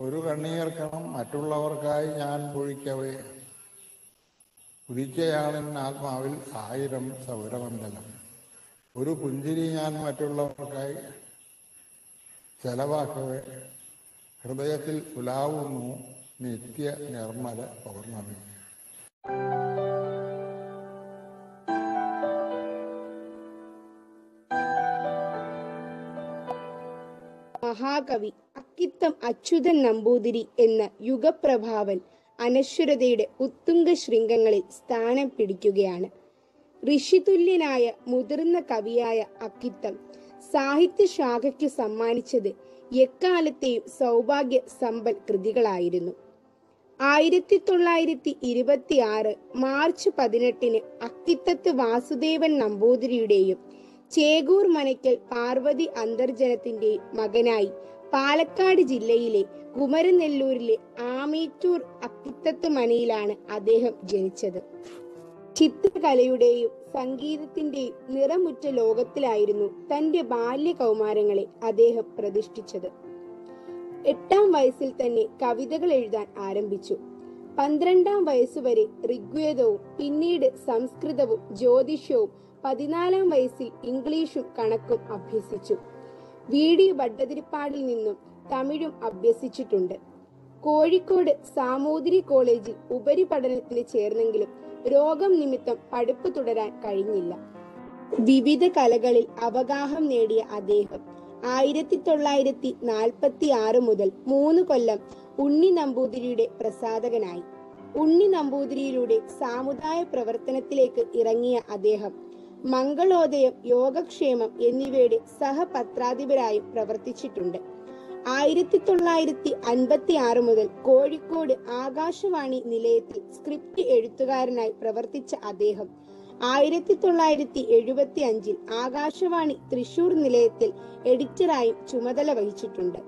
ഒരു കണ്ണീർക്കണം മറ്റുള്ളവർക്കായി ഞാൻ പൊഴിക്കവേ. ഉദിച്ചയാളിൻ ആത്മാവിൽ ആയിരം സൗരമണ്ഡലം. ഒരു പുഞ്ചിരി ഞാൻ മറ്റുള്ളവർക്കായി ചെലവാക്കവേ. ഹൃദയത്തിൽ ഉലാവുന്നു നിത്യ നിർമ്മല പൗർണമി. മഹാകവി അക്കിത്തം അച്യുതൻ നമ്പൂതിരി എന്ന യുഗപ്രഭാവൻ അനശ്വരതയുടെ ഉത്തുംഗ ശൃംഗങ്ങളിൽ സ്ഥാനം പിടിക്കുകയാണ്. ഋഷിതുല്യനായ മുതിർന്ന കവിയായ അക്കിത്തം സാഹിത്യശാഖയ്ക്ക് സമ്മാനിച്ചത് എക്കാലത്തെയും സൗഭാഗ്യ സമ്പൽ കൃതികളായിരുന്നു. ആയിരത്തി തൊള്ളായിരത്തി ഇരുപത്തി ആറ് മാർച്ച് പതിനെട്ടിന് അക്കിത്തത്ത് വാസുദേവൻ നമ്പൂതിരിയുടെയും ചേകൂർ മനയ്ക്കൽ പാർവതി അന്തർജനത്തിന്റെ മകനായി പാലക്കാട് ജില്ലയിലെ കുമരനെല്ലൂരിലെ ആമീറ്റൂർ അപ്പിത്തത്ത് മനയിലാണ് അദ്ദേഹം ജനിച്ചത്. ചിത്രകലയുടെയും സംഗീതത്തിന്റെയും നിറമുറ്റ ലോകത്തിലായിരുന്നു തന്റെ ബാല്യ കൗമാരങ്ങളെ അദ്ദേഹം പ്രതിഷ്ഠിച്ചത്. എട്ടാം വയസ്സിൽ തന്നെ കവിതകൾ എഴുതാൻ ആരംഭിച്ചു. പന്ത്രണ്ടാം വയസ്സുവരെ ഋഗ്വേദവും പിന്നീട് സംസ്കൃതവും ജ്യോതിഷവും പതിനാലാം വയസ്സിൽ ഇംഗ്ലീഷും കണക്കും അഭ്യസിച്ചു. വി. ഡി. നിന്നും തമിഴും അഭ്യസിച്ചിട്ടുണ്ട്. കോഴിക്കോട് സാമൂതിരി കോളേജിൽ ഉപരിപഠനത്തിന് ചേർന്നെങ്കിലും രോഗം നിമിത്തം പഠിപ്പ് തുടരാൻ കഴിഞ്ഞില്ല. വിവിധ കലകളിൽ അവഗാഹം നേടിയ അദ്ദേഹം ആയിരത്തി തൊള്ളായിരത്തി നാൽപ്പത്തി ആറ് മുതൽ മൂന്ന് കൊല്ലം ഉണ്ണി നമ്പൂതിരിയുടെ പ്രസാധകനായി. ഉണ്ണി നമ്പൂതിരിയിലൂടെ സാമുദായ പ്രവർത്തനത്തിലേക്ക് ഇറങ്ങിയ അദ്ദേഹം മംഗളോദയം യോഗക്ഷേമം എന്നിവയുടെ സഹപത്രാധിപരായും പ്രവർത്തിച്ചിട്ടുണ്ട്. ആയിരത്തി തൊള്ളായിരത്തി അൻപത്തി ആറ് മുതൽ കോഴിക്കോട് ആകാശവാണി നിലയത്തിൽ സ്ക്രിപ്റ്റ് എഴുത്തുകാരനായി പ്രവർത്തിച്ച അദ്ദേഹം ആയിരത്തി തൊള്ളായിരത്തി എഴുപത്തി അഞ്ചിൽ ആകാശവാണി തൃശൂർ നിലയത്തിൽ എഡിറ്ററായും ചുമതല വഹിച്ചിട്ടുണ്ട്.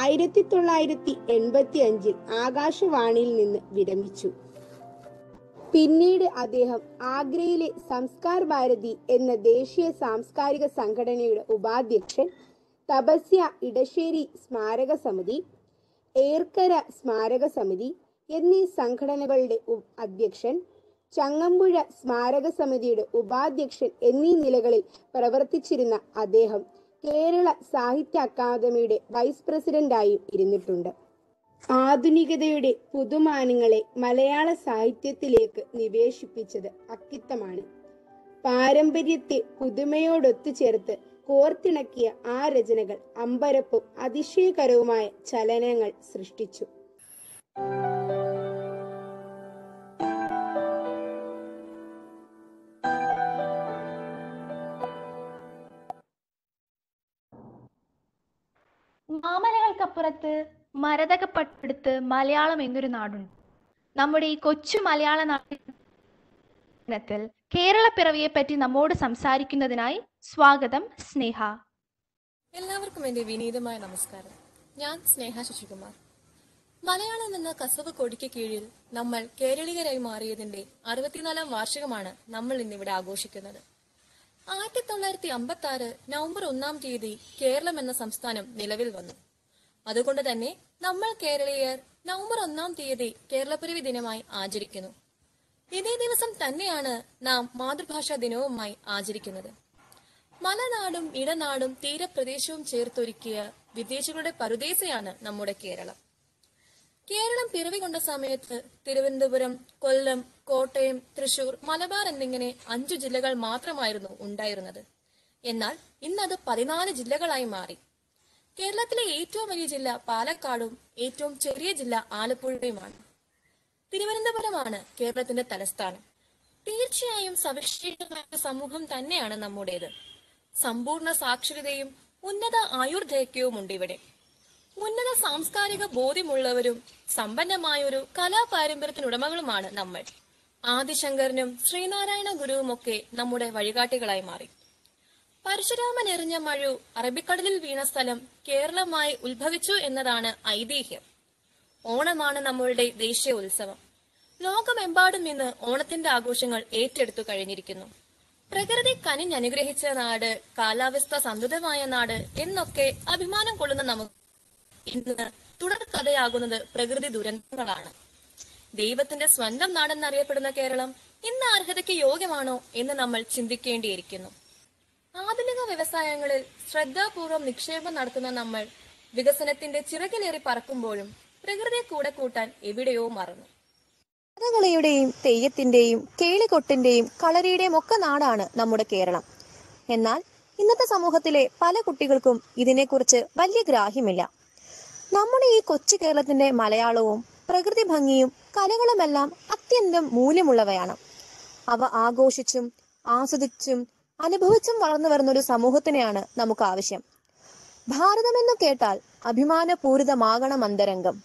ആയിരത്തി തൊള്ളായിരത്തി എൺപത്തി അഞ്ചിൽ ആകാശവാണിയിൽ നിന്ന് വിരമിച്ചു. പിന്നീട് അദ്ദേഹം ആഗ്രയിലെ സംസ്കാർ ഭാരതി എന്ന ദേശീയ സാംസ്കാരിക സംഘടനയുടെ ഉപാധ്യക്ഷൻ തപസ്യ ഇടശ്ശേരി സ്മാരക സമിതി ഏർക്കര സ്മാരക സമിതി എന്നീ സംഘടനകളുടെ അധ്യക്ഷൻ ചങ്ങമ്പുഴ സ്മാരക സമിതിയുടെ ഉപാധ്യക്ഷൻ എന്നീ നിലകളിൽ പ്രവർത്തിച്ചിരുന്ന അദ്ദേഹം കേരള സാഹിത്യ അക്കാദമിയുടെ വൈസ് പ്രസിഡന്റായും ഇരുന്നിട്ടുണ്ട്. ആധുനികതയുടെ പുതുമാനങ്ങളെ മലയാള സാഹിത്യത്തിലേക്ക് നിവേശിപ്പിച്ചത് അക്കിത്തമാണ്. പാരമ്പര്യത്തെ പുതുമയോടൊത്തു ചേർത്ത് കോർത്തിണക്കിയ ആ രചനകൾ അമ്പരപ്പും അതിശയകരവുമായ ചലനങ്ങൾ സൃഷ്ടിച്ചു. മാമലകൾക്കപ്പുറത്ത് മരതകപ്പട്ടെടുത്ത് മലയാളം എന്നൊരു നാടുണ്ട്. നമ്മുടെ ഈ കൊച്ചു മലയാള നാട്ടിൽ കേരള പിറവിയെ പറ്റി നമ്മോട് സംസാരിക്കുന്നതിനായി സ്വാഗതം സ്നേഹ. എല്ലാവർക്കും എന്റെ വിനീതമായ നമസ്കാരം. ഞാൻ സ്നേഹ ശശികുമാർ. മലയാളം എന്ന കസവ് കൊടിക്ക് കീഴിൽ നമ്മൾ കേരളീയരായി മാറിയതിന്റെ അറുപത്തിനാലാം വാർഷികമാണ് നമ്മൾ ഇന്നിവിടെ ആഘോഷിക്കുന്നത്. ആയിരത്തി തൊള്ളായിരത്തി അമ്പത്തി ആറ് നവംബർ ഒന്നാം തീയതി കേരളം എന്ന സംസ്ഥാനം നിലവിൽ വന്നു. അതുകൊണ്ട് തന്നെ നമ്മൾ കേരളീയർ നവംബർ ഒന്നാം തീയതി കേരളപ്പിറവി ദിനമായി ആചരിക്കുന്നു. ഇതേ ദിവസം തന്നെയാണ് നാം മാതൃഭാഷാ ദിനവുമായി ആചരിക്കുന്നത്. മലനാടും ഇടനാടും തീരപ്രദേശവും ചേർത്തൊരുക്കിയ വിദേശികളുടെ പരുദേശയാണ് നമ്മുടെ കേരളം. കേരളം പിറവി കൊണ്ട സമയത്ത് തിരുവനന്തപുരം കൊല്ലം കോട്ടയം തൃശൂർ മലബാർ എന്നിങ്ങനെ അഞ്ചു ജില്ലകൾ മാത്രമായിരുന്നു ഉണ്ടായിരുന്നത്. എന്നാൽ ഇന്നത് പതിനാല് ജില്ലകളായി മാറി. കേരളത്തിലെ ഏറ്റവും വലിയ ജില്ല പാലക്കാടും ഏറ്റവും ചെറിയ ജില്ല ആലപ്പുഴയുമാണ്. തിരുവനന്തപുരമാണ് കേരളത്തിന്റെ തലസ്ഥാനം. തീർച്ചയായും സവിശേഷമായ സമൂഹം തന്നെയാണ് നമ്മുടേത്. സമ്പൂർണ സാക്ഷരതയും ഉന്നത ആയുർദൈർഘ്യവും ഉണ്ട് ഇവിടെ ഉന്നത സാംസ്കാരിക ബോധ്യമുള്ളവരും സമ്പന്നമായൊരു കലാപാരമ്പര്യത്തിനുടമകളുമാണ് നമ്മൾ. ആദിശങ്കരനും ശ്രീനാരായണ ഗുരുവുമൊക്കെ നമ്മുടെ വഴികാട്ടികളായി മാറി. പരശുരാമൻ എറിഞ്ഞ മഴു അറബിക്കടലിൽ വീണ സ്ഥലം കേരളമായി ഉത്ഭവിച്ചു എന്നതാണ് ഐതിഹ്യം. ഓണമാണ് നമ്മളുടെ ദേശീയ ഉത്സവം. ലോകമെമ്പാടും ഇന്ന് ഓണത്തിന്റെ ആഘോഷങ്ങൾ ഏറ്റെടുത്തു കഴിഞ്ഞിരിക്കുന്നു. പ്രകൃതി കനിഞ്ഞനുഗ്രഹിച്ച നാട് കാലാവസ്ഥ സന്തുലിതമായ നാട് എന്നൊക്കെ അഭിമാനം കൊള്ളുന്ന നമുക്ക് ഇന്ന് തുടർക്കഥയാകുന്നത് പ്രകൃതി ദുരന്തങ്ങളാണ്. ദൈവത്തിന്റെ സ്വന്തം നാടെന്നറിയപ്പെടുന്ന കേരളം ഇന്ന് അർഹതയ്ക്ക് യോഗ്യമാണോ എന്ന് നമ്മൾ ചിന്തിക്കേണ്ടിയിരിക്കുന്നു. ആധുനിക വ്യവസായങ്ങളിൽ ശ്രദ്ധാപൂർവം നിക്ഷേപം നടത്തുന്ന നമ്മൾ വികസനത്തിന്റെ ചിറകിലേറി പറക്കുമ്പോഴും പ്രകൃതിയെ കൂടെ കൂട്ടാൻ എവിടെയോ മറന്നു. കഥകളിയുടെയും തെയ്യത്തിന്റെയും കേളികൊട്ടിന്റെയും കളരിയുടെയും ഒക്കെ നാടാണ് നമ്മുടെ കേരളം. എന്നാൽ ഇന്നത്തെ സമൂഹത്തിലെ പല കുട്ടികൾക്കും ഇതിനെക്കുറിച്ച് വലിയ ഗ്രാഹ്യമില്ല. നമ്മുടെ ഈ കൊച്ചു കേരളത്തിന്റെ മലയാളവും പ്രകൃതി ഭംഗിയും കലകളുമെല്ലാം അത്യന്തം മൂല്യമുള്ളവയാണ്. അവ ആഘോഷിച്ചും ആസ്വദിച്ചും അനുഭവിച്ചും വളർന്നു വരുന്ന ഒരു സമൂഹത്തിനെയാണ് നമുക്ക് ആവശ്യം ഭാരതമെന്നു കേട്ടാൽ അഭിമാനപൂരിതമാകണം അന്തരംഗം.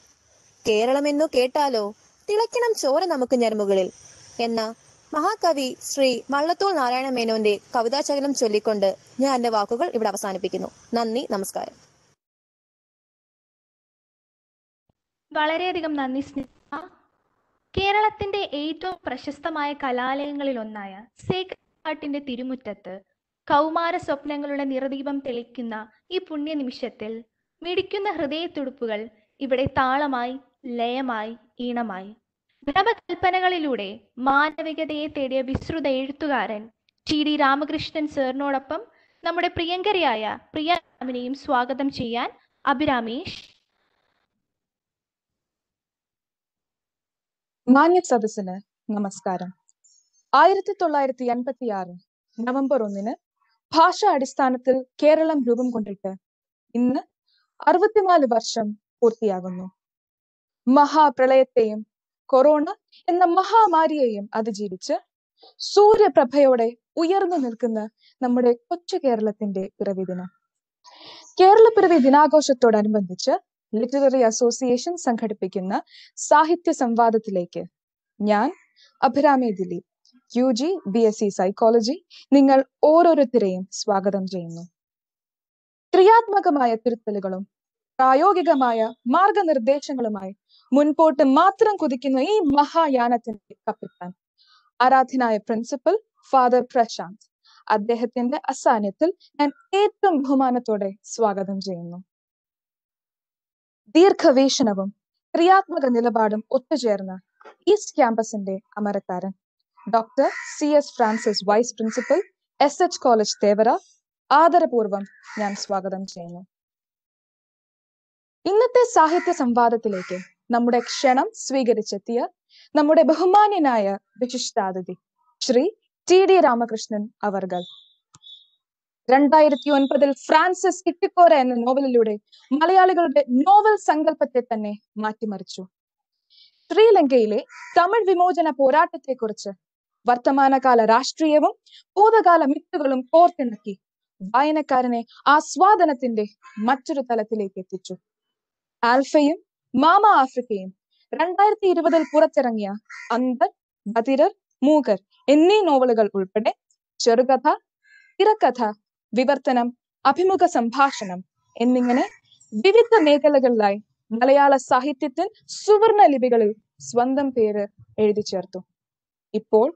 കേരളമെന്നു കേട്ടാലോ തിളയ്ക്കണം ചോര നമുക്ക് ഞരമ്പുകളിൽ എന്ന മഹാകവി ശ്രീ വള്ളത്തോൾ നാരായണ മേനോന്റെ കവിതാചകലം ചൊല്ലിക്കൊണ്ട് ഞാൻ എന്റെ വാക്കുകൾ ഇവിടെ അവസാനിപ്പിക്കുന്നു. നന്ദി നമസ്കാരം. വളരെയധികം നന്ദി സ്നേഹ. കേരളത്തിന്റെ ഏറ്റവും പ്രശസ്തമായ കലാലയങ്ങളിൽ ഒന്നായ സേക്രട്ട് തിരുമുറ്റത്ത് കൗമാര സ്വപ്നങ്ങളുടെ നിറദീപം തെളിക്കുന്ന ഈ പുണ്യ നിമിഷത്തിൽ മിടിക്കുന്ന ഹൃദയത്തുടുപ്പുകൾ ഇവിടെ താളമായി ലയമായി ഈണമായി. ഭ്രമകൽപ്പനകളിലൂടെ മാനവികതയെ തേടിയ വിശ്രുത എഴുത്തുകാരൻ ടി ഡി രാമകൃഷ്ണൻ സാറിനോടൊപ്പം നമ്മുടെ പ്രിയങ്കരയായ പ്രിയ രാമിനെയും സ്വാഗതം ചെയ്യാൻ അഭിരാമേഷ്. മാന്യ സദസ്സിന് നമസ്കാരം. ആയിരത്തി തൊള്ളായിരത്തി എൺപത്തി ആറ് നവംബർ ഒന്നിന് ഭാഷാ അടിസ്ഥാനത്തിൽ കേരളം രൂപം കൊണ്ടിട്ട് ഇന്ന് അറുപത്തിനാല് വർഷം പൂർത്തിയാകുന്നു. മഹാപ്രളയത്തെയും കൊറോണ എന്ന മഹാമാരിയെയും അതിജീവിച്ച് സൂര്യപ്രഭയോടെ ഉയർന്നു നിൽക്കുന്ന നമ്മുടെ കൊച്ചു കേരളത്തിന്റെ പിറവി ദിനം കേരള പിറവി ദിനാഘോഷത്തോടനുബന്ധിച്ച് ലിറ്റററി അസോസിയേഷൻ സംഘടിപ്പിക്കുന്ന സാഹിത്യ സംവാദത്തിലേക്ക് ഞാൻ Abhirami Dileep. U G B S C psychology നിങ്ങൾ ഓരോരുത്തരെയും സ്വാഗതം ചെയ്യുന്നു. ക്രിയാത്മകമായ തിരുത്തലുകളും പ്രായോഗികമായ മാർഗനിർദ്ദേശങ്ങളുമായി മുൻപോട്ട് മാത്രം കുതിക്കുന്ന ഈ മഹായാനത്തിന്റെ കപ്പിത്താൻ ആരാധനായ പ്രിൻസിപ്പൽ ഫാദർ പ്രശാന്ത് അദ്ദേഹത്തിന്റെ അസാന്നിധ്യത്തിൽ ഞാൻ ഏറ്റവും ബഹുമാനത്തോടെ സ്വാഗതം ചെയ്യുന്നു. ദീർഘവീക്ഷണവും ക്രിയാത്മക നിലപാടും ഒത്തുചേർന്ന ഈസ്റ്റ് ക്യാമ്പസിന്റെ അമരക്കാരൻ doctor C S Francis vice principal S H college Thevara ആദരപൂർവം ഞാൻ സ്വാഗതം ചെയ്യുന്നു. ഇന്നത്തെ സാഹിത്യ സംവാദത്തിലേക്ക് നമ്മുടെ ക്ഷണം സ്വീകരിച്ചെത്തിയ നമ്മുടെ ബഹുമാന്യനായ വിശിഷ്ടാതിഥി ശ്രീ ടി ഡി രാമകൃഷ്ണൻ അവർകൾ. രണ്ടായിരത്തി ഒൻപതിൽ ഫ്രാൻസിസ് ഇട്ടിക്കോര എന്ന നോവലിലൂടെ മലയാളികളുടെ നോവൽ സങ്കല്പത്തെ തന്നെ മാറ്റിമറിച്ചു. ശ്രീലങ്കയിലെ തമിഴ് വിമോചന പോരാട്ടത്തെക്കുറിച്ച് വർത്തമാനകാല രാഷ്ട്രീയവും ഭൂതകാല മിത്തുകളും കോർത്തിണക്കി വായനക്കാരനെ ആസ്വാദനത്തിന്റെ മറ്റൊരു തലത്തിലേക്ക് എത്തിച്ചു. ആൽഫയും മാമ ആഫ്രിക്കയും രണ്ടായിരത്തി ഇരുപതിൽ പുറത്തിറങ്ങിയ അന്തർ ബതിരർ മൂകർ എന്നീ നോവലുകൾ ഉൾപ്പെടെ ചെറുകഥ തിരക്കഥ വിവർത്തനം അഭിമുഖ സംഭാഷണം എന്നിങ്ങനെ വിവിധ മേഖലകളിലായി മലയാള സാഹിത്യത്തിൽ സുവർണ ലിപികളിൽ സ്വന്തം പേര് എഴുതി ചേർത്തു. ഇപ്പോൾ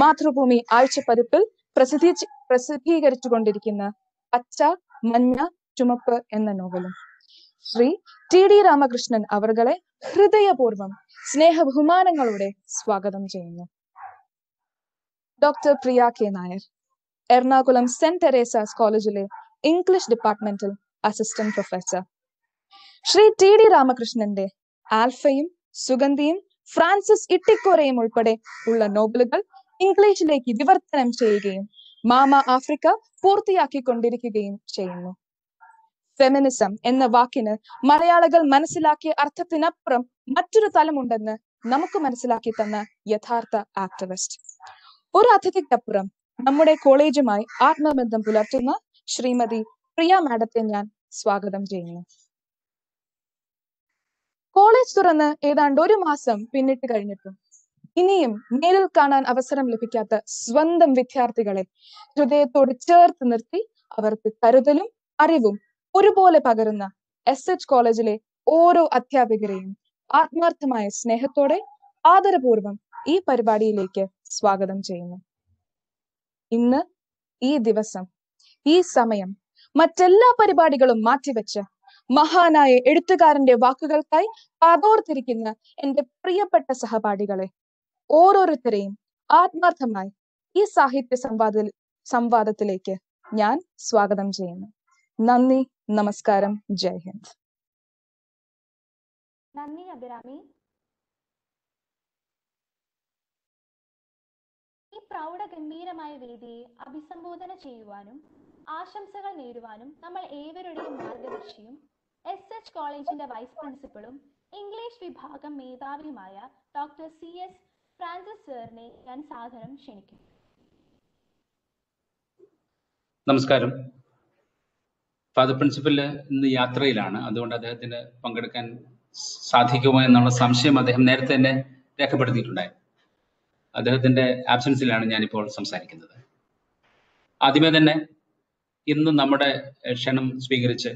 മാതൃഭൂമി ആഴ്ചപ്പതിപ്പിൽ പ്രസിദ്ധീ പ്രസിദ്ധീകരിച്ചുകൊണ്ടിരിക്കുന്ന പച്ച മഞ്ഞ ചുമപ്പ് എന്ന നോവലും. ശ്രീ ടി ഡി രാമകൃഷ്ണൻ അവർകളെ ഹൃദയപൂർവം സ്നേഹ ബഹുമാനങ്ങളുടെ സ്വാഗതം ചെയ്യുന്നു. Doctor Priya K Nair Ernakulam saint Teresa's കോളേജിലെ ഇംഗ്ലീഷ് ഡിപ്പാർട്ട്മെന്റിൽ assistant professor. Shri T D രാമകൃഷ്ണന്റെ ആൽഫയും സുഗന്ധിയും ഫ്രാൻസിസ് ഇട്ടിക്കോരയും ഉൾപ്പെടെ ഉള്ള നോവലുകൾ ഇംഗ്ലീഷിലേക്ക് വിവർത്തനം ചെയ്യുകയും മാമ ആഫ്രിക്ക പൂർത്തിയാക്കിക്കൊണ്ടിരിക്കുകയും ചെയ്യുന്നു. ഫെമിനിസം എന്ന വാക്കിന് മലയാളികൾ മനസ്സിലാക്കിയ അർത്ഥത്തിനപ്പുറം മറ്റൊരു തലമുണ്ടെന്ന് നമുക്ക് മനസ്സിലാക്കി തന്ന യഥാർത്ഥ ആക്ടിവിസ്റ്റ്. ഒരു അതിഥിക്കപ്പുറം നമ്മുടെ കോളേജുമായി ആത്മബന്ധം പുലർത്തുന്ന ശ്രീമതി പ്രിയ മാഡത്തെ ഞാൻ സ്വാഗതം ചെയ്യുന്നു. കോളേജ് തുറന്ന് ഏതാണ്ട് ഒരു മാസം പിന്നിട്ട് കഴിഞ്ഞിട്ടും ഇനിയും നേരിൽ കാണാൻ അവസരം ലഭിക്കാത്ത സ്വന്തം വിദ്യാർത്ഥികളെ ഹൃദയത്തോട് ചേർത്ത് നിർത്തി അവർക്ക് കരുതലും അറിവും ഒരുപോലെ പകരുന്ന എസ് എച്ച് കോളേജിലെ ഓരോ അധ്യാപകരെയും ആത്മാർത്ഥമായ സ്നേഹത്തോടെ ആദരപൂർവം ഈ പരിപാടിയിലേക്ക് സ്വാഗതം ചെയ്യുന്നു. ഇന്ന് ഈ ദിവസം ഈ സമയം മറ്റെല്ലാ പരിപാടികളും മാറ്റിവെച്ച് മഹാനായ എഴുത്തുകാരന്റെ വാക്കുകൾക്കായി കാതോർത്തിരിക്കുന്ന എന്റെ പ്രിയപ്പെട്ട സഹപാഠികളെ ഓരോരുത്തരെയും ആത്മാർത്ഥമായി ഈ സാഹിത്യ സംവാദ സംവാദത്തിലേക്ക് ഞാൻ സ്വാഗതം ചെയ്യുന്നു. നന്ദി നമസ്കാരം ജയ് ഹിന്ദ്. നന്ദി അഭിരാമി. ഈ പ്രൗഢഗംഭീരമായ വേദിയെ അഭിസംബോധന ചെയ്യുവാനും ആശംസകൾ നേടുവാനും നമ്മൾ ഏവരുടെയും മാർഗദർശിയും എസ് എച്ച് കോളേജിന്റെ വൈസ് പ്രിൻസിപ്പളും ഇംഗ്ലീഷ് വിഭാഗം മേധാവിയുമായ ഡോക്ടർ സി എസ് ഫ്രാൻസിസ് സാറിനെ ഞാൻ സാദരം ക്ഷണിക്കുന്നു. നമസ്കാരം. ഫാദർ പ്രിൻസിപ്പൽ ഇന്ന് യാത്രയിലാണ്. അതുകൊണ്ട് അദ്ദേഹത്തിന് പങ്കെടുക്കാൻ സാധിക്കുമോ എന്നുള്ള സംശയം അദ്ദേഹം നേരത്തെ തന്നെ രേഖപ്പെടുത്തിയിട്ടുണ്ടായിരുന്നു അദ്ദേഹത്തിന്റെ ആബ്സൻസിലാണ് ഞാനിപ്പോൾ സംസാരിക്കുന്നത്. ആദ്യമേ തന്നെ ഇന്ന് നമ്മുടെ ക്ഷണം സ്വീകരിച്ച്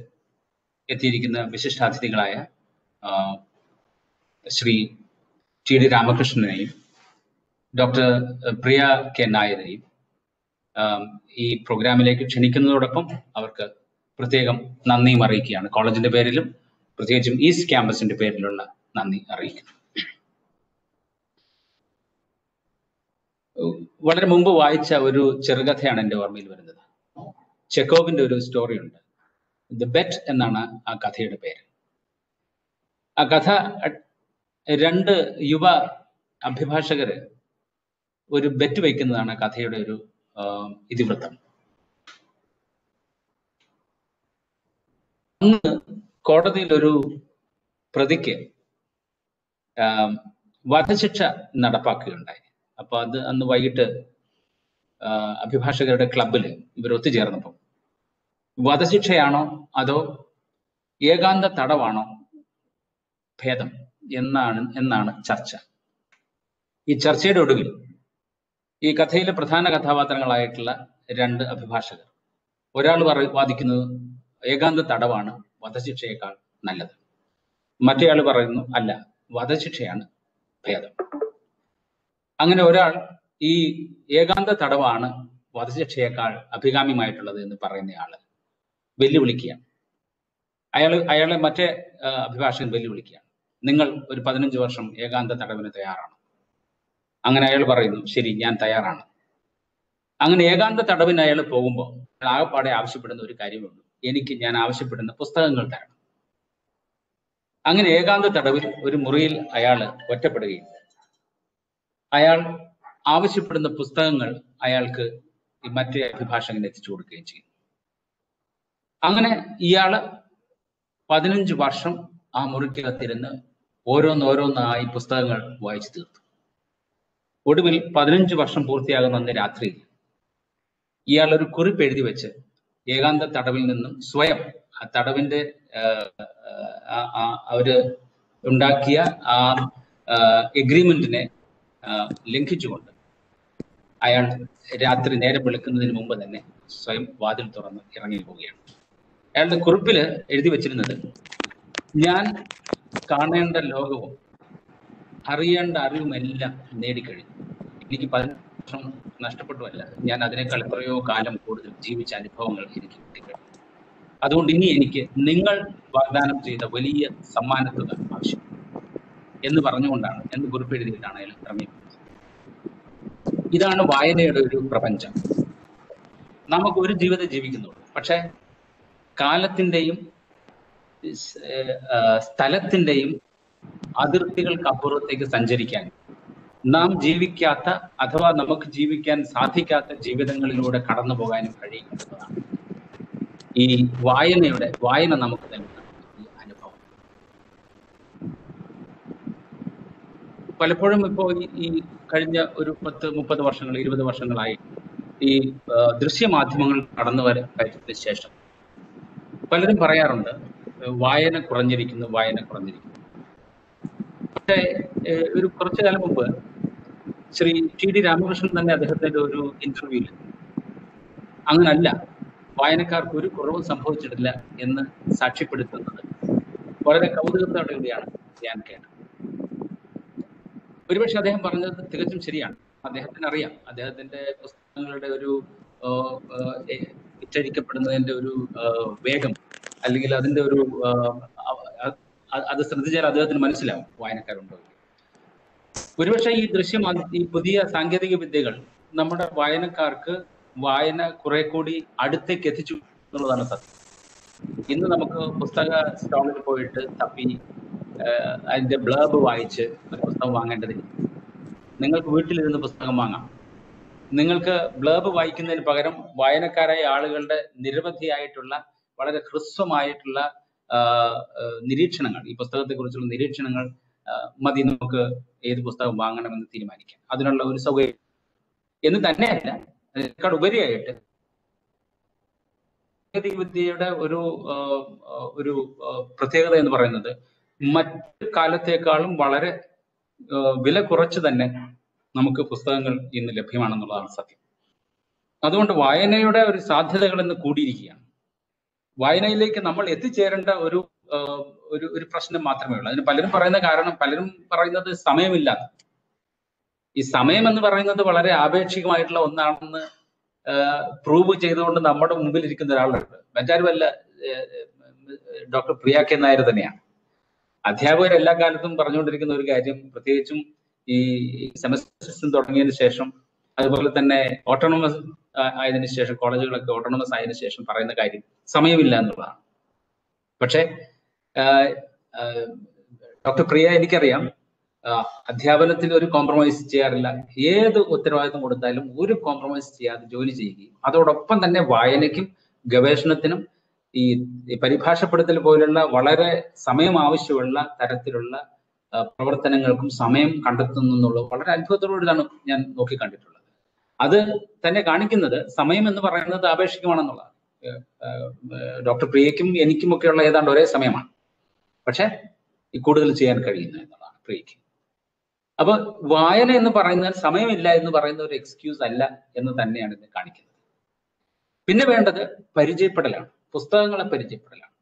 എത്തിയിരിക്കുന്ന വിശിഷ്ടാതിഥികളായ ശ്രീ ടി ഡി രാമകൃഷ്ണനെയും ഡോക്ടർ പ്രിയ കെ നായരെയും ഈ പ്രോഗ്രാമിലേക്ക് ക്ഷണിക്കുന്നതോടൊപ്പം അവർക്ക് പ്രത്യേകം നന്ദിയും അറിയിക്കുകയാണ്. കോളേജിന്റെ പേരിലും പ്രത്യേകിച്ചും ഈസ്റ്റ് ക്യാമ്പസിന്റെ പേരിലുള്ള നന്ദി അറിയിക്കുന്നു. വളരെ മുമ്പ് വായിച്ച ഒരു ചെറുകഥയാണ് എന്റെ ഓർമ്മയിൽ വരുന്നത്. ചെക്കോവിന്റെ ഒരു സ്റ്റോറി ഉണ്ട് ദ ബെറ്റ് എന്നാണ് ആ കഥയുടെ പേര്. ആ കഥ രണ്ട് യുവ അഭിഭാഷകര് ഒരു ബെറ്റ് വയ്ക്കുന്നതാണ് കഥയുടെ ഒരു ഇതിവൃത്തം. അന്ന് കോടതിയിൽ ഒരു പ്രതിക്ക് വധശിക്ഷ നടപ്പാക്കുകയുണ്ടായി. അപ്പൊ അത് അന്ന് വൈകിട്ട് അഭിഭാഷകരുടെ ക്ലബിൽ ഇവർ ഒത്തുചേർന്നപ്പോൾ വധശിക്ഷയാണോ അതോ ഏകാന്ത തടവാണോ ഭേദം. എന്നാണ് എന്നാണ് ചർച്ച. ഈ ചർച്ചയുടെ ഒടുവിൽ ഈ കഥയിലെ പ്രധാന കഥാപാത്രങ്ങളായിട്ടുള്ള രണ്ട് അഭിഭാഷകർ. ഒരാൾ വാദിക്കുന്നത് ഏകാന്ത തടവാണ് വധശിക്ഷയേക്കാൾ നല്ലത്. മറ്റേയാൾ പറയുന്നു അല്ല വധശിക്ഷയാണ് ഭേദം. അങ്ങനെ ഒരാൾ ഈ ഏകാന്ത തടവാണ് വധശിക്ഷയേക്കാൾ അഭികാമ്യമായിട്ടുള്ളത് എന്ന് പറയുന്നയാൾ. വെല്ലുവിളിക്കുകയാണ്. അയാൾ അയാളെ മറ്റേ അഭിഭാഷകൻ വെല്ലുവിളിക്കുകയാണ്. നിങ്ങൾ ഒരു പതിനഞ്ച് വർഷം ഏകാന്ത തടവിന് തയ്യാറാണ്. അങ്ങനെ അയാൾ പറയുന്നു ശരി ഞാൻ തയ്യാറാണ്. അങ്ങനെ ഏകാന്ത തടവിന് അയാൾ പോകുമ്പോൾ ആകപ്പാടെ ആവശ്യപ്പെടുന്ന ഒരു കാര്യമേ ഉള്ളൂ എനിക്ക് ഞാൻ ആവശ്യപ്പെടുന്ന പുസ്തകങ്ങൾ തരണം. അങ്ങനെ ഏകാന്ത തടവിൽ ഒരു മുറിയിൽ അയാൾ ഒറ്റപ്പെടുകയും അയാൾ ആവശ്യപ്പെടുന്ന പുസ്തകങ്ങൾ അയാൾക്ക് മറ്റേ അഭിഭാഷകന് എത്തിച്ചു കൊടുക്കുകയും ചെയ്യും. അങ്ങനെ ഇയാൾ പതിനഞ്ച് വർഷം ആ മുറിക്കകത്തിരുന്ന് ഓരോന്നോരോന്നായി പുസ്തകങ്ങൾ വായിച്ചു തീർത്തു. ഒടുവിൽ പതിനഞ്ച് വർഷം പൂർത്തിയാകുന്ന അന്ന് രാത്രിയിൽ ഇയാൾ ഒരു കുറിപ്പ് എഴുതി വെച്ച് ഏകാന്ത തടവിൽ നിന്നും സ്വയം ആ തടവിന്റെ അവർ ഉണ്ടാക്കിയ ആ എഗ്രിമെന്റിനെ ലംഘിച്ചുകൊണ്ട് അയാൾ രാത്രി നേരം വിളിക്കുന്നതിന് മുമ്പ് തന്നെ സ്വയം വാതിൽ തുറന്ന് ഇറങ്ങി പോവുകയാണ് അയാളുടെ കുറിപ്പിൽ എഴുതി വെച്ചിരുന്നത് ഞാൻ കാണേണ്ട ലോകവും അറിയേണ്ട അറിവുമെല്ലാം നേടിക്കഴിഞ്ഞു. എനിക്ക് പതിനഞ്ച് വർഷം നഷ്ടപ്പെട്ടുമല്ല ഞാൻ അതിനേക്കാൾ എത്രയോ കാലം കൂടുതൽ ജീവിച്ച അനുഭവങ്ങൾ എനിക്ക് കിട്ടിക്കഴിഞ്ഞു. അതുകൊണ്ട് ഇനി എനിക്ക് നിങ്ങൾ വാഗ്ദാനം ചെയ്ത വലിയ സമ്മാനത്തുക ആവശ്യം എന്ന് പറഞ്ഞുകൊണ്ടാണ് എന്ന് കുറിപ്പ് എഴുതിയിട്ടാണ് അയാൾ ഇറങ്ങിയത് ഇതാണ് വായനയുടെ ഒരു പ്രപഞ്ചം. നമുക്ക് ഒരു ജീവിതം ജീവിക്കുന്നുള്ളൂ. പക്ഷെ കാലത്തിന്റെയും സ്ഥലത്തിന്റെയും അതിർത്തികൾക്ക് അപ്പുറത്തേക്ക് സഞ്ചരിക്കാൻ. നാം ജീവിക്കാത്ത അഥവാ നമുക്ക് ജീവിക്കാൻ സാധിക്കാത്ത ജീവിതങ്ങളിലൂടെ കടന്നു പോകാനും കഴിയുന്നതാണ് ഈ വായനയുടെ വായന നമുക്ക് തന്നെ അനുഭവം. പലപ്പോഴും ഇപ്പോൾ ഈ കഴിഞ്ഞ ഒരു പത്ത് മുപ്പത് വർഷങ്ങൾ ഇരുപത് വർഷങ്ങളായി ഈ ദൃശ്യ ദൃശ്യമാധ്യമങ്ങൾ കടന്നു വര കഴിഞ്ഞതിന് ശേഷം പലരും പറയാറുണ്ട് വായന കുറഞ്ഞിരിക്കുന്നു വായന കുറഞ്ഞിരിക്കുന്നു. പക്ഷേ ഒരു കുറച്ചു കാലം മുമ്പ് ശ്രീ ടി ഡി രാമകൃഷ്ണൻ തന്നെ അദ്ദേഹത്തിന്റെ ഒരു ഇന്റർവ്യൂവിൽ അങ്ങനല്ല വായനക്കാർക്ക് ഒരു കുറവും സംഭവിച്ചിട്ടില്ല എന്ന് സാക്ഷ്യപ്പെടുത്തുന്നത് വളരെ കൗതുകത്തോടെ കൂടിയാണ് ഞാൻ കേട്ടത്. ഒരുപക്ഷെ അദ്ദേഹം പറഞ്ഞത് തികച്ചും ശരിയാണ്. അദ്ദേഹത്തിന് അറിയാം അദ്ദേഹത്തിന്റെ പുസ്തകങ്ങളുടെ ഒരു വിറ്റഴിക്കപ്പെടുന്നതിന്റെ ഒരു വേഗം. അല്ലെങ്കിൽ അതിന്റെ ഒരു അത് ശ്രദ്ധിച്ചാൽ അദ്ദേഹത്തിന് മനസ്സിലാവും വായനക്കാരുണ്ടോ. ഒരുപക്ഷെ ഈ ദൃശ്യം ഈ പുതിയ സാങ്കേതിക വിദ്യകൾ നമ്മുടെ വായനക്കാർക്ക് വായന കുറെ കൂടി അടുത്തേക്ക് എത്തിച്ചു എന്നുള്ളതാണ് സത്യം. ഇന്ന് നമുക്ക് പുസ്തക സ്റ്റാളിൽ പോയിട്ട് തപ്പി അതിന്റെ ബ്ലർബ് വായിച്ച് ഒരു പുസ്തകം വാങ്ങേണ്ടതില്ല. നിങ്ങൾക്ക് വീട്ടിലിരുന്ന് പുസ്തകം വാങ്ങാം. നിങ്ങൾക്ക് ബ്ലേബ് വായിക്കുന്നതിന് പകരം വായനക്കാരായ ആളുകളുടെ നിരവധിയായിട്ടുള്ള വളരെ ഹ്രസ്വമായിട്ടുള്ള നിരീക്ഷണങ്ങൾ ഈ പുസ്തകത്തെ കുറിച്ചുള്ള നിരീക്ഷണങ്ങൾ മതി നമുക്ക് ഏത് പുസ്തകം വാങ്ങണമെന്ന് തീരുമാനിക്കാം. അതിനുള്ള ഒരു സൗകര്യം. എന്ന് തന്നെയല്ല അതിനേക്കാൾ ഉപരിയായിട്ട് വിദ്യയുടെ ഒരു ഒരു പ്രത്യേകത എന്ന് പറയുന്നത് മറ്റു കാലത്തേക്കാളും വളരെ വില കുറച്ച് തന്നെ നമുക്ക് പുസ്തകങ്ങൾ ഇന്ന് ലഭ്യമാണെന്നുള്ളതാണ് സത്യം. അതുകൊണ്ട് വായനയുടെ ഒരു സാധ്യതകൾ ഇന്ന് കൂടിയിരിക്കുകയാണ്. വായനയിലേക്ക് നമ്മൾ എത്തിച്ചേരേണ്ട ഒരു ഒരു ഒരു പ്രശ്നം മാത്രമേ ഉള്ളൂ. അതിന് പലരും പറയുന്ന കാരണം പലരും പറയുന്നത് സമയമില്ല. ഈ സമയം എന്ന് പറയുന്നത് വളരെ ആപേക്ഷികമായിട്ടുള്ള ഒന്നാണെന്ന് പ്രൂവ് ചെയ്തുകൊണ്ട് നമ്മുടെ മുമ്പിൽ ഇരിക്കുന്ന ഒരാളുണ്ട്. മറ്റാരുമല്ല ഡോക്ടർ പ്രിയ കെ നായർ തന്നെയാണ്. അധ്യാപകർ എല്ലാ കാലത്തും പറഞ്ഞുകൊണ്ടിരിക്കുന്ന ഒരു കാര്യം പ്രത്യേകിച്ചും ഈ സെമസ്റ്റർ സിസ്റ്റം തുടങ്ങിയതിന് ശേഷം അതുപോലെ തന്നെ ഓട്ടോണമസ് ആയതിനു ശേഷം കോളേജുകളൊക്കെ ഓട്ടോണമസ് ആയതിനു ശേഷം പറയുന്ന കാര്യം സമയമില്ല എന്നുള്ളതാണ്. പക്ഷേ ഡോക്ടർ പ്രിയ എനിക്കറിയാം അധ്യാപനത്തിൽ ഒരു കോംപ്രമൈസ് ചെയ്യാറില്ല. ഏത് ഉത്തരവാദിത്വം കൊടുത്താലും ഒരു കോംപ്രമൈസ് ചെയ്യാതെ ജോലി ചെയ്യുകയും അതോടൊപ്പം തന്നെ വായനയ്ക്കും ഗവേഷണത്തിനും ഈ പരിഭാഷപ്പെടുത്തൽ പോലുള്ള വളരെ സമയം ആവശ്യമുള്ള തരത്തിലുള്ള പ്രവർത്തനങ്ങൾക്കും സമയം കണ്ടെത്തുന്നു എന്നുള്ളത് വളരെ അത്ഭുതത്തോടുകൂടിയാണ് ഞാൻ നോക്കി കണ്ടിട്ടുള്ളത് അത് തന്നെ കാണിക്കുന്നത് സമയം എന്ന് പറയുന്നത് ആപേക്ഷികമാണെന്നുള്ളതാണ്. ഡോക്ടർ പ്രിയയ്ക്കും എനിക്കുമൊക്കെയുള്ള ഏതാണ്ട് ഒരേ സമയമാണ്. പക്ഷെ കൂടുതൽ ചെയ്യാൻ കഴിയുന്നു എന്നുള്ളതാണ് പ്രിയയ്ക്ക്. അപ്പൊ വായന എന്ന് പറയുന്നത് സമയമില്ല എന്ന് പറയുന്ന ഒരു എക്സ്ക്യൂസ് അല്ല എന്ന് തന്നെയാണ് ഇത് കാണിക്കുന്നത്. പിന്നെ വേണ്ടത് പരിചയപ്പെടലാണ്. പുസ്തകങ്ങളെ പരിചയപ്പെടലാണ്.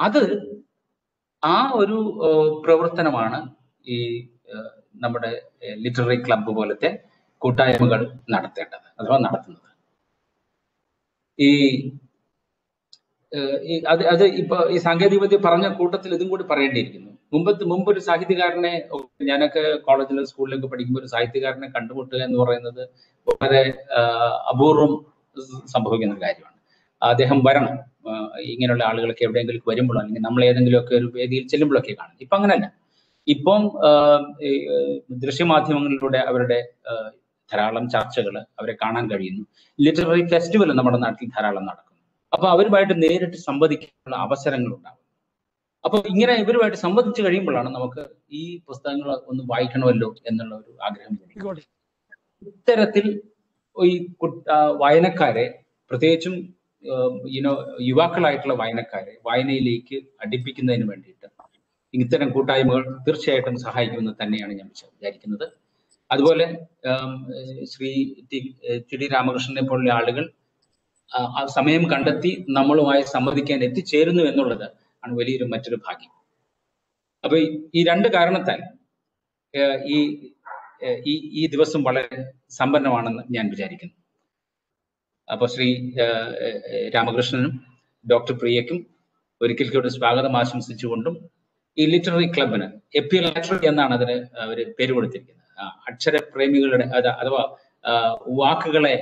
അത് ആ ഒരു പ്രവർത്തനമാണ് ഈ നമ്മുടെ ലിറ്റററി ക്ലബ്ബ് പോലത്തെ കൂട്ടായ്മകൾ നടത്തേണ്ടത് അഥവാ നടത്തുന്നത്. ഈ അത് അത് ഇപ്പൊ ഈ സാങ്കേതിക വിദ്യ പറഞ്ഞ കൂട്ടത്തിൽ ഇതും കൂടി പറയേണ്ടിയിരിക്കുന്നു. മുമ്പത്ത് മുമ്പ് ഒരു സാഹിത്യകാരനെ ഞാനൊക്കെ കോളേജിലും സ്കൂളിലൊക്കെ പഠിക്കുമ്പോൾ ഒരു സാഹിത്യകാരനെ കണ്ടുമുട്ടുക എന്ന് പറയുന്നത് വളരെ അപൂർവം സംഭവിക്കുന്ന കാര്യമാണ്. അദ്ദേഹം വരണം. ഇങ്ങനെയുള്ള ആളുകളൊക്കെ എവിടെയെങ്കിലും വരുമ്പോഴോ അല്ലെങ്കിൽ നമ്മൾ ഏതെങ്കിലുമൊക്കെ ഒരു വേദിയിൽ ചെല്ലുമ്പോഴൊക്കെ കാണും. ഇപ്പൊ അങ്ങനല്ല. ഇപ്പം ദൃശ്യമാധ്യമങ്ങളിലൂടെ അവരുടെ ധാരാളം ചർച്ചകൾ അവരെ കാണാൻ കഴിയുന്നു. ലിറ്റററി ഫെസ്റ്റിവൽ നമ്മുടെ നാട്ടിൽ ധാരാളം നടക്കുന്നു. അപ്പൊ അവരുമായിട്ട് നേരിട്ട് സംവദിക്കാനുള്ള അവസരങ്ങൾ ഉണ്ടാകും അപ്പൊ ഇങ്ങനെ ഇവരുമായിട്ട് സംവദിച്ചു കഴിയുമ്പോഴാണ് നമുക്ക് ഈ പുസ്തകങ്ങൾ ഒന്ന് വായിക്കണമല്ലോ എന്നുള്ള ഒരു ആഗ്രഹം. ഇത്തരത്തിൽ ഈ വായനക്കാരെ പ്രത്യേകിച്ചും യുനോ യുവാക്കളായിട്ടുള്ള വായനക്കാരെ വായനയിലേക്ക് അടുപ്പിക്കുന്നതിന് വേണ്ടിയിട്ട് ഇത്തരം കൂട്ടായ്മകൾ തീർച്ചയായിട്ടും സഹായിക്കുമെന്ന് തന്നെയാണ് ഞാൻ വിചാരിക്കുന്നത്. അതുപോലെ ശ്രീ ടി ടി ഡി രാമകൃഷ്ണനെ പോലുള്ള ആളുകൾ ആ സമയം കണ്ടെത്തി നമ്മളുമായി സംവദിക്കാൻ എത്തിച്ചേരുന്നു എന്നുള്ളത് ആണ് വലിയൊരു മറ്റൊരു ഭാഗ്യം. അപ്പൊ ഈ- രണ്ട് കാരണത്താൽ ഈ ഈ ദിവസം വളരെ സമ്പന്നമാണെന്ന് ഞാൻ വിചാരിക്കുന്നു. അപ്പൊ ശ്രീ രാമകൃഷ്ണനും ഡോക്ടർ പ്രിയയ്ക്കും ഒരിക്കൽ കൂടി സ്വാഗതം ആശംസിച്ചുകൊണ്ടും ഈ ലിറ്റററി ക്ലബിന് എപ്പിലാറ്ററി എന്നാണ് അതിന് അവർ പേര് കൊടുത്തിരിക്കുന്നത്. അക്ഷര പ്രേമികളുടെ അഥവാ വാക്കുകളെ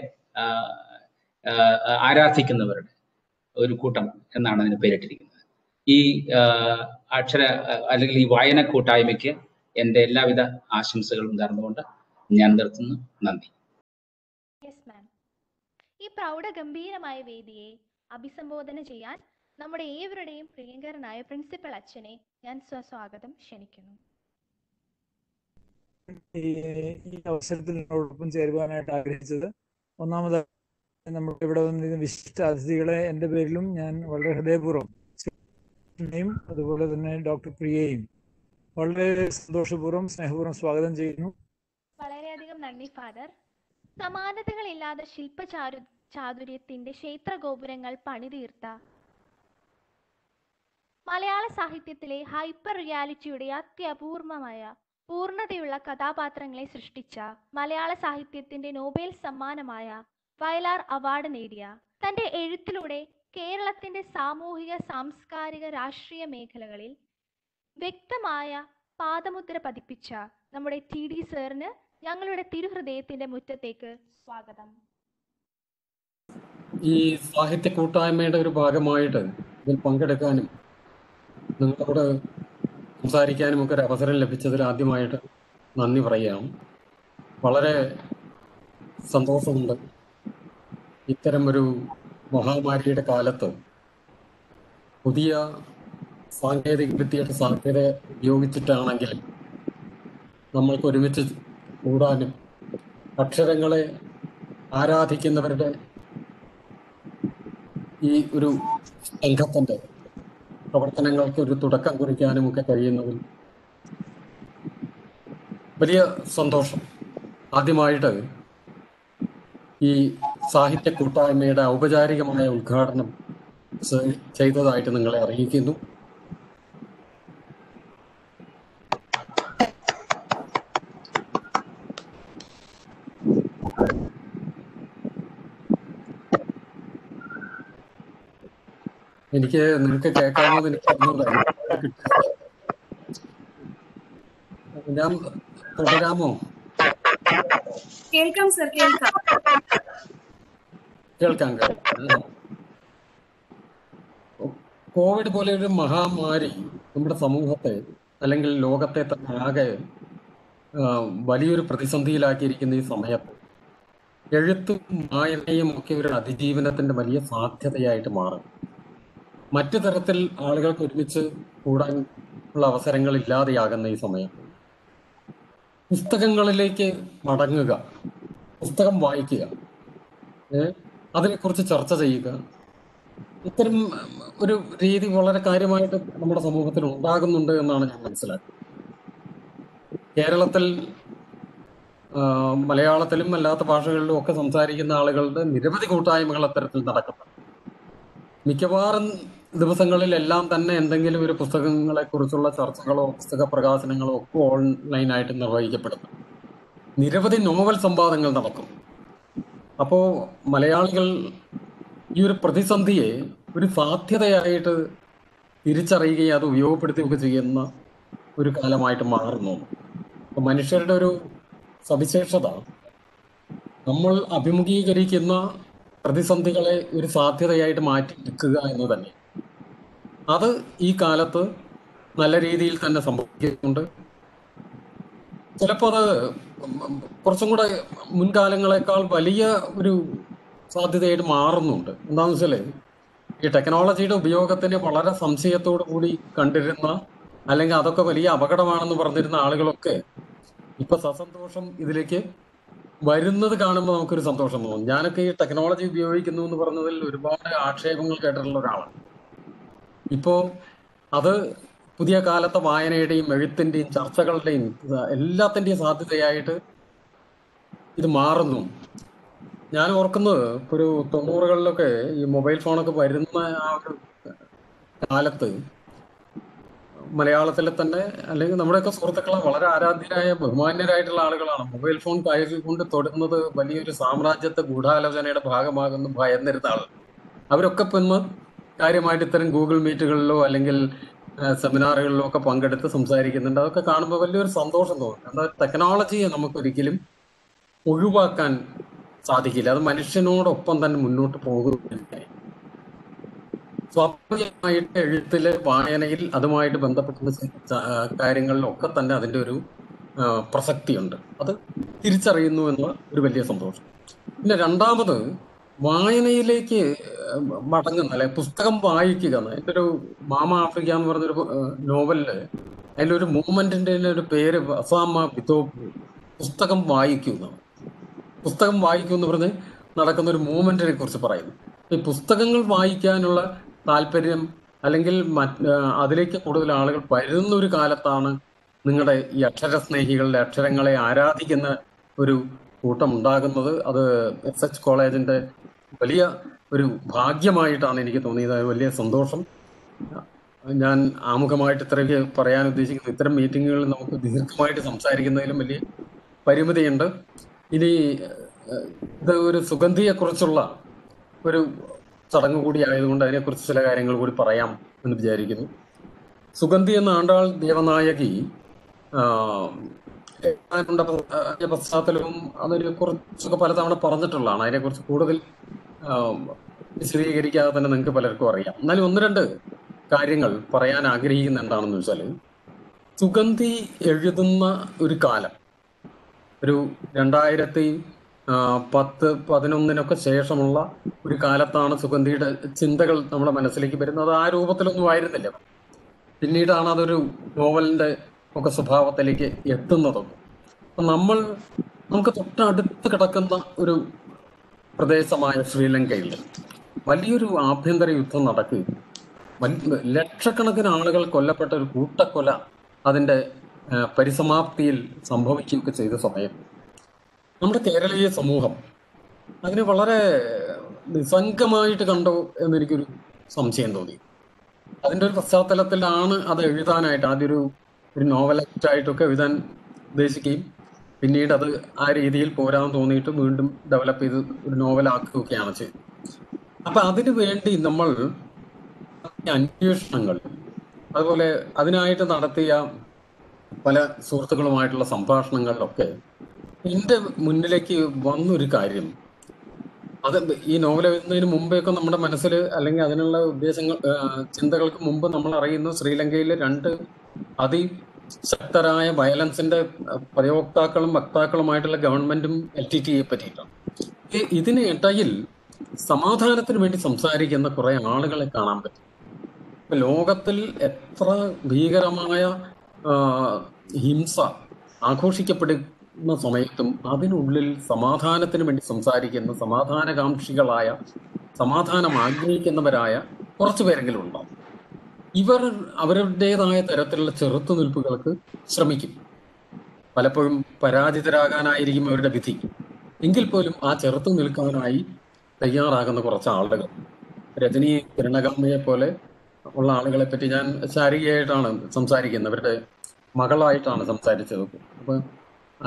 ആരാധിക്കുന്നവരുടെ ഒരു കൂട്ടം എന്നാണ് അതിന് പേരിട്ടിരിക്കുന്നത്. ഈ അക്ഷര അല്ലെങ്കിൽ ഈ വായന കൂട്ടായ്മയ്ക്ക് എന്റെ എല്ലാവിധ ആശംസകളും നേർന്നുകൊണ്ട് ഞാൻ നിർത്തുന്നു. നന്ദി. പ്രൗഢഗംഭീരമായ വേദിയെ അഭിസംബോധന ചെയ്യാൻ നമ്മുടെ ഏവരുടെയും പ്രിയങ്കരനായ പ്രിൻസിപ്പൽ അച്ഛനെ ഞാൻ സ്വസ്വാഗതം ക്ഷണിക്കുന്നു. ഈ അവസരത്തിൽ എന്നോടൊപ്പം ചേരുവാനായിട്ട് ആഗ്രഹിച്ചത് ഒന്നാമത് നമ്മുടെ ഇവിടെ വന്നിരുന്ന വിശിഷ്ട അതിഥികളെ എന്റെ പേരിലും ഞാൻ വളരെ ഹൃദയപൂർവം അതുപോലെ തന്നെ ഡോക്ടർ പ്രിയയും വളരെ സന്തോഷപൂർവം സ്നേഹപൂർവം സ്വാഗതം ചെയ്യുന്നു. വളരെയധികം നന്ദി ഫാദർ. സമാനതകളില്ലാതെ ശില്പചാരു ചാതുര്യത്തിന്റെ ക്ഷേത്രഗോപുരങ്ങൾ പണിതീർത്ത. മലയാള സാഹിത്യത്തിലെ ഹൈപ്പർ റിയാലിറ്റിയുടെ അത്യപൂർവമായ പൂർണതയുള്ള കഥാപാത്രങ്ങളെ സൃഷ്ടിച്ച മലയാള സാഹിത്യത്തിന്റെ നോബൽ സമ്മാനമായ വയലാർ അവാർഡ് നേടിയ. തന്റെ എഴുത്തിലൂടെ കേരളത്തിന്റെ സാമൂഹിക സാംസ്കാരിക രാഷ്ട്രീയ മേഖലകളിൽ വ്യക്തമായ പാദമുദ്ര പതിപ്പിച്ച നമ്മുടെ ടി ഡി സാറിന് ഞങ്ങളുടെ തിരുഹൃദയത്തിന്റെ മുറ്റത്തേക്ക് സ്വാഗതം. ഈ സാഹിത്യ കൂട്ടായ്മയുടെ ഒരു ഭാഗമായിട്ട് ഇതിൽ പങ്കെടുക്കാനും നിങ്ങളോട് സംസാരിക്കാനും ഒക്കെ ഒരു അവസരം ലഭിച്ചതിൽ ആദ്യമായിട്ട് നന്ദി പറയുകയാണ്. വളരെ സന്തോഷമുണ്ട് ഇത്തരം ഒരു മഹാമാരിയുടെ കാലത്ത് പുതിയ സാങ്കേതിക വിദ്യയുടെ സാധ്യത ഉപയോഗിച്ചിട്ടാണെങ്കിൽ നമ്മൾക്ക് ഒരുമിച്ച് കൂടാനും അക്ഷരങ്ങളെ ആരാധിക്കുന്നവരുടെ ഈ ഒരു സംഘത്തിന്റെ പ്രവർത്തനങ്ങൾക്ക് ഒരു തുടക്കം കുറിക്കാനും ഒക്കെ കഴിയുന്നതിൽ വലിയ സന്തോഷം. ആദ്യമായിട്ട് ഈ സാഹിത്യ കൂട്ടായ്മയുടെ ഔപചാരികമായ ഉദ്ഘാടനം ചെയ്തതായിട്ട് നിങ്ങളെ അറിയിക്കുന്നു. എനിക്ക് നിനക്ക് കേൾക്കാമോ എനിക്ക്. ഞാൻ തുടരാമോ കേൾക്കാം സർ കേൾക്കാം. കേൾക്കാം കേൾക്കാം. കോവിഡ് പോലെ ഒരു മഹാമാരി നമ്മുടെ സമൂഹത്തെ അല്ലെങ്കിൽ ലോകത്തെ തന്നെ ആകെ വലിയൊരു പ്രതിസന്ധിയിലാക്കിയിരിക്കുന്ന ഈ സമയത്ത് എഴുത്തും വായനയും ഒക്കെ ഒരു അതിജീവനത്തിന്റെ വലിയ സാധ്യതയായിട്ട് മാറും. മറ്റു തരത്തിൽ ആളുകൾക്ക് ഒരുമിച്ച് കൂടാൻ ഉള്ള അവസരങ്ങൾ ഇല്ലാതെയാകുന്ന ഈ സമയം. പുസ്തകങ്ങളിലേക്ക് മടങ്ങുക പുസ്തകം വായിക്കുക? അതിനെക്കുറിച്ച് ചർച്ച ചെയ്യുക. ഇത്തരം ഒരു രീതി വളരെ കാര്യമായിട്ട് നമ്മുടെ സമൂഹത്തിൽ ഉണ്ടാകുന്നുണ്ട് എന്നാണ് ഞാൻ മനസ്സിലാക്കുന്നത്. കേരളത്തിൽ മലയാളത്തിലും അല്ലാത്ത ഭാഷകളിലും ഒക്കെ സംസാരിക്കുന്ന ആളുകളുടെ നിരവധി കൂട്ടായ്മകൾ അത്തരത്തിൽ നടക്കുന്നുണ്ട്. മിക്കവാറും ദിവസങ്ങളിലെല്ലാം തന്നെ എന്തെങ്കിലും ഒരു പുസ്തകങ്ങളെ കുറിച്ചുള്ള ചർച്ചകളോ പുസ്തക പ്രകാശനങ്ങളോ ഒക്കെ ഓൺലൈനായിട്ട് നിർവഹിക്കപ്പെടുന്നു. നിരവധി നോവൽ സംവാദങ്ങൾ നടക്കും. അപ്പോൾ മലയാളികൾ ഈ ഒരു പ്രതിസന്ധിയെ ഒരു സാധ്യതയായിട്ട് തിരിച്ചറിയുകയും അത് ഉപയോഗപ്പെടുത്തുകയൊക്കെ ചെയ്യുന്ന ഒരു കാലമായിട്ട് മാറുന്നു. അപ്പൊ മനുഷ്യരുടെ ഒരു സവിശേഷത നമ്മൾ അഭിമുഖീകരിക്കുന്ന പ്രതിസന്ധികളെ ഒരു സാധ്യതയായിട്ട് മാറ്റി എടുക്കുക എന്ന് തന്നെ. അത് ഈ കാലത്ത് നല്ല രീതിയിൽ തന്നെ സംഭവിക്കുന്നുണ്ട്. ചിലപ്പോൾ അത് കുറച്ചും കൂടെ മുൻകാലങ്ങളെക്കാൾ വലിയ ഒരു സാധ്യതയായിട്ട് മാറുന്നുണ്ട്. എന്താണെന്ന് വെച്ചാൽ ഈ ടെക്നോളജിയുടെ ഉപയോഗത്തിന് വളരെ സംശയത്തോടു കൂടി കണ്ടിരുന്ന അല്ലെങ്കിൽ അതൊക്കെ വലിയ അപകടമാണെന്ന് പറഞ്ഞിരുന്ന ആളുകളൊക്കെ ഇപ്പൊ സസന്തോഷം ഇതിലേക്ക് വരുന്നത് കാണുമ്പോൾ നമുക്കൊരു സന്തോഷം തോന്നും. ഞാനൊക്കെ ഈ ടെക്നോളജി ഉപയോഗിക്കുന്നു എന്ന് പറഞ്ഞതിൽ ഒരുപാട് ആക്ഷേപങ്ങൾ കേട്ടിട്ടുള്ള ഒരാളാണ്. ഇപ്പോ അത് പുതിയ കാലത്തെ വായനയുടെയും എഴുത്തിന്റെയും ചർച്ചകളുടെയും എല്ലാത്തിന്റെയും സാധ്യതയായിട്ട് ഇത് മാറുന്നു. ഞാൻ ഓർക്കുന്നത് ഒരു തൊണ്ണൂറുകളിലൊക്കെ ഈ മൊബൈൽ ഫോണൊക്കെ വരുന്ന ആ ഒരു കാലത്ത് മലയാളത്തിലെ തന്നെ അല്ലെങ്കിൽ നമ്മുടെയൊക്കെ സുഹൃത്തുക്കളെ വളരെ ആരാധ്യരായ ബഹുമാന്യരായിട്ടുള്ള ആളുകളാണ്. മൊബൈൽ ഫോൺ കയ്യിൽ കൊണ്ട് തൊടുന്നത് വലിയൊരു സാമ്രാജ്യത്തെ ഗൂഢാലോചനയുടെ ഭാഗമാകുന്നു ഭയന്നിരുന്ന ആൾ അവരൊക്കെ ഇപ്പൊ ഇന്ന് കാര്യമായിട്ട് ഇത്തരം ഗൂഗിൾ മീറ്റുകളിലോ അല്ലെങ്കിൽ സെമിനാറുകളിലോ ഒക്കെ പങ്കെടുത്ത് സംസാരിക്കുന്നുണ്ട്. അതൊക്കെ കാണുമ്പോൾ വലിയൊരു സന്തോഷം തോന്നും. എന്താ ടെക്നോളജിയെ നമുക്കൊരിക്കലും ഒഴിവാക്കാൻ സാധിക്കില്ല. അത് മനുഷ്യനോടൊപ്പം തന്നെ മുന്നോട്ട് പോകുന്നില്ല. സ്വാഭാവികമായിട്ട് എഴുത്തിൽ വായനയിൽ അതുമായിട്ട് ബന്ധപ്പെട്ട കാര്യങ്ങളിലൊക്കെ തന്നെ അതിന്റെ ഒരു പ്രസക്തിയുണ്ട്. അത് തിരിച്ചറിയുന്നു എന്ന ഒരു വലിയ സന്തോഷം. പിന്നെ രണ്ടാമത് വായനയിലേക്ക് മടങ്ങുന്ന അല്ലെ പുസ്തകം വായിക്കുക. എന്റെ ഒരു മാമ ആഫ്രിക്ക എന്ന് പറഞ്ഞൊരു നോവലിൽ ഒരു മൂവ്മെന്റിന്റെ ഒരു പേര് അസാമ വിതോ പുസ്തകം വായിക്കുന്ന പുസ്തകം വായിക്കൂ എന്ന് പറഞ്ഞ് നടക്കുന്ന ഒരു മൂവ്മെന്റിനെ കുറിച്ച് പറയുന്നു. ഈ പുസ്തകങ്ങൾ വായിക്കാനുള്ള താല്പര്യം അല്ലെങ്കിൽ അതിലേക്ക് കൂടുതൽ ആളുകൾ വരുന്ന ഒരു കാലത്താണ് നിങ്ങളുടെ ഈ അക്ഷര സ്നേഹികളുടെ അക്ഷരങ്ങളെ ആരാധിക്കുന്ന ഒരു കൂട്ടം ഉണ്ടാകുന്നത്. അത് എസ് എച്ച് കോളേജിന്റെ വലിയ ഒരു ഭാഗ്യമായിട്ടാണ് എനിക്ക് തോന്നിയത്. വലിയ സന്തോഷം. ഞാൻ ആമുഖമായിട്ട് ഇത്രയ്ക്ക് പറയാൻ ഉദ്ദേശിക്കുന്നു ഇത്തരം മീറ്റിങ്ങുകളിൽ നമുക്ക് ദീർഘമായിട്ട് സംസാരിക്കുന്നതിലും വലിയ പരിമിതിയുണ്ട്. ഇനി ഇത് ഒരു സുഗന്ധിയെക്കുറിച്ചുള്ള ഒരു ചടങ്ങ് കൂടി ആയതുകൊണ്ട് അതിനെക്കുറിച്ച് ചില കാര്യങ്ങൾ കൂടി പറയാം എന്ന് വിചാരിക്കുന്നു. സുഗന്ധി എന്ന ആണ്ടാൾ ദേവനായകി അതിന്റെ പശ്ചാത്തലവും അതിനെ കുറിച്ചൊക്കെ പലതവണ പറഞ്ഞിട്ടുള്ളതാണ്. അതിനെക്കുറിച്ച് കൂടുതൽ വിശദീകരിക്കാതെ തന്നെ നിങ്ങൾക്ക് പലർക്കും അറിയാം. എന്നാലും ഒന്ന് രണ്ട് കാര്യങ്ങൾ പറയാൻ ആഗ്രഹിക്കുന്ന എന്താണെന്ന് വെച്ചാൽ സുഗന്ധി എഴുതുന്ന ഒരു കാലം ഒരു രണ്ടായിരത്തി പത്ത് പതിനൊന്നിനൊക്കെ ശേഷമുള്ള ഒരു കാലത്താണ് സുഗന്ധിയുടെ ചിന്തകൾ നമ്മുടെ മനസ്സിലേക്ക് വരുന്നത്. ആ രൂപത്തിലൊന്നും ആയിരുന്നില്ല. പിന്നീടാണ് അതൊരു നോവലിന്റെ ഒക്കെ സ്വഭാവത്തിലേക്ക് എത്തുന്നതും. അപ്പൊ നമ്മൾ നമുക്ക് തൊട്ടടുത്ത് കിടക്കുന്ന ഒരു പ്രദേശമായ ശ്രീലങ്കയിൽ വലിയൊരു ആഭ്യന്തര യുദ്ധം നടക്കുകയും ലക്ഷക്കണക്കിന് ആളുകൾ കൊല്ലപ്പെട്ട ഒരു കൂട്ടക്കൊല അതിന്റെ പരിസമാപ്തിയിൽ സംഭവിക്കുകയൊക്കെ ചെയ്ത സമയം. നമ്മുടെ കേരളീയ സമൂഹം അതിനെ വളരെ നിസ്സംഗമായിട്ട് കണ്ടോ എന്നെനിക്കൊരു സംശയം തോന്നി. അതിന്റെ ഒരു പശ്ചാത്തലത്തിലാണ് അത് എഴുതാനായിട്ട് ആദ്യം ഒരു നോവലൈസ്ഡ് ആയിട്ടൊക്കെ എഴുതാൻ ഉദ്ദേശിക്കുകയും പിന്നീട് അത് ആ രീതിയിൽ പോരാന്ന് തോന്നിയിട്ട് വീണ്ടും ഡെവലപ്പ് ചെയ്ത് ഒരു നോവലാക്കുകയൊക്കെയാണ് ചെയ്തത്. അപ്പൊ അതിനു വേണ്ടി നമ്മൾ അന്വേഷണങ്ങൾ അതുപോലെ അതിനായിട്ട് നടത്തിയ പല സുഹൃത്തുക്കളുമായിട്ടുള്ള സംഭാഷണങ്ങളിലൊക്കെ എന്റെ മുന്നിലേക്ക് വന്നൊരു കാര്യം അത് ഈ നോവൽ എഴുതുന്നതിന് മുമ്പേയൊക്കെ നമ്മുടെ മനസ്സിൽ അല്ലെങ്കിൽ അതിനുള്ള ഉദ്ദേശങ്ങൾ ചിന്തകൾക്ക് മുമ്പ് നമ്മൾ അറിയുന്ന ശ്രീലങ്കയിലെ രണ്ട് അതി ശക്തരായ വയലൻസിന്റെ പ്രയോക്താക്കളും വക്താക്കളുമായിട്ടുള്ള ഗവൺമെന്റും എൽ ടി ടിയെ പറ്റിയിട്ടാണ്. ഈ- ഇതിന് ഇടയിൽ സമാധാനത്തിന് വേണ്ടി സംസാരിക്കുന്ന കുറെ ആളുകളെ കാണാൻ പറ്റും. ലോകത്തിൽ എത്ര ഭീകരമായ ഹിംസ ഹിംസ ആഘോഷിക്കപ്പെടുന്ന സമയത്തും അതിനുള്ളിൽ സമാധാനത്തിന് വേണ്ടി സംസാരിക്കുന്ന സമാധാനകാംക്ഷികളായ സമാധാനം ആഗ്രഹിക്കുന്നവരായ കുറച്ചു പേരെങ്കിലും ഉണ്ടാവും. ഇവർ അവരുടേതായ തരത്തിലുള്ള ചെറുത്തുനിൽപ്പുകൾക്ക് ശ്രമിക്കും. പലപ്പോഴും പരാജിതരാകാനായിരിക്കും അവരുടെ വിധി. എങ്കിൽ പോലും ആ ചെറുത്തു നിൽക്കാനായി തയ്യാറാകുന്ന കുറച്ച് ആളുകൾ രജനി കിരണഗാമിയെ പോലെ ഉള്ള ആളുകളെ പറ്റി ഞാൻ ശാരീരികമായിട്ടാണ് സംസാരിക്കുന്നത്. അവരുടെ മകളായിട്ടാണ് സംസാരിച്ചത്. അപ്പൊ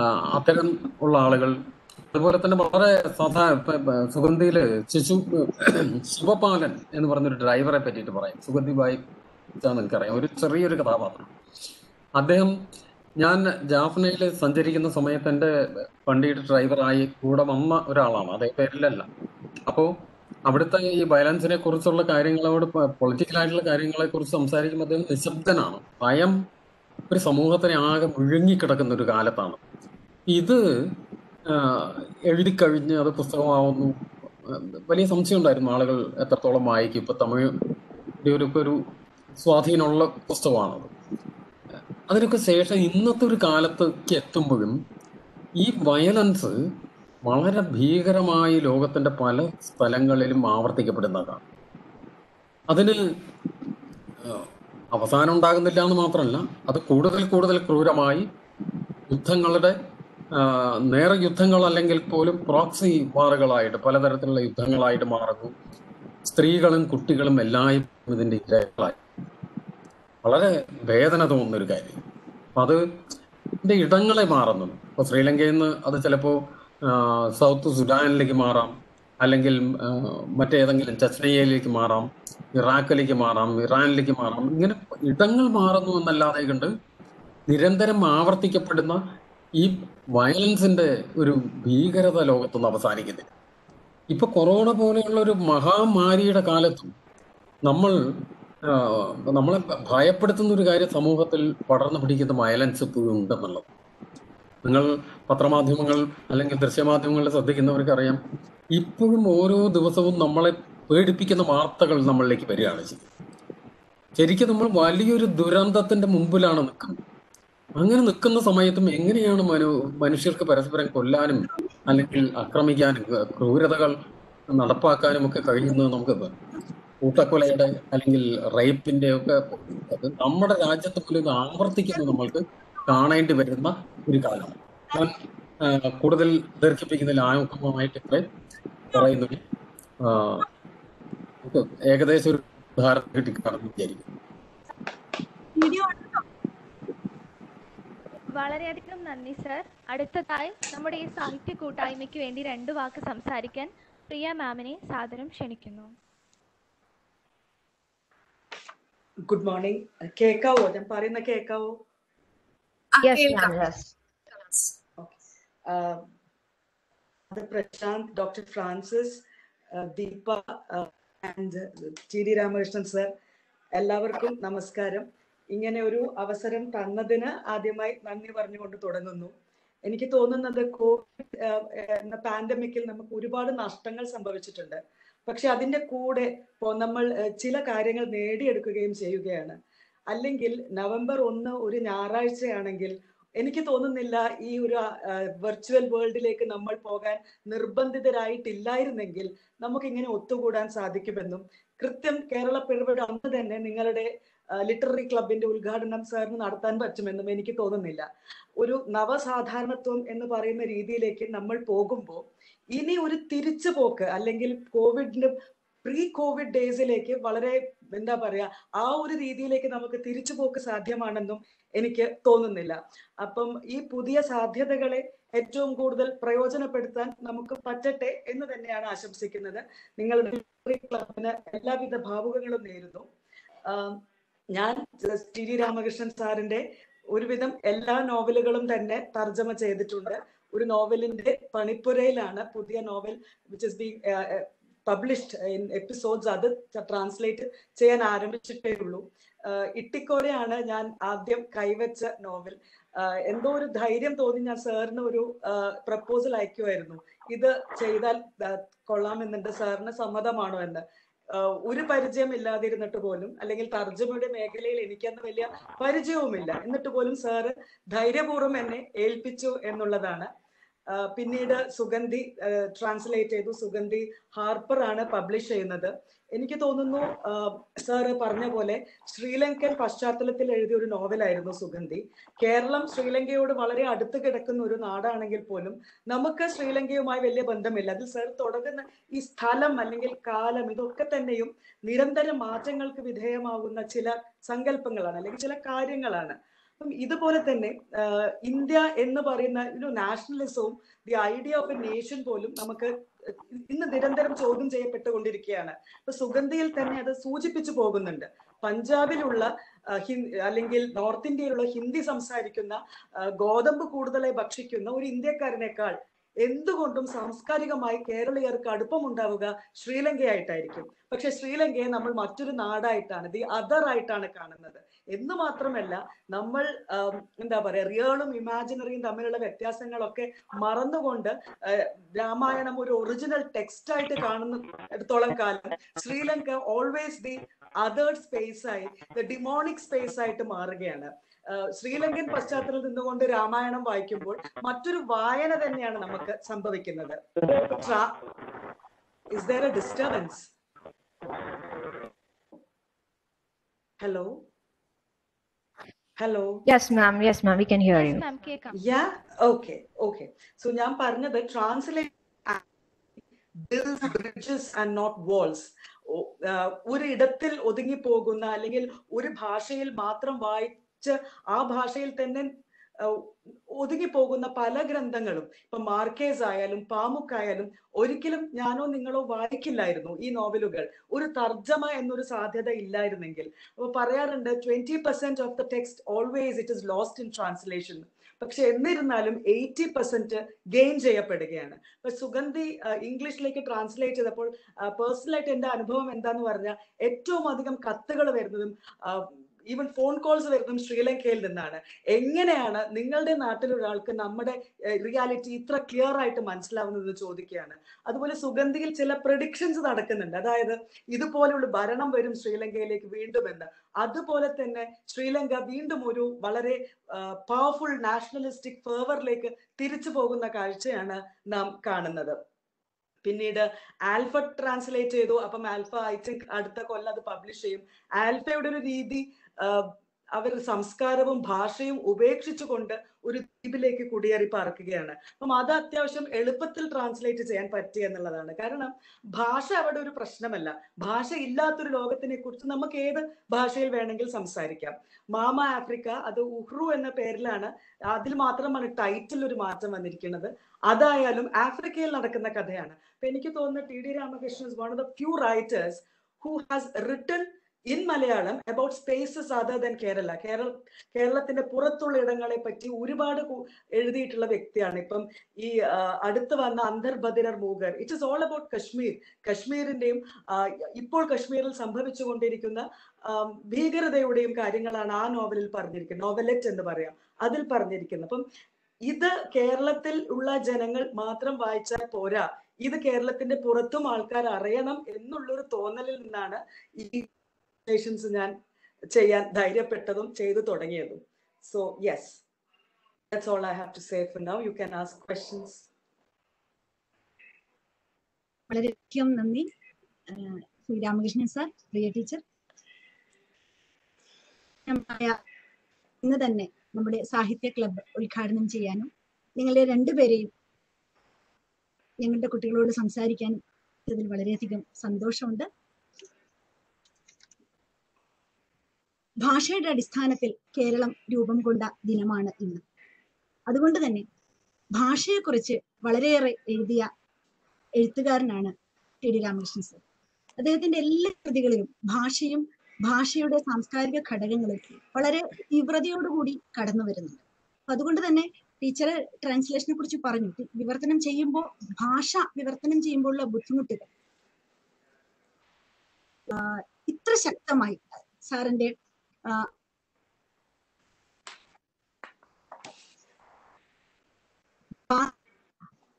അത്തരം ഉള്ള ആളുകൾ. അതുപോലെ തന്നെ വളരെ ഇപ്പൊ സുഗന്ധിയിൽ ശിശു ശിവപാലൻ എന്ന് പറഞ്ഞൊരു ഡ്രൈവറെ പറ്റിയിട്ട് പറയാം. സുഗന്ധി ബായി നിങ്ങൾക്കറിയാം ഒരു ചെറിയൊരു കഥാപാത്രം. അദ്ദേഹം ഞാൻ ജാഫ്നയിൽ സഞ്ചരിക്കുന്ന സമയത്ത് എന്റെ വണ്ടിയുടെ ഡ്രൈവറായി കൂടെ വന്ന ഒരാളാണ്. അതേ പേരിലല്ല. അപ്പോൾ അവിടുത്തെ ഈ വയലൻസിനെ കുറിച്ചുള്ള കാര്യങ്ങളോട് പൊളിറ്റിക്കലായിട്ടുള്ള കാര്യങ്ങളെ കുറിച്ച് സംസാരിക്കുമ്പോൾ അദ്ദേഹം നിശബ്ദനാണ്. ഭയം ഒരു സമൂഹത്തിനെ ആകെ മുഴുങ്ങിക്കിടക്കുന്ന ഒരു കാലത്താണ്. ഇത് എഴുതി കഴിഞ്ഞ് അത് പുസ്തകമാവുന്നു. വലിയ സംശയം ഉണ്ടായിരുന്നു ആളുകൾ എത്രത്തോളം വായിക്കും. ഇപ്പൊ തമിഴ് ഒരു ഒരു സ്വാധീനമുള്ള പുസ്തകമാണത് അതിനൊക്കെ ശേഷം ഇന്നത്തെ ഒരു കാലത്തേക്ക് എത്തുമ്പോഴും ഈ വയലൻസ് വളരെ ഭീകരമായി ലോകത്തിന്റെ പല സ്ഥലങ്ങളിലും ആവർത്തിക്കപ്പെടുന്നതാണ്. അതിന് അവസാനം ഉണ്ടാകുന്നില്ല എന്ന് മാത്രമല്ല അത് കൂടുതൽ കൂടുതൽ ക്രൂരമായി യുദ്ധങ്ങളുടെ നേരെ യുദ്ധങ്ങൾ അല്ലെങ്കിൽ പോലും പ്രോക്സി വാറുകളായിട്ട് പലതരത്തിലുള്ള യുദ്ധങ്ങളായിട്ട് മാറുന്നു. സ്ത്രീകളും കുട്ടികളും എല്ലായ്പ്പോഴും ഇതിന്റെ ഇരകളായി. വളരെ വേദന തോന്നുന്ന ഒരു കാര്യം അത് ഇതിന്റെ ഇടങ്ങളെ മാറുന്നു. ഇപ്പൊ ശ്രീലങ്കയിൽ നിന്ന് അത് ചിലപ്പോ സൗത്ത് സുഡാനിലേക്ക് മാറാം. അല്ലെങ്കിൽ മറ്റേതെങ്കിലും ചസ്നയിലേക്ക് മാറാം ഇറാഖിലേക്ക് മാറാം ഇറാനിലേക്ക് മാറാം. ഇങ്ങനെ ഇടങ്ങൾ മാറുന്നു എന്നല്ലാതെ കണ്ട് നിരന്തരം ആവർത്തിക്കപ്പെടുന്ന ഈ വയലൻസിന്റെ ഒരു ഭീകരത ലോകത്തൊന്നും അവസാനിക്കുന്നില്ല. ഇപ്പൊ കൊറോണ പോലെയുള്ള ഒരു മഹാമാരിയുടെ കാലത്തും നമ്മൾ നമ്മളെ ഭയപ്പെടുത്തുന്ന ഒരു കാര്യം സമൂഹത്തിൽ പടർന്നു പിടിക്കുന്ന വയലൻസ് ഇപ്പോഴും ഉണ്ടെന്നുള്ളത്. നിങ്ങൾ പത്രമാധ്യമങ്ങൾ അല്ലെങ്കിൽ ദൃശ്യമാധ്യമങ്ങളിൽ ശ്രദ്ധിക്കുന്നവർക്ക് അറിയാം ഇപ്പോഴും ഓരോ ദിവസവും നമ്മളെ പേടിപ്പിക്കുന്ന വാർത്തകൾ നമ്മളിലേക്ക് വരികയാണ് ശരിക്കും നമ്മൾ വലിയൊരു ദുരന്തത്തിന്റെ മുമ്പിലാണ് നിൽക്കുന്നത്. അങ്ങനെ നിൽക്കുന്ന സമയത്തും എങ്ങനെയാണ് മനു മനുഷ്യർക്ക് പരസ്പരം കൊല്ലാനും അല്ലെങ്കിൽ ആക്രമിക്കാനും ക്രൂരതകൾ നടപ്പാക്കാനും ഒക്കെ കഴിയുന്നത് നമുക്ക് കൂട്ടക്കൊലയുടെ അല്ലെങ്കിൽ റേപ്പിന്റെ ഒക്കെ നമ്മുടെ രാജ്യത്ത് പോലും ആവർത്തിക്കുന്നത് നമ്മൾക്ക് കാണേണ്ടി വരുന്ന ഒരു കാലമാണ്. ഞാൻ കൂടുതൽ ദീർഘിപ്പിക്കുന്നതിൽ ആമുഖമായിട്ട് ഇവിടെ ഏകദേശം ഒരു ഉദാഹരണം കിട്ടിക്കാണെന്ന് വിചാരിക്കും വളരെയധികം നന്ദി സർ അടുത്തതായി നമ്മുടെ ഈ സാഹിത്യ കൂട്ടായ്മയ്ക്ക് വേണ്ടി രണ്ട് വാക്ക് സംസാരിക്കാൻ പ്രിയ മാമിനെ സാദരം ക്ഷണിക്കുന്നു. ഗുഡ് മോർണിംഗ് കേക്കാവോ? ഞാൻ പറയുന്ന കേക്കാവോ? Prashant doctor Francis Deepa and T D Ramakrishnan sir എല്ലാവർക്കും നമസ്കാരം. ഇങ്ങനെ ഒരു അവസരം തന്നതിന് ആദ്യമായി നന്ദി പറഞ്ഞുകൊണ്ട് തുടങ്ങുന്നു. എനിക്ക് തോന്നുന്നത് കോവിഡ് എന്ന പാൻഡമിക്കിൽ നമുക്ക് ഒരുപാട് നഷ്ടങ്ങൾ സംഭവിച്ചിട്ടുണ്ട്. പക്ഷെ അതിന്റെ കൂടെ നമ്മൾ ചില കാര്യങ്ങൾ നേടിയെടുക്കുകയും ചെയ്യുകയാണ്. അല്ലെങ്കിൽ നവംബർ ഒന്ന് ഒരു ഞായറാഴ്ചയാണെങ്കിൽ എനിക്ക് തോന്നുന്നില്ല ഈ ഒരു വെർച്വൽ വേൾഡിലേക്ക് നമ്മൾ പോകാൻ നിർബന്ധിതരായിട്ടില്ലായിരുന്നെങ്കിൽ നമുക്ക് ഇങ്ങനെ ഒത്തുകൂടാൻ സാധിക്കുമെന്നും. കൃത്യം കേരള പിറവിയുടെ അന്ന് തന്നെ നിങ്ങളുടെ ലിറ്റററി ക്ലബിന്റെ ഉദ്ഘാടനം സാറിന് നടത്താൻ പറ്റുമെന്നും എനിക്ക് തോന്നുന്നില്ല. ഒരു നവസാധാരണത്വം എന്ന് പറയുന്ന രീതിയിലേക്ക് നമ്മൾ പോകുമ്പോൾ ഇനി ഒരു തിരിച്ചു പോക്ക് അല്ലെങ്കിൽ കോവിഡിന്റെ പ്രീ കോവിഡ് ഡേയ്സിലേക്ക് വളരെ എന്താ പറയാ ആ ഒരു രീതിയിലേക്ക് നമുക്ക് തിരിച്ചു പോക്ക് സാധ്യമാണെന്നും എനിക്ക് തോന്നുന്നില്ല. അപ്പം ഈ പുതിയ സാധ്യതകളെ ഏറ്റവും കൂടുതൽ പ്രയോജനപ്പെടുത്താൻ നമുക്ക് പറ്റട്ടെ എന്ന് തന്നെയാണ് ആശംസിക്കുന്നത്. നിങ്ങൾ ക്ലബിന് എല്ലാവിധ ഭാവുകങ്ങളും നേരുന്നു. ഞാൻ ടി ഡി രാമകൃഷ്ണൻ സാറിന്റെ ഒരുവിധം എല്ലാ നോവലുകളും തന്നെ തർജമ ചെയ്തിട്ടുണ്ട്. ഒരു നോവലിന്റെ പണിപ്പുരയിലാണ് പുതിയ novel which is be published in episodes അത് ട്രാൻസ്ലേറ്റ് ചെയ്യാൻ ആരംഭിച്ചിട്ടേ ഉള്ളൂ. ഇട്ടിക്കോരയാണ് ഞാൻ ആദ്യം കൈവച്ച നോവൽ. എന്തോ ഒരു ധൈര്യം തോന്നി ഞാൻ സാറിന് ഒരു പ്രപ്പോസൽ അയക്കുമായിരുന്നു ഇത് ചെയ്താൽ കൊള്ളാമെന്നുണ്ട്. സാറിന് സമ്മതമാണോ എന്ന്. ഒരു പരിചയം ഇല്ലാതിരുന്നിട്ട് പോലും അല്ലെങ്കിൽ തർജമയുടെ മേഖലയിൽ എനിക്കന്ന് വലിയ പരിചയവുമില്ല. എന്നിട്ട് പോലും സാറ് ധൈര്യപൂർവം എന്നെ ഏൽപ്പിച്ചു എന്നുള്ളതാണ് പിന്നീട് സുഗന്ധി ട്രാൻസ്ലേറ്റ് ചെയ്തു. സുഗന്ധി ഹാർപ്പർ ആണ് പബ്ലിഷ് ചെയ്യുന്നത്. എനിക്ക് തോന്നുന്നു സാറ് പറഞ്ഞ പോലെ ശ്രീലങ്കൻ പശ്ചാത്തലത്തിൽ എഴുതിയ ഒരു നോവലായിരുന്നു സുഗന്ധി. കേരളം ശ്രീലങ്കയോട് വളരെ അടുത്ത് കിടക്കുന്ന ഒരു നാടാണെങ്കിൽ പോലും നമുക്ക് ശ്രീലങ്കയുമായി വലിയ ബന്ധമില്ല. അതിൽ സാർ തുടങ്ങുന്ന ഈ സ്ഥലം അല്ലെങ്കിൽ കാലം ഇതൊക്കെ തന്നെയും നിരന്തര മാറ്റങ്ങൾക്ക് വിധേയമാകുന്ന ചില സങ്കല്പങ്ങളാണ് അല്ലെങ്കിൽ ചില കാര്യങ്ങളാണ്. അപ്പം ഇതുപോലെ തന്നെ ഇന്ത്യ എന്ന് പറയുന്ന ഒരു നാഷണലിസവും the idea of a nation പോലും നമുക്ക് ഇന്ന് നിരന്തരം ചോദ്യം ചെയ്യപ്പെട്ടുകൊണ്ടിരിക്കുകയാണ്. അപ്പൊ സുഗന്ധിയിൽ തന്നെ അത് സൂചിപ്പിച്ചു പോകുന്നുണ്ട്. പഞ്ചാബിലുള്ള അല്ലെങ്കിൽ നോർത്ത് ഇന്ത്യയിലുള്ള ഹിന്ദി സംസാരിക്കുന്ന ഗോതമ്പ് കൂടുതലായി ഭക്ഷിക്കുന്ന ഒരു ഇന്ത്യക്കാരനേക്കാൾ എന്തുകൊണ്ടും സാംസ്കാരികമായി കേരളീയർക്ക് അടുപ്പമുണ്ടാവുക ശ്രീലങ്കയായിട്ടായിരിക്കും. പക്ഷെ ശ്രീലങ്കയെ നമ്മൾ മറ്റൊരു നാടായിട്ടാണ് ദി അതർ ആയിട്ടാണ് കാണുന്നത്. എന്ന് മാത്രമല്ല നമ്മൾ എന്താ പറയാ റിയലും ഇമാജിനറിയും തമ്മിലുള്ള വ്യത്യാസങ്ങളൊക്കെ മറന്നുകൊണ്ട് രാമായണം ഒരു ഒറിജിനൽ ടെക്സ്റ്റ് ആയിട്ട് കാണുന്ന എടുത്തോളം കാലം Sri Lanka always the other space ആയി ദ ഡിമോണിക് സ്പേസ് ആയിട്ട് മാറുകയാണ്. ശ്രീലങ്കൻ പശ്ചാത്തലത്തിൽ നിന്നുകൊണ്ട് രാമായണം വായിക്കുമ്പോൾ മറ്റൊരു വായന തന്നെയാണ് നമുക്ക് സംഭവിക്കുന്നത്. Is there a disturbance hello hello yes ma'am yes ma'am we hear you yeah okay okay so ഞാൻ പറഞ്ഞത് translate bridges and not walls ഒരു ഇടത്തിൽ ഒതുങ്ങി പോകുന്ന അല്ലെങ്കിൽ ഒരു ഭാഷയിൽ മാത്രം വായിച്ച് ആ ഭാഷയിൽ തന്നെ ഒതുങ്ങി പോകുന്ന പല ഗ്രന്ഥങ്ങളും ഇപ്പൊ മാർക്കേസ് ആയാലും പാമുക്കായാലും ഒരിക്കലും ഞാനോ നിങ്ങളോ വായിക്കില്ലായിരുന്നു ഈ നോവലുകൾ. ഒരു തർജമ എന്നൊരു സാധ്യത ഇല്ലായിരുന്നെങ്കിൽ. അപ്പൊ പറയാറുണ്ട് twenty percent of the text always it is lost in translation പക്ഷെ എന്നിരുന്നാലും എയ്റ്റി പെർസെന്റ് ഗെയിൻ ചെയ്യപ്പെടുകയാണ്. ഇപ്പൊ സുഗന്ധി ഇംഗ്ലീഷിലേക്ക് ട്രാൻസ്ലേറ്റ് ചെയ്തപ്പോൾ പേഴ്സണലായിട്ട് എന്റെ അനുഭവം എന്താന്ന് പറഞ്ഞാൽ ഏറ്റവും അധികം കത്തുകൾ വരുന്നതും ഈവൻ ഫോൺ കോൾസ് വരുന്നതും ശ്രീലങ്കയിൽ നിന്നാണ്. എങ്ങനെയാണ് നിങ്ങളുടെ നാട്ടിലൊരാൾക്ക് നമ്മുടെ റിയാലിറ്റി ഇത്ര ക്ലിയർ ആയിട്ട് മനസ്സിലാവുന്നത് ചോദിക്കുകയാണ്. അതുപോലെ സുഗന്ധിയിൽ ചില പ്രഡിക്ഷൻസ് നടക്കുന്നുണ്ട്. അതായത് ഇതുപോലെയുള്ള ഭരണം വരും ശ്രീലങ്കയിലേക്ക് വീണ്ടും എന്ന്. അതുപോലെ തന്നെ ശ്രീലങ്ക വീണ്ടും ഒരു വളരെ പവർഫുൾ നാഷണലിസ്റ്റിക് ഫേവറിലേക്ക് തിരിച്ചു പോകുന്ന കാഴ്ചയാണ് നാം കാണുന്നത്. പിന്നീട് ആൽഫ ട്രാൻസ്ലേറ്റ് ചെയ്തു. അപ്പം ആൽഫ ഐ അടുത്ത കൊല്ലം അത് പബ്ലിഷ് ചെയ്യും. ആൽഫയുടെ ഒരു രീതി അവർ സംസ്കാരവും ഭാഷയും ഉപേക്ഷിച്ചുകൊണ്ട് ഒരു ദ്വീപിലേക്ക് കുടിയേറി പാർക്കുകയാണ്. അപ്പം അത് അത്യാവശ്യം എളുപ്പത്തിൽ ട്രാൻസ്ലേറ്റ് ചെയ്യാൻ പറ്റി എന്നുള്ളതാണ്. കാരണം ഭാഷ അവിടെ ഒരു പ്രശ്നമല്ല. ഭാഷ ഇല്ലാത്തൊരു ലോകത്തിനെ കുറിച്ച് നമുക്ക് ഏത് ഭാഷയിൽ വേണമെങ്കിൽ സംസാരിക്കാം. മാമ ആഫ്രിക്ക അത് ഉഹ്റു എന്ന പേരിലാണ് അതിൽ മാത്രമാണ് ടൈറ്റിൽ ഒരു മാറ്റം വന്നിരിക്കുന്നത്. അതായാലും ആഫ്രിക്കയിൽ നടക്കുന്ന കഥയാണ്. അപ്പൊ എനിക്ക് തോന്നുന്നു T D Ramakrishnan is one of the few writers who has written in Malayalam about spaces other than Kerala Kerala കേരളത്തിന്റെ പുറത്തുള്ള ഇടങ്ങളെ പറ്റി ഒരുപാട് എഴുതിയിട്ടുള്ള വ്യക്തിയാണ്. ഇപ്പം ഈ അടുത്ത് വന്ന അന്തർബദിരർ മൂഗർ. It is all about Kashmir കശ്മീരിന്റെയും ഇപ്പോൾ കശ്മീരിൽ സംഭവിച്ചുകൊണ്ടിരിക്കുന്ന ഭീകരതയുടെയും കാര്യങ്ങളാണ് ആ നോവലിൽ പറഞ്ഞിരിക്കുന്നത്. നോവലെറ്റ് എന്ന് പറയാം. അതിൽ പറഞ്ഞിരിക്കുന്നത്. അപ്പം ഇത് കേരളത്തിൽ ഉള്ള ജനങ്ങൾ മാത്രം വായിച്ചാൽ പോരാ. ഇത് കേരളത്തിന്റെ പുറത്തും ആൾക്കാർ അറിയണം എന്നുള്ളൊരു തോന്നലിൽ നിന്നാണ് ഈ റിലേഷൻസ് ഞാൻ ചെയ്യാൻ ധൈര്യപ്പെട്ടതും ചെയ്തു തുടങ്ങിയതും. So yes that's all I have to say for now you can ask questions വളരെയധികം നന്ദി. ആ, ശ്രീ രാമകൃഷ്ണൻ സാർ പ്രിയ ടീച്ചർ. ഇന്ന് തന്നെ നമ്മുടെ സാഹിത്യ ക്ലബ്ബ് ഉദ്ഘാടനം ചെയ്യാനും നിങ്ങളെ രണ്ടുപേരെയും ഞങ്ങളുടെ കുട്ടികളോട് സംസാരിക്കാനും ഇതിൽ വളരെയധികം സന്തോഷമുണ്ട്. ഭാഷയുടെ അടിസ്ഥാനത്തിൽ കേരളം രൂപം കൊണ്ട ദിനമാണ് ഇന്ന്. അതുകൊണ്ട് തന്നെ ഭാഷയെക്കുറിച്ച് വളരെയേറെ എഴുതിയ എഴുത്തുകാരനാണ് ടി ഡി രാമകൃഷ്ണൻ സർ. അദ്ദേഹത്തിന്റെ എല്ലാ കൃതികളിലും ഭാഷയും ഭാഷയുടെ സാംസ്കാരിക ഘടകങ്ങളും വളരെ തീവ്രതയോടുകൂടി കടന്നു വരുന്നുണ്ട്. അതുകൊണ്ട് തന്നെ ടീച്ചർ ട്രാൻസ്ലേഷനെ കുറിച്ച് പറഞ്ഞു. വിവർത്തനം ചെയ്യുമ്പോൾ ഭാഷ വിവർത്തനം ചെയ്യുമ്പോഴുള്ള ബുദ്ധിമുട്ടുകൾ ഇത്ര ശക്തമായി സാറിന്റെ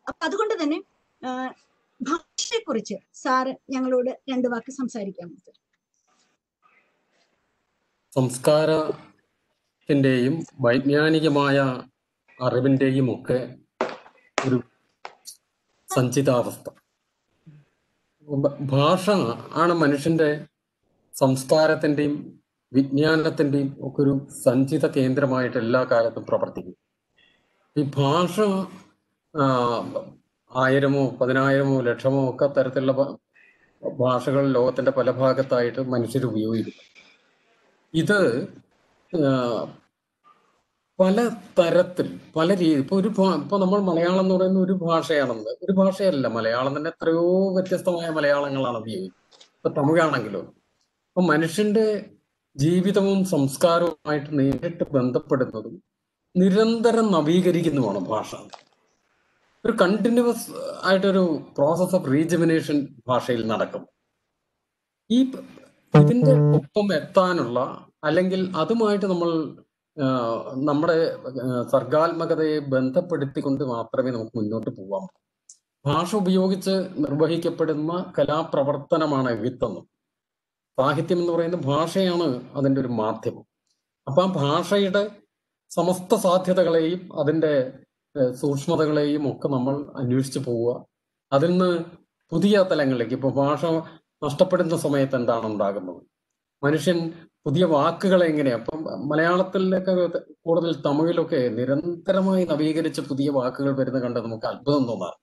അപ്പൊ അതുകൊണ്ട് തന്നെ ഭാഷയെ കുറിച്ച് സാറ് ഞങ്ങളോട് രണ്ട് വാക്ക് സംസാരിക്കാമോ സർ സംസ്കാരത്തിന്റെയും വൈജ്ഞാനികമായ അറിവിന്റെയും ഒക്കെ ഒരു സഞ്ചിതാവസ്ഥ. ഭാഷ ആണ് മനുഷ്യന്റെ സംസ്കാരത്തിന്റെയും വിജ്ഞാനത്തിന്റെയും ഒക്കെ ഒരു സഞ്ചിത കേന്ദ്രമായിട്ട് എല്ലാ കാലത്തും പ്രവർത്തിക്കും. ഈ ഭാഷ ആയിരമോ പതിനായിരമോ ലക്ഷമോ ഒക്കെ തരത്തിലുള്ള ഭാഷകൾ ലോകത്തിന്റെ പല ഭാഗത്തായിട്ട് മനുഷ്യർ ഉപയോഗിക്കും. ഇത് പല തരത്തിൽ പല രീതി ഇപ്പൊ ഒരു ഇപ്പൊ നമ്മൾ മലയാളം എന്ന് പറയുന്ന ഒരു ഭാഷയാണെന്ന് ഒരു ഭാഷയല്ല മലയാളം തന്നെ എത്രയോ വ്യത്യസ്തമായ മലയാളങ്ങളാണ് ഉപയോഗിക്കുന്നത്. ഇപ്പൊ തമിഴാണെങ്കിലും അപ്പൊ മനുഷ്യന്റെ ജീവിതവും സംസ്കാരവുമായിട്ട് നേരിട്ട് ബന്ധപ്പെടുന്നതും നിരന്തരം നവീകരിക്കുന്നതുമാണ് ഭാഷ ഒരു കണ്ടിന്യൂസ് ആയിട്ടൊരു പ്രോസസ് ഓഫ് റീജമിനേഷൻ ഭാഷയിൽ നടക്കും ഈ ഇതിന്റെ ഒപ്പം എത്താനുള്ള അല്ലെങ്കിൽ അതുമായിട്ട് നമ്മൾ നമ്മുടെ സർഗാത്മകതയെ ബന്ധപ്പെടുത്തിക്കൊണ്ട് മാത്രമേ നമുക്ക് മുന്നോട്ട് പോവാം. ഭാഷ ഉപയോഗിച്ച് നിർവഹിക്കപ്പെടുന്ന കലാപ്രവർത്തനമാണ് എഴുത്തെന്നും സാഹിത്യം എന്ന് പറയുന്ന ഭാഷയാണ് അതിന്റെ ഒരു മാധ്യമം. അപ്പം ആ ഭാഷയുടെ സമസ്ത സാധ്യതകളെയും അതിന്റെ സൂക്ഷ്മതകളെയും ഒക്കെ നമ്മൾ അന്വേഷിച്ച് പോവുക. അതിൽ നിന്ന് പുതിയ തലങ്ങളിലേക്ക് ഇപ്പൊ ഭാഷ നഷ്ടപ്പെടുന്ന സമയത്ത് എന്താണ് ഉണ്ടാകുന്നത്? മനുഷ്യൻ പുതിയ വാക്കുകൾ എങ്ങനെയാ? അപ്പം മലയാളത്തിലൊക്കെ കൂടുതൽ തമിഴിലൊക്കെ നിരന്തരമായി നവീകരിച്ച പുതിയ വാക്കുകൾ വരുന്ന കണ്ട് നമുക്ക് അത്ഭുതം തോന്നാറ്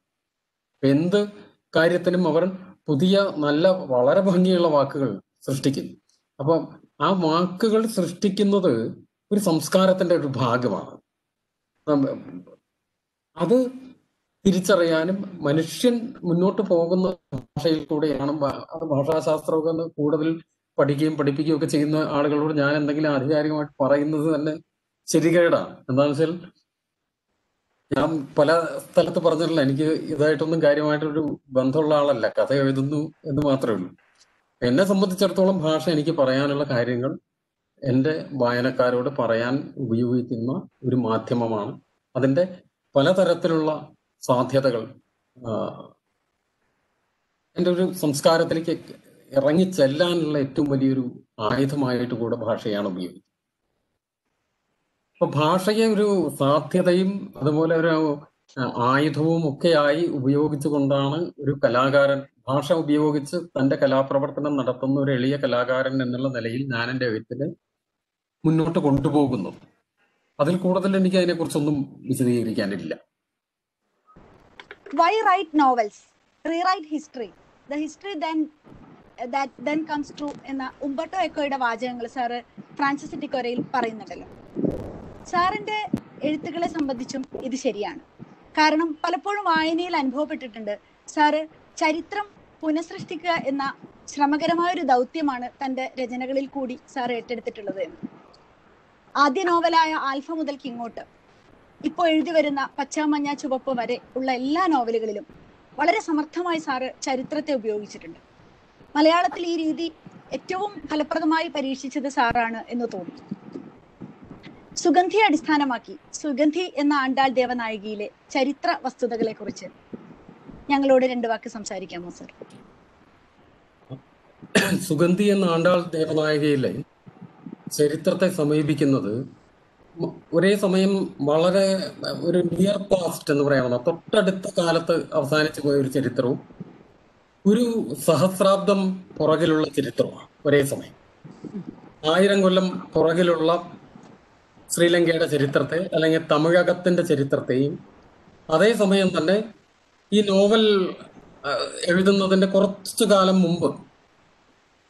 എന്ത് കാര്യത്തിനും അവർ പുതിയ നല്ല വളരെ ഭംഗിയുള്ള വാക്കുകൾ സൃഷ്ടിക്കുന്നു അപ്പം ആ വാക്കുകൾ സൃഷ്ടിക്കുന്നത് ഒരു സംസ്കാരത്തിന്റെ ഒരു ഭാഗമാണ്. അത് തിരിച്ചറിയാനും മനുഷ്യൻ മുന്നോട്ട് പോകുന്ന ഭാഷയിൽ കൂടെയാണ് അത് ഭാഷാശാസ്ത്രമൊക്കെ കൂടുതൽ പഠിക്കുകയും പഠിപ്പിക്കുകയും ഒക്കെ ചെയ്യുന്ന ആളുകളോട് ഞാൻ എന്തെങ്കിലും ആധികാരികമായിട്ട് പറയുന്നത് തന്നെ ശരികേടാണ്. എന്താണെന്ന് വെച്ചാൽ ഞാൻ പല സ്ഥലത്ത് പറഞ്ഞിട്ടില്ല എനിക്ക് ഇതായിട്ടൊന്നും കാര്യമായിട്ടൊരു ബന്ധമുള്ള ആളല്ല. കഥ എഴുതുന്നു എന്ന് മാത്രമേ ഉള്ളൂ. എന്നെ സംബന്ധിച്ചിടത്തോളം ഭാഷ എനിക്ക് പറയാനുള്ള കാര്യങ്ങൾ എന്റെ വായനക്കാരോട് പറയാൻ ഉപയോഗിക്കുന്ന ഒരു മാധ്യമമാണ്. അതിന്റെ പലതരത്തിലുള്ള സാധ്യതകൾ എന്റെ ഒരു സംസ്കാരത്തിലേക്ക് ഇറങ്ങി ചെല്ലാനുള്ള ഏറ്റവും വലിയൊരു ആയുധമായിട്ട് കൂടെ ഭാഷയാണ് ഉപയോഗിക്കുന്നത്. അപ്പൊ ഭാഷയെ ഒരു സാധ്യതയും അതുപോലെ ഒരു ആയുധവും ഒക്കെയായി ഉപയോഗിച്ചുകൊണ്ടാണ് ഒരു കലാകാരൻ ഭാഷ ഉപയോഗിച്ച് തന്റെ കലാപ്രവർത്തനം നടത്തുന്ന ഒരു എളിയ കലാകാരൻ എന്നുള്ള നിലയിൽ ഞാൻ എന്റെ എഴുത്തിൽ മുന്നോട്ട് കൊണ്ടുപോകുന്നു. അതിൽ കൂടുതൽ എനിക്ക് അതിനെക്കുറിച്ചൊന്നും വിശദീകരിക്കാനില്ല. Why write novels rewrite history the history then that then comes true എന്ന ഉംബർട്ടോ എക്കോയുടെ വാചകങ്ങൾ സാറ് ഫ്രാൻസിസ് ടിക്കോരയിൽ പറയുന്നുണ്ടല്ലോ. സാറിന്റെ എഴുത്തുകളെ സംബന്ധിച്ചും ഇത് ശരിയാണ്. കാരണം പലപ്പോഴും വായനയിൽ അനുഭവപ്പെട്ടിട്ടുണ്ട്. സാറ് ചരിത്രം പുനഃസൃഷ്ടിക്കുക എന്ന ശ്രമകരമായ ഒരു ദൗത്യമാണ് തന്റെ രചനകളിൽ കൂടി സാർ ഏറ്റെടുത്തിട്ടുള്ളത് എന്ന്. ആദ്യ നോവലായ ആൽഫ മുതൽക്ക് ഇങ്ങോട്ട് ഇപ്പോൾ എഴുതി വരുന്ന പച്ച മഞ്ഞ ചുവപ്പ് വരെ ഉള്ള എല്ലാ നോവലുകളിലും വളരെ സമർത്ഥമായി സാറ് ചരിത്രത്തെ ഉപയോഗിച്ചിട്ടുണ്ട്. മലയാളത്തിൽ ഈ രീതി ഏറ്റവും ഫലപ്രദമായി പരീക്ഷിച്ചത് സാറാണ് എന്ന് തോന്നുന്നു സുഗന്ധിയെ അടിസ്ഥാനമാക്കി സുഗന്ധി എന്ന ആണ്ടാൾ ദേവനായികയിലെ ചരിത്ര വസ്തുതകളെ കുറിച്ച് ഞങ്ങളോട് രണ്ട് വാക്ക് സംസാരിക്കാമോ സർ സുഗന്ധി എന്ന ആണ്ടാൾ ദേവനായകയിലെ ചരിത്രത്തെ സമീപിക്കുന്നത് ഒരേ സമയം വളരെ ഒരു നിയർ പാസ്റ്റ് എന്ന് പറയാവുന്ന തൊട്ടടുത്ത കാലത്ത് അവസാനിച്ചു പോയ ഒരു ചരിത്രവും ഒരു സഹസ്രാബ്ദം പുറകിലുള്ള ചരിത്രമാണ് ഒരേ സമയം. ആയിരം കൊല്ലം പുറകിലുള്ള ശ്രീലങ്കയുടെ ചരിത്രത്തെ അല്ലെങ്കിൽ തമിഴകത്തിന്റെ ചരിത്രത്തെയും അതേസമയം തന്നെ ഈ നോവൽ എഴുതുന്നതിന്റെ കുറച്ചു കാലം മുമ്പ്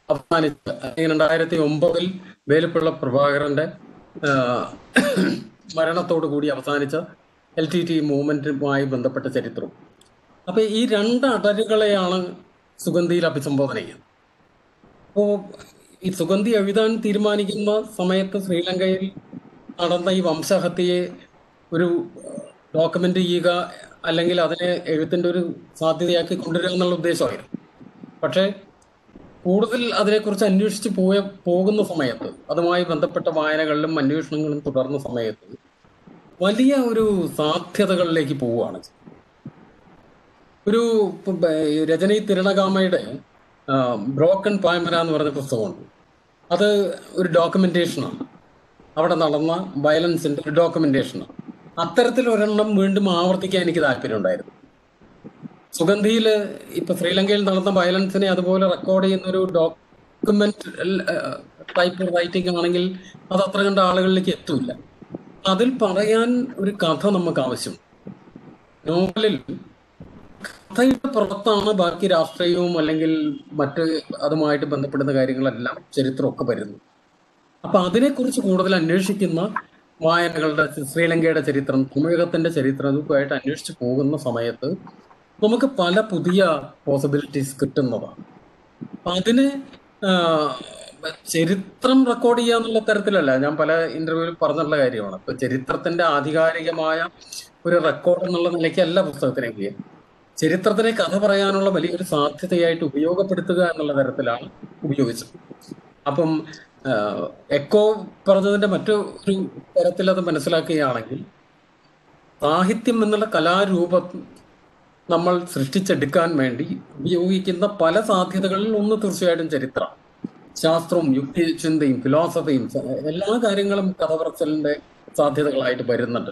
അവസാനിച്ച അല്ലെങ്കിൽ രണ്ടായിരത്തി ഒമ്പതിൽ വേലുപ്പിള്ള പ്രഭാകരന്റെ മരണത്തോടു കൂടി അവസാനിച്ച എൽ ടി ടി മൂവ്മെന്റുമായി ബന്ധപ്പെട്ട ചരിത്രവും അപ്പൊ ഈ രണ്ട് അടരുകളെയാണ് സുഗന്ധിയിൽ അഭിസംബോധന ചെയ്യുന്നത്. അപ്പോ ഈ സുഗന്ധി എഴുതാൻ തീരുമാനിക്കുന്ന സമയത്ത് ശ്രീലങ്കയിൽ നടന്ന ഈ വംശഹത്യയെ ഒരു ഡോക്യുമെന്റ് ചെയ്യുക അല്ലെങ്കിൽ അതിനെ എഴുത്തിന്റെ ഒരു സാധ്യതയാക്കി കൊണ്ടുവരിക എന്നുള്ള ഉദ്ദേശമായിരുന്നു. പക്ഷേ കൂടുതൽ അതിനെക്കുറിച്ച് അന്വേഷിച്ച് പോയ പോകുന്ന സമയത്ത് അതുമായി ബന്ധപ്പെട്ട വായനകളിലും അന്വേഷണങ്ങളും തുടർന്ന സമയത്ത് വലിയ ഒരു സാധ്യതകളിലേക്ക് പോവുകയാണ് ഒരു ഇപ്പൊ തിരണകാമയുടെ ബ്രോക്കൺ പായ്മര എന്ന് പറഞ്ഞ പുസ്തകമുണ്ട്. അത് ഒരു ഡോക്യുമെന്റേഷനാണ്. അവിടെ നടന്ന വയലൻസിന്റെ ഒരു ഡോക്യുമെന്റേഷനാണ്. അത്തരത്തിൽ ഒരെണ്ണം വീണ്ടും ആവർത്തിക്കാൻ എനിക്ക് താല്പര്യമുണ്ടായിരുന്നു. സുഗന്ധിയിൽ ഇപ്പൊ ശ്രീലങ്കയിൽ നടന്ന വയലൻസിനെ അതുപോലെ റെക്കോർഡ് ചെയ്യുന്ന ഒരു ഡോക്യുമെന്റ് ടൈപ്പ് റൈറ്റിംഗ് ആണെങ്കിൽ അത് അത്ര കണ്ട ആളുകളിലേക്ക് എത്തൂല അതിൽ പറയാൻ ഒരു കഥ നമുക്ക് ആവശ്യം നോവലിൽ കഥയുടെ പുറത്താണ് ബാക്കി രാഷ്ട്രീയവും അല്ലെങ്കിൽ മറ്റ് അതുമായിട്ട് ബന്ധപ്പെടുന്ന കാര്യങ്ങളെല്ലാം ചരിത്രമൊക്കെ വരുന്നത്. അപ്പൊ അതിനെക്കുറിച്ച് കൂടുതൽ അന്വേഷിക്കുന്ന വായനകളുടെ ശ്രീലങ്കയുടെ ചരിത്രം തമിഴകത്തിന്റെ ചരിത്രം ഇതൊക്കെയായിട്ട് അന്വേഷിച്ചു പോകുന്ന സമയത്ത് നമുക്ക് പല പുതിയ പോസിബിലിറ്റീസ് കിട്ടുന്നതാണ്. അതിന് ചരിത്രം റെക്കോർഡ് ചെയ്യുക എന്നുള്ള തരത്തിലല്ല. ഞാൻ പല ഇന്റർവ്യൂവിൽ പറഞ്ഞിട്ടുള്ള കാര്യമാണ്. ഇപ്പൊ ചരിത്രത്തിന്റെ ആധികാരികമായ ഒരു റെക്കോർഡ് എന്നുള്ള നിലയ്ക്കല്ല പുസ്തകത്തിനെ ചെയ്യാം ചരിത്രത്തിനെ കഥ പറയാനുള്ള വലിയൊരു സാധ്യതയായിട്ട് ഉപയോഗപ്പെടുത്തുക എന്നുള്ള തരത്തിലാണ് ഉപയോഗിച്ചത്. അപ്പം എക്കോ പറഞ്ഞതിന്റെ മറ്റൊരു തരത്തിൽ അത് മനസ്സിലാക്കുകയാണെങ്കിൽ സാഹിത്യം എന്നുള്ള കലാരൂപം നമ്മൾ സൃഷ്ടിച്ചെടുക്കാൻ വേണ്ടി ഉപയോഗിക്കുന്ന പല സാധ്യതകളിൽ ഒന്ന് തീർച്ചയായിട്ടും ചരിത്രം. ശാസ്ത്രവും യുക്തി ചിന്തയും ഫിലോസഫിയും എല്ലാ കാര്യങ്ങളും കഥ സാധ്യതകളായിട്ട് വരുന്നുണ്ട്.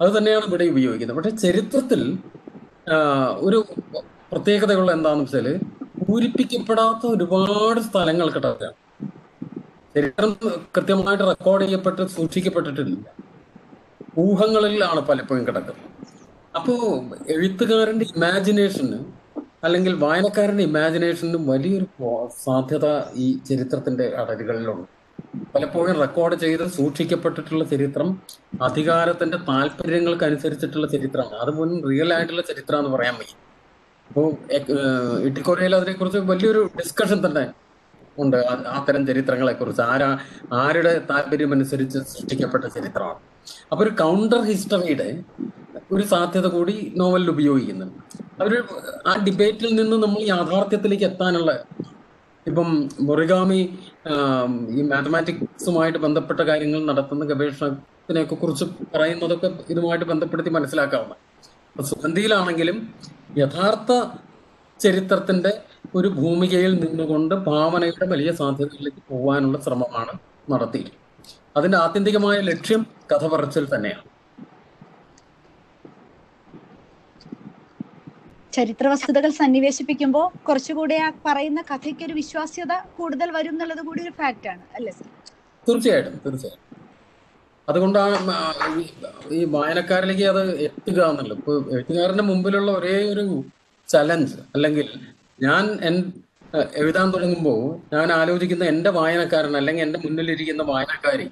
അത് തന്നെയാണ് ഇവിടെ ഉപയോഗിക്കുന്നത്. പക്ഷെ ചരിത്രത്തിൽ ഒരു പ്രത്യേകതയുള്ള എന്താണെന്ന് വെച്ചാൽ പൂരിപ്പിക്കപ്പെടാത്ത ഒരുപാട് സ്ഥലങ്ങൾ കിടക്കുകയാണ് ചരിത്രം കൃത്യമായിട്ട് റെക്കോർഡ് ചെയ്യപ്പെട്ട് സൂക്ഷിക്കപ്പെട്ടിട്ടില്ല. ഊഹങ്ങളിലാണ് പലപ്പോഴും കിടക്കുന്നത്. അപ്പോ എഴുത്തുകാരന്റെ ഇമാജിനേഷന് അല്ലെങ്കിൽ വായനക്കാരന്റെ ഇമാജിനേഷന് വലിയൊരു സാധ്യത ഈ ചരിത്രത്തിന്റെ അടരുകളിലുണ്ട്. പലപ്പോഴും റെക്കോർഡ് ചെയ്ത് സൂക്ഷിക്കപ്പെട്ടിട്ടുള്ള ചരിത്രം അധികാരത്തിന്റെ താല്പര്യങ്ങൾക്ക് അനുസരിച്ചിട്ടുള്ള ചരിത്രമാണ്. അത് മുൻ റിയൽ ആയിട്ടുള്ള ചരിത്രം എന്ന് പറയാൻ വയ്യ. അപ്പോൾ ഇട്ടിക്കൊരയിൽ അതിനെക്കുറിച്ച് വലിയൊരു ഡിസ്കഷൻ തന്നെ ഉണ്ട്. അത്തരം ചരിത്രങ്ങളെ കുറിച്ച് ആരാ ആരുടെ താല്പര്യം അനുസരിച്ച് സൃഷ്ടിക്കപ്പെട്ട ചരിത്രമാണ്. അപ്പൊ ഒരു കൗണ്ടർ ഹിസ്റ്ററിയുടെ ഒരു സാധ്യത കൂടി നോവലിൽ ഉപയോഗിക്കുന്നുണ്ട്. അവർ ആ ഡിബേറ്റിൽ നിന്ന് നമ്മൾ യാഥാർത്ഥ്യത്തിലേക്ക് എത്താനുള്ള ഇപ്പം മുറിഗാമി ഈ മാത്തമാറ്റിക്സുമായിട്ട് ബന്ധപ്പെട്ട കാര്യങ്ങൾ നടത്തുന്ന ഗവേഷണത്തിനെയൊക്കെ കുറിച്ച് പറയുന്നതൊക്കെ ഇതുമായിട്ട് ബന്ധപ്പെടുത്തി മനസ്സിലാക്കാവുന്ന. സുഗന്ധിയിലാണെങ്കിലും യഥാർത്ഥ ചരിത്രത്തിന്റെ ഒരു ഭൂമികയിൽ നിന്നുകൊണ്ട് ഭാവനയുടെ വലിയ സാധ്യതകളിലേക്ക് പോകാനുള്ള ശ്രമമാണ് നടത്തിയിരിക്കുന്നത്. അതിന്റെ ആത്യന്തികമായ ലക്ഷ്യം കഥ പറച്ചിൽ തന്നെയാണ്. ചരിത്ര വസ്തുതകൾ സന്നിവേശിപ്പിക്കുമ്പോൾ കുറച്ചുകൂടെ ആ പറയുന്ന കഥയ്ക്ക് ഒരു വിശ്വാസ്യത കൂടുതൽ വരും എന്നുള്ളത് കൂടി ഒരു ഫാക്റ്റ് ആണ് അല്ലേ സർ തീർച്ചയായിട്ടും തീർച്ചയായിട്ടും. അതുകൊണ്ടാണ് ഈ- ഈ വായനക്കാരിലേക്ക് അത് എത്തുക എന്നുള്ളത്. ഇപ്പൊ എഴുത്തുകാരന്റെ മുമ്പിലുള്ള ഒരേ ഒരു ചലഞ്ച് അല്ലെങ്കിൽ ഞാൻ എഴുതാൻ തുടങ്ങുമ്പോൾ ഞാൻ ആലോചിക്കുന്ന എന്റെ വായനക്കാരൻ അല്ലെങ്കിൽ എന്റെ മുന്നിലിരിക്കുന്ന വായനക്കാരി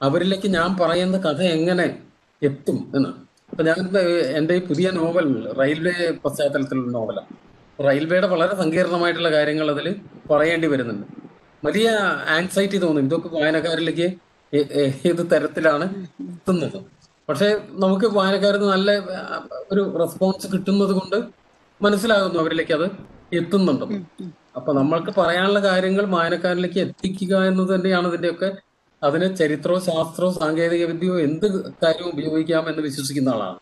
അവരിലേക്ക് ഞാൻ പറയുന്ന കഥ എങ്ങനെ എത്തും എന്ന്. അപ്പൊ ഞാൻ എന്റെ ഈ പുതിയ നോവൽ റെയിൽവേ പശ്ചാത്തലത്തിലുള്ള നോവലാണ് റെയിൽവേയുടെ വളരെ സങ്കീർണമായിട്ടുള്ള കാര്യങ്ങൾ അതിൽ പറയേണ്ടി വരുന്നുണ്ട്. വലിയ ആൻസൈറ്റി തോന്നും. ഇതൊക്കെ വായനക്കാരിലേക്ക് ഏത് തരത്തിലാണ് എത്തുന്നത്? പക്ഷേ നമുക്ക് വായനക്കാരിൽ നല്ല ഒരു റെസ്പോൺസ് കിട്ടുന്നത് കൊണ്ട് മനസ്സിലാകുന്നു അവരിലേക്ക് അത് എത്തുന്നുണ്ടെന്ന് അപ്പൊ നമ്മൾക്ക് പറയാനുള്ള കാര്യങ്ങൾ വായനക്കാരിലേക്ക് എത്തിക്കുക എന്നത് തന്നെയാണ് ഇതിന്റെയൊക്കെ അതിന് ചരിത്രവും ശാസ്ത്രവും സാങ്കേതിക വിദ്യയോ എന്ത് കാര്യവും ഉപയോഗിക്കാം എന്ന് വിശ്വസിക്കുന്ന ആളാണ്.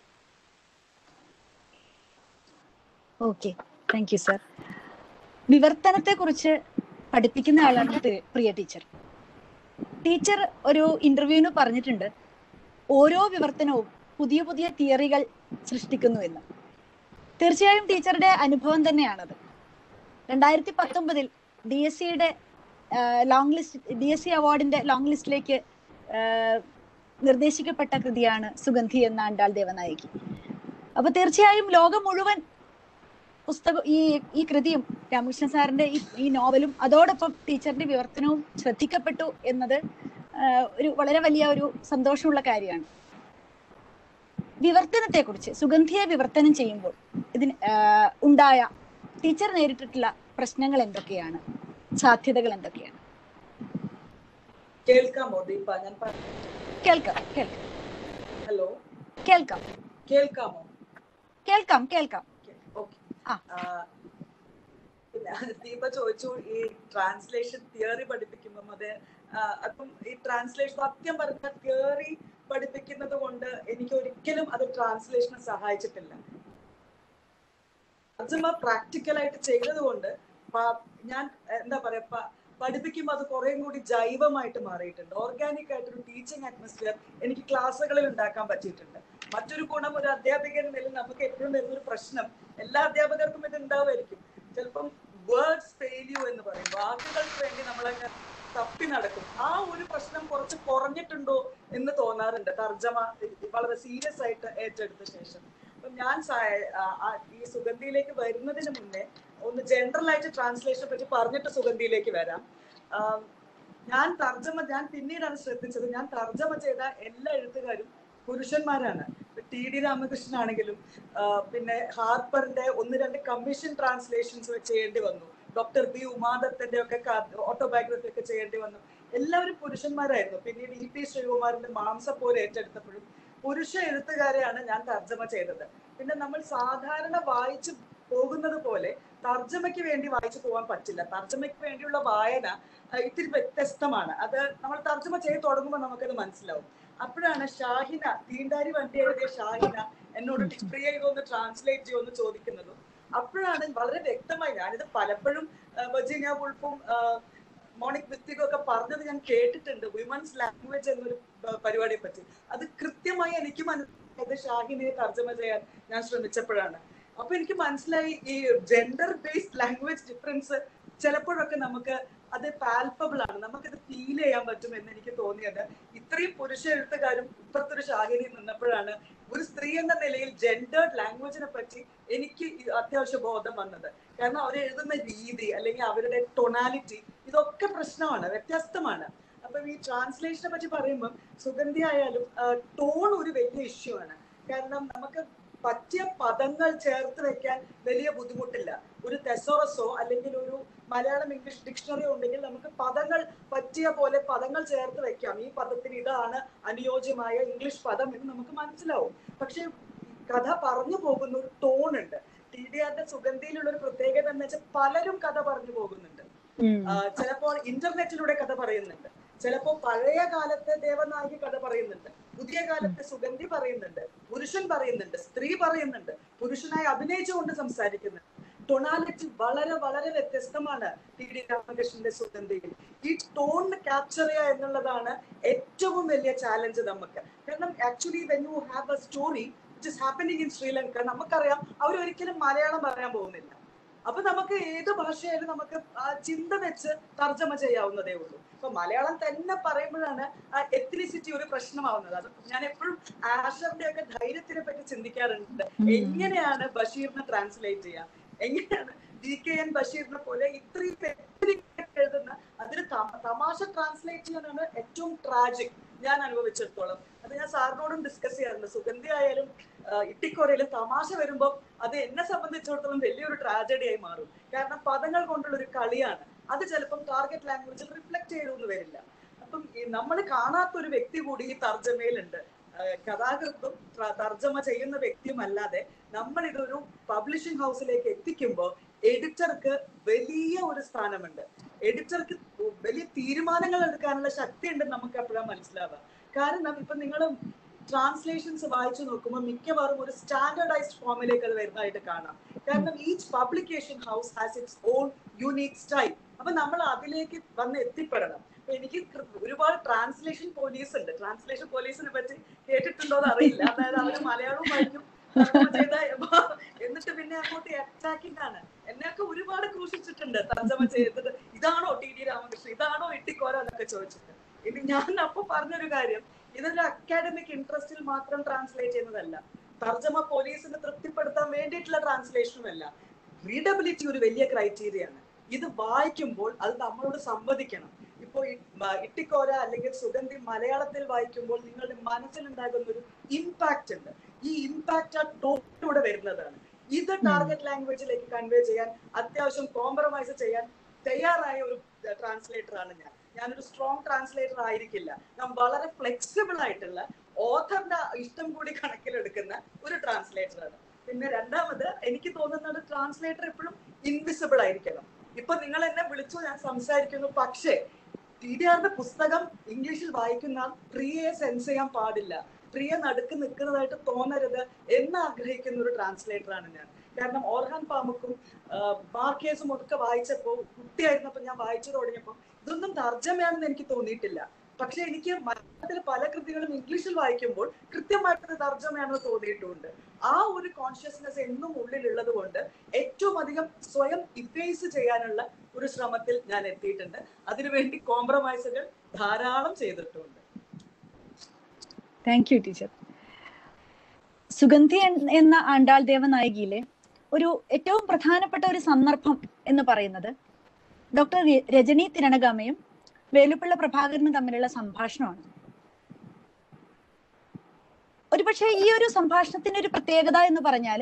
ഓക്കെ. Thank you sir. വിവർത്തനത്തെ കുറിച്ച് പഠിപ്പിക്കുന്ന ആളാണ് പ്രിയ ടീച്ചർ. ടീച്ചർ ഒരു ഇന്റർവ്യൂവിന് പറഞ്ഞിട്ടുണ്ട് ഓരോ വിവർത്തനവും പുതിയ പുതിയ തിയറികൾ സൃഷ്ടിക്കുന്നു എന്ന്. തീർച്ചയായും ടീച്ചറുടെ അനുഭവം തന്നെയാണത്. രണ്ടായിരത്തി പത്തൊമ്പതിൽ ഡി എസ് സിയുടെ long list D S C അവാർഡിന്റെ long ലിസ്റ്റിലേക്ക് നിർദ്ദേശിക്കപ്പെട്ട കൃതിയാണ് സുഗന്ധി എന്ന ആണ്ടാൾ ദേവനായകി. അപ്പൊ തീർച്ചയായും ലോകം മുഴുവൻ പുസ്തകം ഈ ഈ കൃതിയും രാമകൃഷ്ണൻ സാറിന്റെ ഈ ഈ നോവലും അതോടൊപ്പം ടീച്ചറിന്റെ വിവർത്തനവും ശ്രദ്ധിക്കപ്പെട്ടു എന്നത് ഒരു വളരെ വലിയ ഒരു സന്തോഷമുള്ള കാര്യമാണ്. വിവർത്തനത്തെ കുറിച്ച് സുഗന്ധിയെ വിവർത്തനം ചെയ്യുമ്പോൾ ഇതിന് ഉണ്ടായ ടീച്ചർ നേരിട്ടിട്ടുള്ള പ്രശ്നങ്ങൾ എന്തൊക്കെയാണ്? സാധ്യതകൾ എന്തൊക്കെയാണ്? കേൾക്കാമോ ദീപ ഞാൻ കേൾക്കാം കേൾക്കാം. ഹലോ? കേൾക്കാം. കേൾക്കാമോ? കേൾക്കാം കേൾക്കാം. ദീപ ചോദിച്ചു ഈ ട്രാൻസ്ലേഷൻ തിയറി പഠിപ്പിക്കുമ്പോൾ അത് അപ്പം ഈ ട്രാൻസ്ലേഷൻ സത്യം പറഞ്ഞ തിയറി പഠിപ്പിക്കുന്നത് കൊണ്ട് എനിക്ക് ഒരിക്കലും അത് ട്രാൻസ്ലേഷനെ സഹായിച്ചിട്ടില്ല. തർജമ പ്രാക്ടിക്കൽ ആയിട്ട് ചെയ്തത് കൊണ്ട് ഞാൻ എന്താ പറയാ പഠിപ്പിക്കുമ്പോൾ അത് കുറേ കൂടി ജൈവമായിട്ട് മാറിയിട്ടുണ്ട്. ഓർഗാനിക് ആയിട്ടൊരു ടീച്ചിങ് അറ്റ്മോസ്ഫിയർ എനിക്ക് ക്ലാസ്സുകളിൽ ഉണ്ടാക്കാൻ പറ്റിയിട്ടുണ്ട്. മറ്റൊരു ഗുണം ഒരു അധ്യാപിക എന്ന നിലയിൽ നമുക്ക് എപ്പോഴും വരുന്നൊരു പ്രശ്നം എല്ലാ അധ്യാപകർക്കും ഇത് ഉണ്ടാവുമായിരിക്കും. ചിലപ്പം വേർഡ്സ് ഫെയില്യൂ എന്ന് പറയും. വാക്കുകൾക്ക് വേണ്ടി നമ്മളങ്ങ് തപ്പി നടക്കും. ആ ഒരു പ്രശ്നം കുറച്ച് കുറഞ്ഞിട്ടുണ്ടോ എന്ന് തോന്നാറുണ്ട്. തർജമ വളരെ സീരിയസ് ആയിട്ട് ഏറ്റെടുത്ത ശേഷം. അപ്പം ഞാൻ ഈ സുഗന്ധിയിലേക്ക് വരുന്നതിന് മുന്നേ ഒന്ന് ജനറൽ ആയിട്ട് ട്രാൻസ്ലേഷനെ പറ്റി പറഞ്ഞിട്ട് സുഗന്ധിയിലേക്ക് വരാം. ഞാൻ തർജമ ഞാൻ പിന്നീടാണ് ശ്രദ്ധിച്ചത്. ഞാൻ തർജമ ചെയ്ത എല്ലാ എഴുത്തുകാരും പുരുഷന്മാരാണ്. ടി ഡി രാമകൃഷ്ണൻ ആണെങ്കിലും പിന്നെ ഹാർപ്പറിന്റെ ഒന്ന് രണ്ട് കമ്മീഷൻ ട്രാൻസ്ലേഷൻസ് ചെയ്യേണ്ടി വന്നു. ഡോക്ടർ ബി ഉമാദത്തിന്റെ ഒക്കെ ഓട്ടോബയോഗ്രഫി ഒക്കെ ചെയ്യേണ്ടി വന്നു. എല്ലാവരും പുരുഷന്മാരായിരുന്നു. പിന്നീട് ഇ പി ശ്രീകുമാറിന്റെ മാംസപ്പോര് ഏറ്റെടുത്തപ്പോഴും പുരുഷ എഴുത്തുകാരെയാണ് ഞാൻ തർജമ ചെയ്തത്. പിന്നെ നമ്മൾ സാധാരണ വായിച്ചു പോകുന്നത് പോലെ തർജമയ്ക്ക് വേണ്ടി വായിച്ചു പോകാൻ പറ്റില്ല. തർജമയ്ക്ക് വേണ്ടിയുള്ള വായന ഇത്തിരി വ്യത്യസ്തമാണ്. അത് നമ്മൾ തർജമ ചെയ്ത് തുടങ്ങുമ്പോൾ നമുക്കത് മനസ്സിലാവും. അപ്പോഴാണ് ഷാഹിന തീണ്ടാരി വണ്ടി എഴുതിയ ഷാഹിന എന്നോട് പ്രിയ ഇതൊന്ന് ട്രാൻസ്ലേറ്റ് ചെയ്യുമെന്ന് ചോദിക്കുന്നതും. അപ്പോഴാണ് വളരെ വ്യക്തമായി ഞാനിത് പലപ്പോഴും വുൾഫും ആ, മോണിക് വിത്തിക്കും ഒക്കെ പറഞ്ഞത് ഞാൻ കേട്ടിട്ടുണ്ട്. വിമൻസ് ലാംഗ്വേജ് എന്നൊരു പരിപാടിയെ പറ്റി അത് കൃത്യമായി എനിക്ക് മനസ്സിലായത് ഷാഹിനെ തർജമ ചെയ്യാൻ ഞാൻ ശ്രമിച്ചപ്പോഴാണ്. അപ്പൊ എനിക്ക് മനസ്സിലായി ഈ ജെൻഡർ ബേസ്ഡ് ലാംഗ്വേജ് ഡിഫറൻസ് ചിലപ്പോഴൊക്കെ നമുക്ക് അത് പാൽപ്പബിൾ ആണ്. നമുക്കത് ഫീൽ ചെയ്യാൻ പറ്റും എന്ന് എനിക്ക് തോന്നിയത്. ഇത്രയും പുരുഷ എഴുത്തുകാരും ഇപ്പുറത്തൊരു ഷാഹിനിയും നിന്നപ്പോഴാണ് ഒരു സ്ത്രീ എന്ന നിലയിൽ ജെൻഡേർഡ് ലാംഗ്വേജിനെ പറ്റി എനിക്ക് അത്യാവശ്യ ബോധം വന്നത്. കാരണം അവർ എഴുതുന്ന രീതി അല്ലെങ്കിൽ അവരുടെ ടൊണാലിറ്റി ഇതൊക്കെ പ്രശ്നമാണ് വ്യത്യസ്തമാണ്. അപ്പം ഈ ട്രാൻസ്ലേഷനെ പറ്റി പറയുമ്പം സുഗന്ധി ആയാലും ടോൺ ഒരു വലിയ ഇഷ്യൂ ആണ്. കാരണം നമുക്ക് പറ്റിയ പദങ്ങൾ ചേർത്ത് വെക്കാൻ വലിയ ബുദ്ധിമുട്ടില്ല. ഒരു തെസോറസോ അല്ലെങ്കിൽ ഒരു മലയാളം ഇംഗ്ലീഷ് ഡിക്ഷണറിയോ ഉണ്ടെങ്കിൽ നമുക്ക് പദങ്ങൾ പറ്റിയ പോലെ പദങ്ങൾ ചേർത്ത് വെക്കാം. ഈ പദത്തിന് ഇതാണ് അനുയോജ്യമായ ഇംഗ്ലീഷ് പദം എന്ന് നമുക്ക് മനസ്സിലാവും. പക്ഷെ കഥ പറഞ്ഞു പോകുന്ന ഒരു ടോൺ ഉണ്ട്. ടി ഡി ആറിന്റെ സുഗന്ധിയിലുള്ള ഒരു പ്രത്യേകത എന്ന് വെച്ചാൽ പലരും കഥ പറഞ്ഞു പോകുന്നുണ്ട്. ചിലപ്പോൾ ഇന്റർനെറ്റിലൂടെ കഥ പറയുന്നുണ്ട്. ചിലപ്പോൾ പഴയ കാലത്തെ ദേവനായകി കഥ പറയുന്നുണ്ട്. പുതിയ കാലത്തെ സുഗന്ധി പറയുന്നുണ്ട്. പുരുഷൻ പറയുന്നുണ്ട്. സ്ത്രീ പറയുന്നുണ്ട്. പുരുഷനായി അഭിനയിച്ചുകൊണ്ട് സംസാരിക്കുന്നുണ്ട്. ടൊണാലിറ്റി വളരെ വളരെ വ്യത്യസ്തമാണ് ടി ഡി രാമകൃഷ്ണന്റെ സുഗന്ധിയിൽ. ഈ ടോൺ ക്യാപ്ചർ ചെയ്യുക എന്നുള്ളതാണ് ഏറ്റവും വലിയ ചാലഞ്ച് നമുക്ക്. കാരണം actually when you have a story which is happening in Sri Lanka നമുക്കറിയാം അവർ ഒരിക്കലും മലയാളം പറയാൻ പോകുന്നില്ല. അപ്പൊ നമുക്ക് ഏത് ഭാഷയായാലും നമുക്ക് ചിന്ത വെച്ച് തർജമ ചെയ്യാവുന്നതേ ഉള്ളൂ. ഇപ്പൊ മലയാളം തന്നെ പറയുമ്പോഴാണ് എത്തിനിസിറ്റി ഒരു പ്രശ്നമാവുന്നത്. അത് ഞാൻ എപ്പോഴും ആഷറിന്റെ ഒക്കെ ധൈര്യത്തിനെ പറ്റി ചിന്തിക്കാറുണ്ട്. എങ്ങനെയാണ് ബഷീറിനെ ട്രാൻസ്ലേറ്റ് ചെയ്യുക എങ്ങനെയാണ് ഡി കെ എൻ ബഷീറിനെ പോലെ ഇത്രയും എഴുതുന്ന അതിന് തമ- തമാശ ട്രാൻസ്ലേറ്റ് ചെയ്യാനാണ് ഏറ്റവും ട്രാജിക് ഞാൻ അനുഭവിച്ചിടത്തോളം. അത് ഞാൻ സാറിനോടും ഡിസ്കസ് ചെയ്യാറുണ്ട്. സുഗന്ധി ആയാലും ഇട്ടിക്കോരയിലും തമാശ വരുമ്പോൾ അത് എന്നെ സംബന്ധിച്ചിടത്തോളം വലിയൊരു ട്രാജഡി ആയി മാറും. കാരണം പദങ്ങൾ കൊണ്ടുള്ള ഒരു കളിയാണ്. അത് ചിലപ്പം ടാർഗറ്റ് ലാംഗ്വേജിൽ റിഫ്ലക്ട് ചെയ്തൊന്നും വരില്ല. അപ്പം നമ്മൾ കാണാത്ത ഒരു വ്യക്തി കൂടി ഈ തർജമയിലുണ്ട്. കഥാകൃത്തും തർജമ ചെയ്യുന്ന വ്യക്തിയും അല്ലാതെ നമ്മൾ ഇതൊരു പബ്ലിഷിംഗ് ഹൗസിലേക്ക് എത്തിക്കുമ്പോൾ എഡിറ്റർക്ക് വലിയ ഒരു സ്ഥാനമുണ്ട്. എഡിറ്റർക്ക് വലിയ തീരുമാനങ്ങൾ എടുക്കാനുള്ള ശക്തി ഉണ്ടെന്ന് നമുക്ക് എപ്പോഴാണ് മനസ്സിലാവുക. കാരണം ഇപ്പൊ നിങ്ങൾ ട്രാൻസ്ലേഷൻസ് വായിച്ചു നോക്കുമ്പോൾ മിക്കവാറും ഒരു സ്റ്റാൻഡേർഡൈസ്ഡ് ഫോമിലേക്ക് അത് വരുന്നതായിട്ട് കാണാം. കാരണം each publication house has its own unique style അപ്പൊ നമ്മൾ അതിലേക്ക് വന്ന് എത്തിപ്പെടണം. അപ്പൊ എനിക്ക് ഒരുപാട് ട്രാൻസ്ലേഷൻ പോലീസ് ഉണ്ട്. ട്രാൻസ്ലേഷൻ പോലീസിനെ പറ്റി കേട്ടിട്ടുണ്ടോ എന്ന് അറിയില്ല. അതായത് അവർ മലയാളവും വായിക്കും. എന്നിട്ട് പിന്നെ അങ്ങോട്ട് അറ്റാക്കിംഗ് ആണ്. എന്നെയൊക്കെ ഒരുപാട് ക്രൂശിച്ചിട്ടുണ്ട് തർജമ ചെയ്തത്. ഇതാണോ ടി ഡി രാമകൃഷ്ണൻ? ഇതാണോ ഇട്ടിക്കോര എന്നൊക്കെ ചോദിച്ചിട്ട്. ഇനി ഞാൻ അപ്പൊ പറഞ്ഞൊരു കാര്യം ഇതൊരു അക്കാഡമിക് ഇൻട്രസ്റ്റിൽ മാത്രം ട്രാൻസ്ലേറ്റ് ചെയ്യുന്നതല്ല. തർജമ പോലീസിന് തൃപ്തിപ്പെടുത്താൻ വേണ്ടിയിട്ടുള്ള ട്രാൻസ്ലേഷനും അല്ല. റീഡബിലിറ്റി ഒരു വലിയ ക്രൈറ്റീരിയ ആണ്. ഇത് വായിക്കുമ്പോൾ അത് നമ്മളോട് സംവദിക്കണം. ഇപ്പോ ഇട്ടിക്കോര അല്ലെങ്കിൽ സുഗന്ധി മലയാളത്തിൽ വായിക്കുമ്പോൾ നിങ്ങളുടെ മനസ്സിലുണ്ടാകുന്ന ഒരു ഇമ്പാക്റ്റ് ഉണ്ട്. ഈ ഇമ്പാക്റ്റ് ആ ടോപ്പിലൂടെ വരുന്നതാണ്. ഇത് ടാർഗറ്റ് ലാംഗ്വേജിലേക്ക് കൺവേ ചെയ്യാൻ അത്യാവശ്യം കോംപ്രമൈസ് ചെയ്യാൻ തയ്യാറായ ഒരു ട്രാൻസ്ലേറ്റർ ആണ് ഞാൻ. ഞാനൊരു സ്ട്രോങ് ട്രാൻസ്ലേറ്റർ ആയിരിക്കില്ല. ഞാൻ വളരെ ഫ്ലെക്സിബിൾ ആയിട്ടുള്ള ഓഥറിന്റെ ഇഷ്ടം കൂടി കണക്കിലെടുക്കുന്ന ഒരു ട്രാൻസ്ലേറ്റർ ആണ്. പിന്നെ രണ്ടാമത് എനിക്ക് തോന്നുന്നത് ട്രാൻസ്ലേറ്റർ എപ്പോഴും ഇൻവിസിബിൾ ആയിരിക്കണം. ഇപ്പൊ നിങ്ങൾ എന്നെ വിളിച്ചു ഞാൻ സംസാരിക്കുന്നു. പക്ഷേ ടി ഡി ആറിന്റെ പുസ്തകം ഇംഗ്ലീഷിൽ വായിക്കുന്ന സ്ത്രീയെ സെൻസ് ചെയ്യാൻ പാടില്ല. പ്രിയ നടുക്ക് നിൽക്കുന്നതായിട്ട് തോന്നരുത് എന്ന് ആഗ്രഹിക്കുന്ന ഒരു ട്രാൻസ്ലേറ്റർ ആണ് ഞാൻ. കാരണം ഓർഹാൻ പാമുക്കും മാർക്കേസും ഒക്കെ വായിച്ചപ്പോൾ കുട്ടിയായിരുന്നപ്പോൾ ഞാൻ വായിച്ചു തുടങ്ങിയപ്പോൾ ഇതൊന്നും തർജമയാണെന്ന് എനിക്ക് തോന്നിയിട്ടില്ല. പക്ഷെ എനിക്ക് മലയാളത്തിൽ പല കൃതികളും ഇംഗ്ലീഷിൽ വായിക്കുമ്പോൾ കൃത്യമായിട്ട് തർജമയാണെന്ന് തോന്നിയിട്ടുണ്ട്. ആ ഒരു കോൺഷ്യസ്നെസ് എന്നും ഉള്ളിലുള്ളത് കൊണ്ട് ഏറ്റവും അധികം സ്വയം ഇഫേസ് ചെയ്യാനുള്ള ഒരു ശ്രമത്തിൽ ഞാൻ എത്തിയിട്ടുണ്ട്. അതിനുവേണ്ടി കോംപ്രമൈസുകൾ ധാരാളം ചെയ്തിട്ടുണ്ട്. താങ്ക് യു ടീച്ചർ സുഗന്ധി എന്ന ആണ്ടാൾ ദേവനായകിയിലെ ഒരു ഏറ്റവും പ്രധാനപ്പെട്ട ഒരു സന്ദർഭം എന്ന് പറയുന്നത് ഡോക്ടർ രജനി തിരണഗാമയും വേലുപ്പിള്ള പ്രഭാകരനും തമ്മിലുള്ള സംഭാഷണമാണ്. ഒരുപക്ഷെ ഈ ഒരു സംഭാഷണത്തിന്റെ ഒരു പ്രത്യേകത എന്ന് പറഞ്ഞാൽ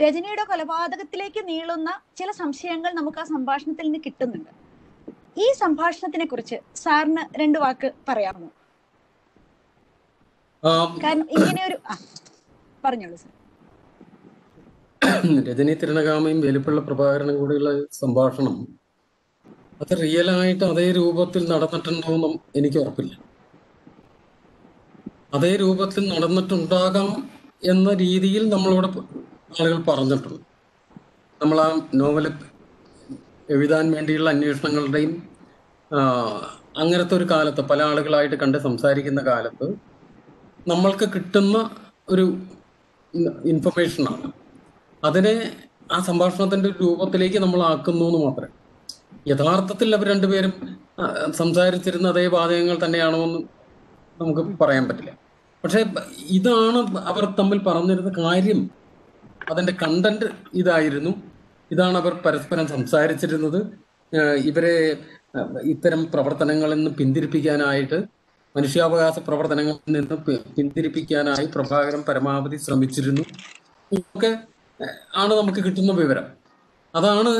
രജനിയുടെ കൊലപാതകത്തിലേക്ക് നീളുന്ന ചില സംശയങ്ങൾ നമുക്ക് ആ സംഭാഷണത്തിൽ നിന്ന് കിട്ടുന്നുണ്ട്. ഈ സംഭാഷണത്തിനെ കുറിച്ച് സാറിന് രണ്ട് വാക്ക് പറയാമോ? കാരണം ഇങ്ങനെ ഒരു ആ പറഞ്ഞോളൂ സാർ. രജനി തിരുണകാമയും വേലുപ്പിള്ള പ്രഭാകരനും കൂടിയുള്ള സംഭാഷണം അത് റിയൽ ആയിട്ട് അതേ രൂപത്തിൽ നടന്നിട്ടുണ്ടോന്നും എനിക്ക് ഉറപ്പില്ല. അതേ രൂപത്തിൽ നടന്നിട്ടുണ്ടാകാം എന്ന രീതിയിൽ നമ്മളോട് ആളുകൾ പറഞ്ഞിട്ടുണ്ട്. നമ്മൾ ആ നോവൽ എഴുതാൻ വേണ്ടിയുള്ള അന്വേഷണങ്ങളുടെയും അങ്ങനത്തെ ഒരു കാലത്ത് പല ആളുകളായിട്ട് കണ്ട് സംസാരിക്കുന്ന കാലത്ത് നമ്മൾക്ക് കിട്ടുന്ന ഒരു ഇൻഫർമേഷനാണ് അതിനെ ആ സംഭാഷണത്തിന്റെ രൂപത്തിലേക്ക് നമ്മൾ ആക്കുന്നു എന്ന് മാത്രം യഥാർത്ഥത്തിൽ അവർ രണ്ടുപേരും സംസാരിച്ചിരുന്ന അതേ വാചകങ്ങൾ തന്നെയാണോ എന്ന് നമുക്ക് പറയാൻ പറ്റില്ല. പക്ഷെ ഇതാണ് അവർ തമ്മിൽ പറഞ്ഞിരുന്ന കാര്യം. അതിന്റെ കണ്ടന്റ് ഇതായിരുന്നു. ഇതാണ് അവർ പരസ്പരം സംസാരിച്ചിരുന്നത്. ഇവരെ ഇത്തരം പ്രവർത്തനങ്ങളിൽ നിന്ന് പിന്തിരിപ്പിക്കാനായിട്ട് മനുഷ്യാവകാശ പ്രവർത്തനങ്ങളിൽ നിന്ന് പിന്തിരിപ്പിക്കാനായി പ്രഭാകരൻ പരമാവധി ശ്രമിച്ചിരുന്നു. ഇതൊക്കെ ആണ് നമുക്ക് കിട്ടുന്ന വിവരം. അതാണ്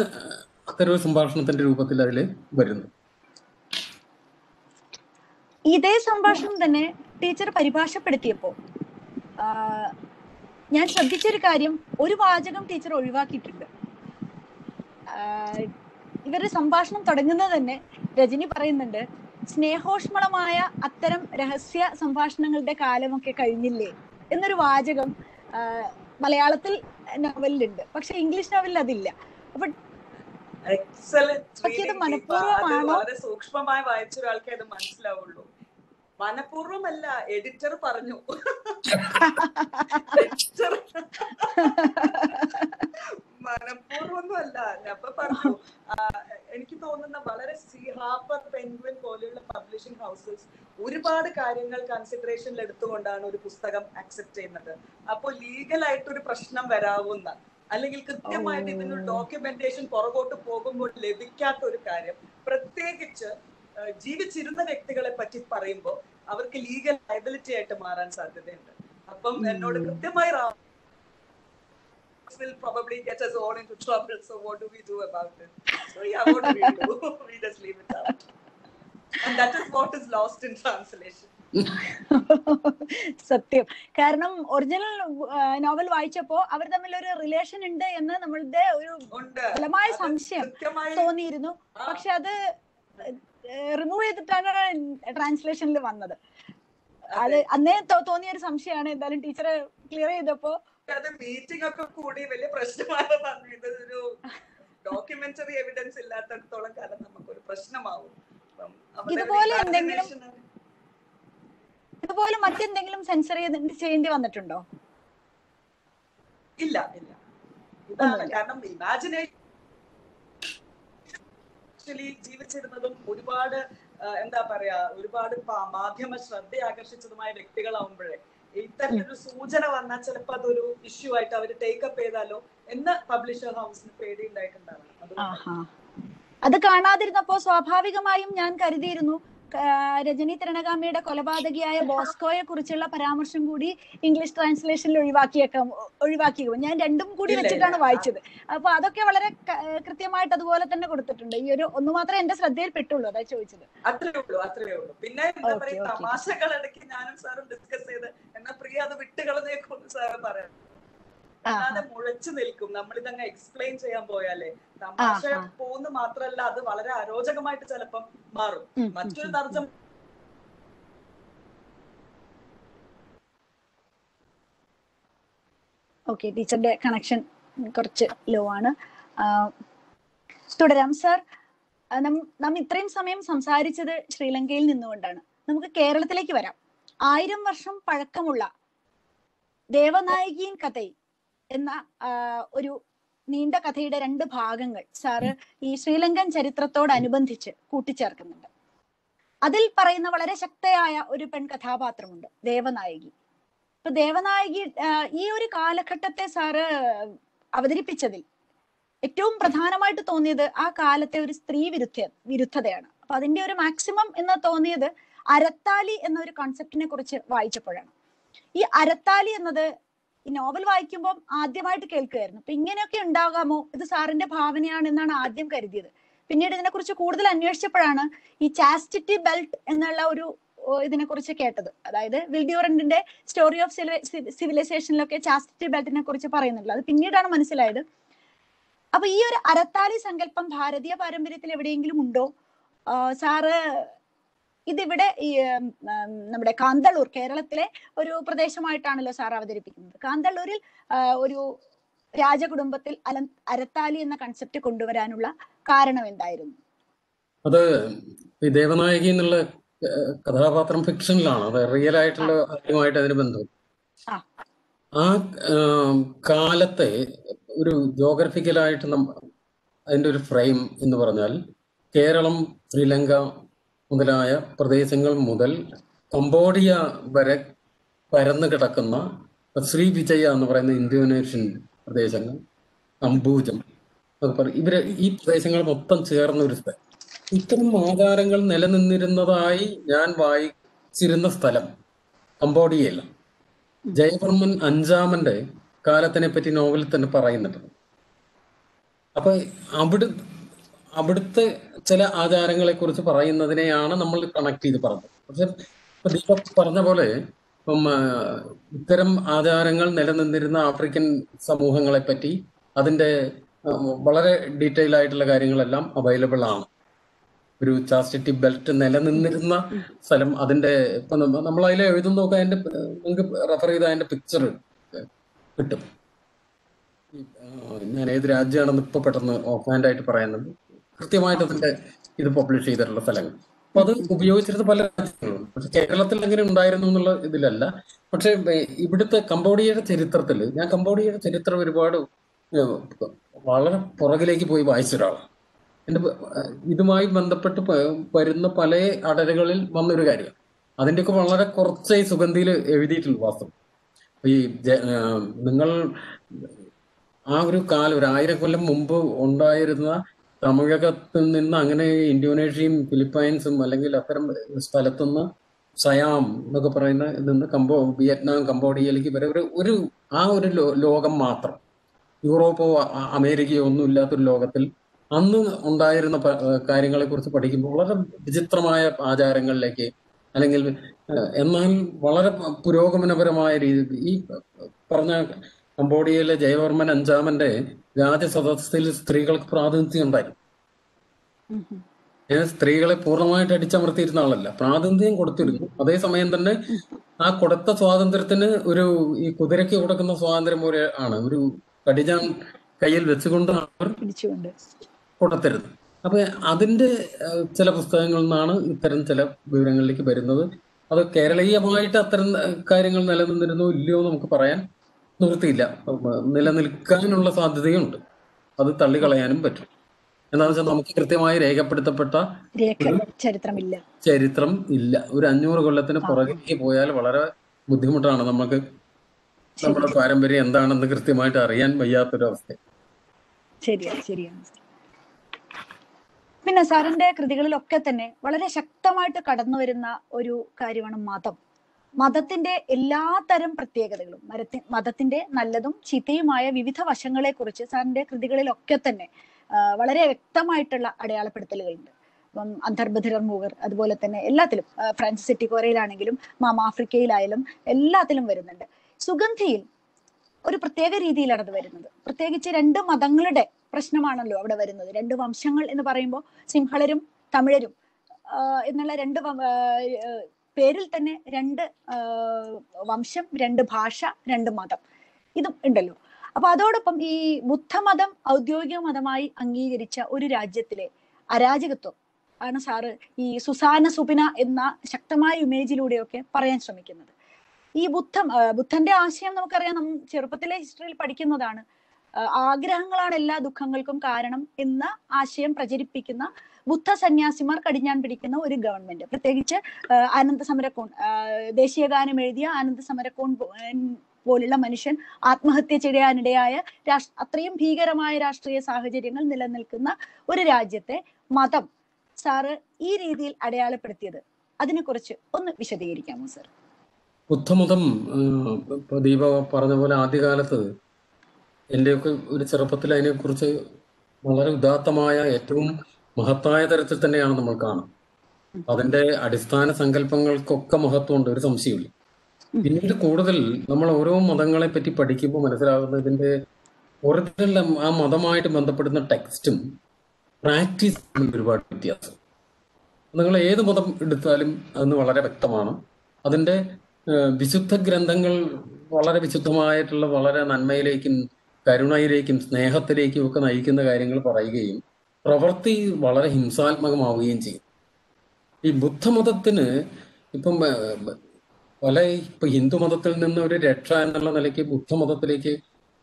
അത്തരം സംഭാഷണത്തിന്റെ രൂപത്തിൽ അതിൽ വരുന്നത്. ഇതേ സംഭാഷണം തന്നെ ടീച്ചർ പരിഭാഷപ്പെടുത്തിയപ്പോ ഞാൻ ശ്രദ്ധിച്ചൊരു കാര്യം ഒരു വാചകം ടീച്ചർ ഒഴിവാക്കിയിട്ടുണ്ട്. ഇവരുടെ സംഭാഷണം തുടങ്ങുന്നത് തന്നെ രജനി പറയുന്നുണ്ട് സ്നേഹോഷ്മളമായ അത്തരം രഹസ്യ സംഭാഷണങ്ങളുടെ കാലമൊക്കെ കഴിഞ്ഞില്ലേ? എന്നൊരു വാചകം മലയാളത്തിൽ നോവലിലുണ്ട്. പക്ഷെ ഇംഗ്ലീഷ് നോവലിൽ അതില്ല. അപ്പൊ മനഃപൂർവമാണോ? സൂക്ഷ്മമായി വായിച്ച ഒരാൾക്കേ അത് മനസ്സിലാവുള്ളൂ. മനഃപൂർവമല്ല എഡിറ്റർ പറഞ്ഞു. എഡിറ്റർ മനഃപൂർവമൊന്നും അല്ല ഇപ്പൊ പറഞ്ഞു. എനിക്ക് തോന്നുന്ന വളരെ സി ഹാപ്പർ പെൻഗ്വിൻ പോലെയുള്ള പബ്ലിഷിംഗ് ഹൗസസ് ഒരുപാട് കാര്യങ്ങൾ കൺസിഡറേഷനിൽ എടുത്തുകൊണ്ടാണ് ഒരു പുസ്തകം അക്സെപ്റ്റ് ചെയ്യുന്നത്. അപ്പോൾ ലീഗൽ ആയിട്ട് ഒരു പ്രശ്നം വരാവുന്ന അല്ലെങ്കിൽ കൃത്യമായിട്ട് ഇതിനൊരു ഡോക്യുമെന്റേഷൻ പുറകോട്ട് പോകുമ്പോൾ ലഭിക്കാത്ത ഒരു കാര്യം പ്രത്യേകിച്ച് ജീവിച്ചിരുന്ന വ്യക്തികളെ പറ്റി പറയുമ്പോൾ അവർക്ക് ലീഗൽ ലയബിലിറ്റി ആയിട്ട് മാറാൻ സാധ്യതയുണ്ട് അപ്പം എന്നോട് കൃത്യമായി റാ- will probably get us all into trouble. So what do we do about it? So yeah, what do we do? we just leave it out. And that is what is lost in translation. സത്യം കാരണം original novel വായിച്ചപ്പോ അവർ തമ്മിൽ ഒരു relation ഉണ്ട് എന്ന് നമ്മളുടെ ഒരു ബലമായ സംശയം തോന്നിയിരുന്നു പക്ഷെ അത് റിമൂവ് ചെയ്തിട്ടാണ് ട്രാൻസ്ലേഷനിൽ വന്നത്. അത്. അന്നേ തോന്നിയ ഒരു സംശയമാണ് എന്തായാലും ടീച്ചർ ക്ലിയർ ചെയ്തപ്പോ മീറ്റിംഗ് ഒക്കെ കൂടി വലിയ പ്രശ്നമാണ് പറഞ്ഞു. ഇതൊരു ഡോക്യുമെന്ററി എവിഡൻസ് ഇല്ലാത്തടത്തോളം കാലം നമുക്കൊരു പ്രശ്നമാവും. ഇതുപോലെ എന്തെങ്കിലും ഇതുപോലെ മറ്റെന്തെങ്കിലും സെൻസർ ചെയ്യേണ്ടി വന്നിട്ടുണ്ടോ? ഇല്ല ഇല്ല. ഇതാണ് കാരണം ഇമാജിനേഷൻ ആക്ച്വലി ജീവിച്ചിരുന്നതും ഒരുപാട് എന്താ പറയാ ഒരുപാട് മാധ്യമ ശ്രദ്ധ ആകർഷിച്ചതുമായ വ്യക്തികളാവുമ്പോഴേ ഇത്തരത്തിലൊരു സൂചന വന്നാൽ ചിലപ്പോ അതൊരു ഇഷ്യൂ ആയിട്ട് അവർ ടേക്കപ്പ് ചെയ്താലോ എന്ന് പബ്ലിഷർ ഹൗസിന് പേടി ഉണ്ടായിട്ടുണ്ടാവണം. അത് കാണാതിരുന്നപ്പോ സ്വാഭാവികമായും ഞാൻ കരുതിയിരുന്നു രജനി തിരണകാമിയുടെ കൊലപാതകിയായ ബോസ്കോയെ കുറിച്ചുള്ള പരാമർശം കൂടി ഇംഗ്ലീഷ് ട്രാൻസ്ലേഷനിൽ ഒഴിവാക്കിയേക്കാം ഒഴിവാക്കിയേക്കും. ഞാൻ രണ്ടും കൂടി വെച്ചിട്ടാണ് വായിച്ചത്. അപ്പൊ അതൊക്കെ വളരെ കൃത്യമായിട്ട് അതുപോലെ തന്നെ കൊടുത്തിട്ടുണ്ട്. ഈ ഒരു ഒന്ന് മാത്രമേ എന്റെ ശ്രദ്ധയിൽ പെട്ടുള്ളൂ അതാ ചോദിച്ചത്. അത്രേ ഉള്ളൂ അത്രേ ഉള്ളൂ. പിന്നെ എന്താ പറയുക പറയാ തമാശകൾ ഇടയ്ക്ക് ഞാനും സാറും ഡിസ്കസ് ചെയ്ത് എന്നാ പ്രിയ അത് വിട്ടുകളഞ്ഞേക്കും സാറ് പറയാം. അല്ലാതെ മുഴച്ചു നിൽക്കും. നമ്മൾ ഇതങ്ങ് എക്സ്പ്ലെയിൻ ചെയ്യാൻ പോയാലേ തമാശ പോകുന്നു മാത്രല്ല അത് വളരെ അരോചകമായിട്ട് ചിലപ്പം മാറും. മറ്റൊരു. തർജം ഓക്കെ ടീച്ചറുടെ കണക്ഷൻ കുറച്ച് ലോ ആണ്. തുടരാം സർ നം- ഇത്രയും സമയം സംസാരിച്ചത് ശ്രീലങ്കയിൽ നിന്നുകൊണ്ടാണ്. നമുക്ക് കേരളത്തിലേക്ക് വരാം. ആയിരം വർഷം പഴക്കമുള്ള ദേവനായകിയും കഥൈ എന്ന ഒരു നീണ്ട കഥയുടെ രണ്ട് ഭാഗങ്ങൾ സാറ് ഈ ശ്രീലങ്കൻ ചരിത്രത്തോടനുബന്ധിച്ച് കൂട്ടിച്ചേർക്കുന്നുണ്ട്. അതിൽ പറയുന്ന വളരെ ശക്തയായ ഒരു പെൺ കഥാപാത്രമുണ്ട് ദേവനായകി. ഇപ്പൊ ദേവനായകി ഈ ഒരു കാലഘട്ടത്തെ സാറ് അവതരിപ്പിച്ചതിൽ ഏറ്റവും പ്രധാനമായിട്ട് തോന്നിയത് ആ കാലത്തെ ഒരു സ്ത്രീ വിരുദ്ധ വിരുദ്ധതയാണ്. അപ്പൊ അതിന്റെ ഒരു മാക്സിമം എന്ന് തോന്നിയത് അരത്താലി എന്ന ഒരു കോൺസെപ്റ്റിനെ കുറിച്ച് വായിച്ചപ്പോഴാണ്. ഈ അരത്താലി എന്നത് ഈ നോവൽ വായിക്കുമ്പോൾ ആദ്യമായിട്ട് കേൾക്കുമായിരുന്നു അപ്പൊ ഇങ്ങനെയൊക്കെ ഉണ്ടാകാമോ? ഇത് സാറിന്റെ ഭാവനയാണ് എന്നാണ് ആദ്യം കരുതിയത്. പിന്നീട് ഇതിനെക്കുറിച്ച് കൂടുതൽ അന്വേഷിച്ചപ്പോഴാണ് ഈ ചാസ്റ്റിറ്റി ബെൽറ്റ് എന്നുള്ള ഒരു ഇതിനെ ഇതിനെക്കുറിച്ച് കേട്ടത്. അതായത് വിൽഡിയോറന്റിന്റെ സ്റ്റോറി ഓഫ് സിവിലൈസേഷനിലൊക്കെ ചാസ്റ്റിറ്റി ബെൽറ്റിനെ കുറിച്ച് പറയുന്നുണ്ട്. അത് പിന്നീടാണ് മനസ്സിലായത്. അപ്പൊ ഈ ഒരു അരത്താലി സങ്കല്പം ഭാരതീയ പാരമ്പര്യത്തിൽ എവിടെയെങ്കിലും ഉണ്ടോ? സാറ് ഇതിവിടെ ഈ നമ്മുടെ കാന്തളൂർ കേരളത്തിലെ ഒരു പ്രദേശമായിട്ടാണല്ലോ സാർ അവതരിപ്പിക്കുന്നത്. കാന്തളൂരിൽ ഒരു രാജകുടുംബത്തിൽ അല അരത്താലി എന്ന കൺസെപ്റ്റ് കൊണ്ടുവരാനുള്ള കാരണം എന്തായിരുന്നു? അത് ഈ ദേവനായകി എന്നുള്ള കഥാപാത്രം ഫിക്ഷനിലാണ്. അത് റിയൽ ആയിട്ടുള്ള കാര്യമായിട്ട് അതിന് ബന്ധം ആ. ആ കാലത്തെ ഒരു ജോഗ്രഫിക്കലായിട്ട് നമ്മ അതിന്റെ ഒരു ഫ്രെയിം എന്ന് പറഞ്ഞാൽ കേരളം ശ്രീലങ്ക മുതലായ പ്രദേശങ്ങൾ മുതൽ കംബോഡിയ വരെ പരന്നു കിടക്കുന്ന ശ്രീവിജയ എന്ന് പറയുന്ന ഇന്തോനേഷ്യൻ പ്രദേശങ്ങൾ അംബൂജം ഇവർ ഈ പ്രദേശങ്ങൾ മൊത്തം ചേർന്ന ഒരു സ്ഥലം. ഇത്തരം ആകാരങ്ങൾ നിലനിന്നിരുന്നതായി ഞാൻ വായിച്ചിരുന്ന സ്ഥലം കമ്പോഡിയയില്ല ജയവർമ്മൻ അഞ്ചാമന്റെ കാലത്തിനെ പറ്റി നോവലിൽ തന്നെ പറയുന്നുണ്ട്. അപ്പൊ അവിടെ അവിടുത്തെ ചില ആചാരങ്ങളെ കുറിച്ച് പറയുന്നതിനെയാണ് നമ്മൾ കണക്ട് ചെയ്ത് പറഞ്ഞത്. പക്ഷെ ദീപക് പറഞ്ഞ പോലെ ഇപ്പം ഇത്തരം ആചാരങ്ങൾ നിലനിന്നിരുന്ന ആഫ്രിക്കൻ സമൂഹങ്ങളെ പറ്റി അതിന്റെ വളരെ ഡീറ്റെയിൽ ആയിട്ടുള്ള കാര്യങ്ങളെല്ലാം അവൈലബിൾ ആണ്. ഒരു ചാസ്റ്റിറ്റി ബെൽറ്റ് നിലനിന്നിരുന്ന സ്ഥലം അതിന്റെ ഇപ്പൊ നമ്മൾ അതിൽ എഴുതുന്നതൊക്കെ അതിന്റെ നിങ്ങൾക്ക് റെഫർ ചെയ്ത അതിന്റെ പിക്ചർ കിട്ടും. ഞാൻ ഏത് രാജ്യമാണെന്ന് ഇപ്പൊ പെട്ടെന്ന് ഓഫ് ഹാൻഡ് ആയിട്ട് പറയുന്നത് കൃത്യമായിട്ട് അതിന്റെ ഇത് പബ്ലിഷ് ചെയ്തിട്ടുള്ള സ്ഥലങ്ങൾ. അപ്പൊ അത് ഉപയോഗിച്ചിരുന്ന പല രാജ്യങ്ങളും. പക്ഷെ കേരളത്തിൽ അങ്ങനെ ഉണ്ടായിരുന്നു എന്നുള്ള ഇതിലല്ല. പക്ഷെ ഇവിടുത്തെ കംബോഡിയയുടെ ചരിത്രത്തിൽ ഞാൻ കംബോഡിയയുടെ ചരിത്രം ഒരുപാട് വളരെ പുറകിലേക്ക് പോയി വായിച്ച ഒരാളാണ് എന്റെ ഇതുമായി ബന്ധപ്പെട്ട് വരുന്ന പല അടരുകളിൽ വന്നൊരു കാര്യം അതിന്റെയൊക്കെ വളരെ കുറച്ചേ സുഗന്ധിയിൽ എഴുതിയിട്ടുള്ളൂ വാസ്തവം. ഈ നിങ്ങൾ ആ ഒരു കാലം ഒരു ആയിരം കൊല്ലം മുമ്പ് ഉണ്ടായിരുന്ന തമിഴകത്തിൽ നിന്ന് അങ്ങനെ ഇന്തോനേഷ്യയും ഫിലിപ്പൈൻസും അല്ലെങ്കിൽ അത്തരം സ്ഥലത്തുനിന്ന് സയാം എന്നൊക്കെ പറയുന്ന നിന്ന് കമ്പോ വിയറ്റ്നാം കംബോഡിയയിലേക്ക് വരെ ഒരു ഒരു ആ ഒരു ലോകം മാത്രം. യൂറോപ്പോ അമേരിക്കയോ ഒന്നും ഇല്ലാത്തൊരു ലോകത്തിൽ അന്ന് ഉണ്ടായിരുന്ന കാര്യങ്ങളെ കുറിച്ച് കാര്യങ്ങളെക്കുറിച്ച് പഠിക്കുമ്പോൾ വളരെ വിചിത്രമായ ആചാരങ്ങളിലേക്ക് അല്ലെങ്കിൽ എന്നാൽ വളരെ പുരോഗമനപരമായ രീതി ഈ പറഞ്ഞ കംബോഡിയയിലെ ജയവർമ്മൻ അഞ്ചാമന്റെ രാജസദസ്സിൽ സ്ത്രീകൾക്ക് പ്രാതിനിധ്യം ഉണ്ടായിരുന്നു സ്ത്രീകളെ പൂർണമായിട്ട് അടിച്ചമർത്തിയിരുന്ന ആളല്ല. പ്രാതിനിധ്യം കൊടുത്തിരുന്നു. അതേസമയം തന്നെ ആ കൊടുത്ത സ്വാതന്ത്ര്യത്തിന് ഒരു ഈ കുതിരയ്ക്ക് കൊടുക്കുന്ന സ്വാതന്ത്ര്യം പോലെ ആണ്. ഒരു കടിജാൻ കയ്യിൽ വെച്ചുകൊണ്ട് അവർ കൊടുത്തരുത് അപ്പൊ അതിന്റെ ചില പുസ്തകങ്ങളിൽ നിന്നാണ് ഇത്തരം ചില വിവരങ്ങളിലേക്ക് വരുന്നത്. അത് കേരളീയമായിട്ട് അത്തരം കാര്യങ്ങൾ നിലനിന്നിരുന്നോ ഇല്ലയോ നമുക്ക് പറയാൻ നിവൃത്തിയില്ല ഉം, നിലനിൽക്കാനുള്ള സാധ്യതയുണ്ട്. അത് തള്ളിക്കളയാനും പറ്റും. എന്താണെന്ന് വെച്ചാൽ നമുക്ക് കൃത്യമായി രേഖപ്പെടുത്തപ്പെട്ട രേഖ ചരിത്രമില്ല. ചരിത്രം ഇല്ല. ഒരു അഞ്ഞൂറ് കൊല്ലത്തിന് പുറകിലേക്ക് പോയാൽ വളരെ ബുദ്ധിമുട്ടാണ് നമുക്ക് നമ്മുടെ പാരമ്പര്യം എന്താണെന്ന് കൃത്യമായിട്ട് അറിയാൻ വയ്യാത്തൊരവസ്ഥ. അവസ്ഥ ശരിയാ. പിന്നെ സാറിന്റെ കൃതികളിലൊക്കെ തന്നെ വളരെ ശക്തമായിട്ട് കടന്നു വരുന്ന ഒരു കാര്യമാണ് മതം. മതത്തിന്റെ എല്ലാ തരം പ്രത്യേകതകളും മരത്തി മതത്തിന്റെ നല്ലതും ചീത്തയുമായ വിവിധ വശങ്ങളെ കുറിച്ച് സാറിന്റെ കൃതികളിലൊക്കെ തന്നെ വളരെ വ്യക്തമായിട്ടുള്ള അടയാളപ്പെടുത്തലുകളുണ്ട്. ഇപ്പം അന്തർബധിരർ മൂവർ അതുപോലെ തന്നെ എല്ലാത്തിലും ഫ്രാൻസിസ് എറ്റിക്കോറയിലാണെങ്കിലും മാമ ആഫ്രിക്കയിലായാലും എല്ലാത്തിലും വരുന്നുണ്ട്. സുഗന്ധിയിൽ ഒരു പ്രത്യേക രീതിയിലാണ് അത് വരുന്നത്. പ്രത്യേകിച്ച് രണ്ട് മതങ്ങളുടെ പ്രശ്നമാണല്ലോ അവിടെ വരുന്നത്. രണ്ട് വംശങ്ങൾ എന്ന് പറയുമ്പോൾ സിംഹളരും തമിഴരും എന്നുള്ള രണ്ട് പേരിൽ തന്നെ രണ്ട് വംശം രണ്ട് ഭാഷ രണ്ട് മതം. ഇതും ഉണ്ടല്ലോ. അപ്പൊ അതോടൊപ്പം ഈ ബുദ്ധമതം ഔദ്യോഗിക മതമായി അംഗീകരിച്ച ഒരു രാജ്യത്തിലെ അരാജകത്വം ആണ് സാറ് ഈ സുസാന സുപിന എന്ന ശക്തമായ ഇമേജിലൂടെയൊക്കെ പറയാൻ ശ്രമിക്കുന്നത്. ഈ ബുദ്ധം ബുദ്ധന്റെ ആശയം നമുക്കറിയാം. നമ്മൾ ചെറുപ്പത്തിലെ ഹിസ്റ്ററിയിൽ പഠിക്കുന്നതാണ്. ആഗ്രഹങ്ങളാണ് എല്ലാ ദുഃഖങ്ങൾക്കും കാരണം എന്ന ആശയം പ്രചരിപ്പിക്കുന്ന ബുദ്ധ സന്യാസിമാർ കടിഞ്ഞാൻ പിടിക്കുന്ന ഒരു ഗവൺമെന്റ് പ്രത്യേകിച്ച് ആനന്ദ സമരക്കോൺ ദേശീയഗാനം എഴുതിയ ആനന്ദ സമരക്കോൺ പോലുള്ള മനുഷ്യൻ ആത്മഹത്യ ചെയ്യാനിടയായ രാഷ്ട്ര അത്രയും ഭീകരമായ രാഷ്ട്രീയ സാഹചര്യങ്ങൾ നിലനിൽക്കുന്ന ഒരു രാജ്യത്തെ മതം സാറ് ഈ രീതിയിൽ അടയാളപ്പെടുത്തിയത്. അതിനെക്കുറിച്ച് ഒന്ന് വിശദീകരിക്കാമോ സർ? ബുദ്ധമതം ദീപ പറഞ്ഞ പോലെ ആദ്യകാലത്ത് എന്റെയൊക്കെ ഒരു ചെറുപ്പത്തിൽ അതിനെക്കുറിച്ച് വളരെ ഉദാത്തമായ ഏറ്റവും മഹത്തായ തരത്തിൽ തന്നെയാണ് നമ്മൾ കാണുന്നത്. അതിന്റെ അടിസ്ഥാന സങ്കല്പങ്ങൾക്കൊക്കെ മഹത്വമുണ്ട് ഒരു സംശയമില്ല പിന്നീട് കൂടുതൽ നമ്മൾ ഓരോ മതങ്ങളെ പറ്റി പഠിക്കുമ്പോൾ മനസ്സിലാകുന്നത് ഇതിന്റെ ഒറിജിനൽ ആ മതമായിട്ട് ബന്ധപ്പെടുന്ന ടെക്സ്റ്റും പ്രാക്ടീസ് ഒരുപാട് വ്യത്യാസം. നിങ്ങൾ ഏത് മതം എടുത്താലും അതിന് വളരെ വ്യക്തമാണ്. അതിന്റെ വിശുദ്ധ ഗ്രന്ഥങ്ങൾ വളരെ വിശുദ്ധമായിട്ടുള്ള വളരെ നന്മയിലേക്കും കരുണയിലേക്കും സ്നേഹത്തിലേക്കും ഒക്കെ നയിക്കുന്ന കാര്യങ്ങൾ പറയുകയും പ്രവൃത്തി വളരെ ഹിംസാത്മകമാവുകയും ചെയ്യും. ഈ ബുദ്ധമതത്തിന് ഇപ്പം പല ഇപ്പൊ ഹിന്ദുമതത്തിൽ നിന്ന് ഒരു രക്ഷ എന്നുള്ള നിലയ്ക്ക് ബുദ്ധമതത്തിലേക്ക്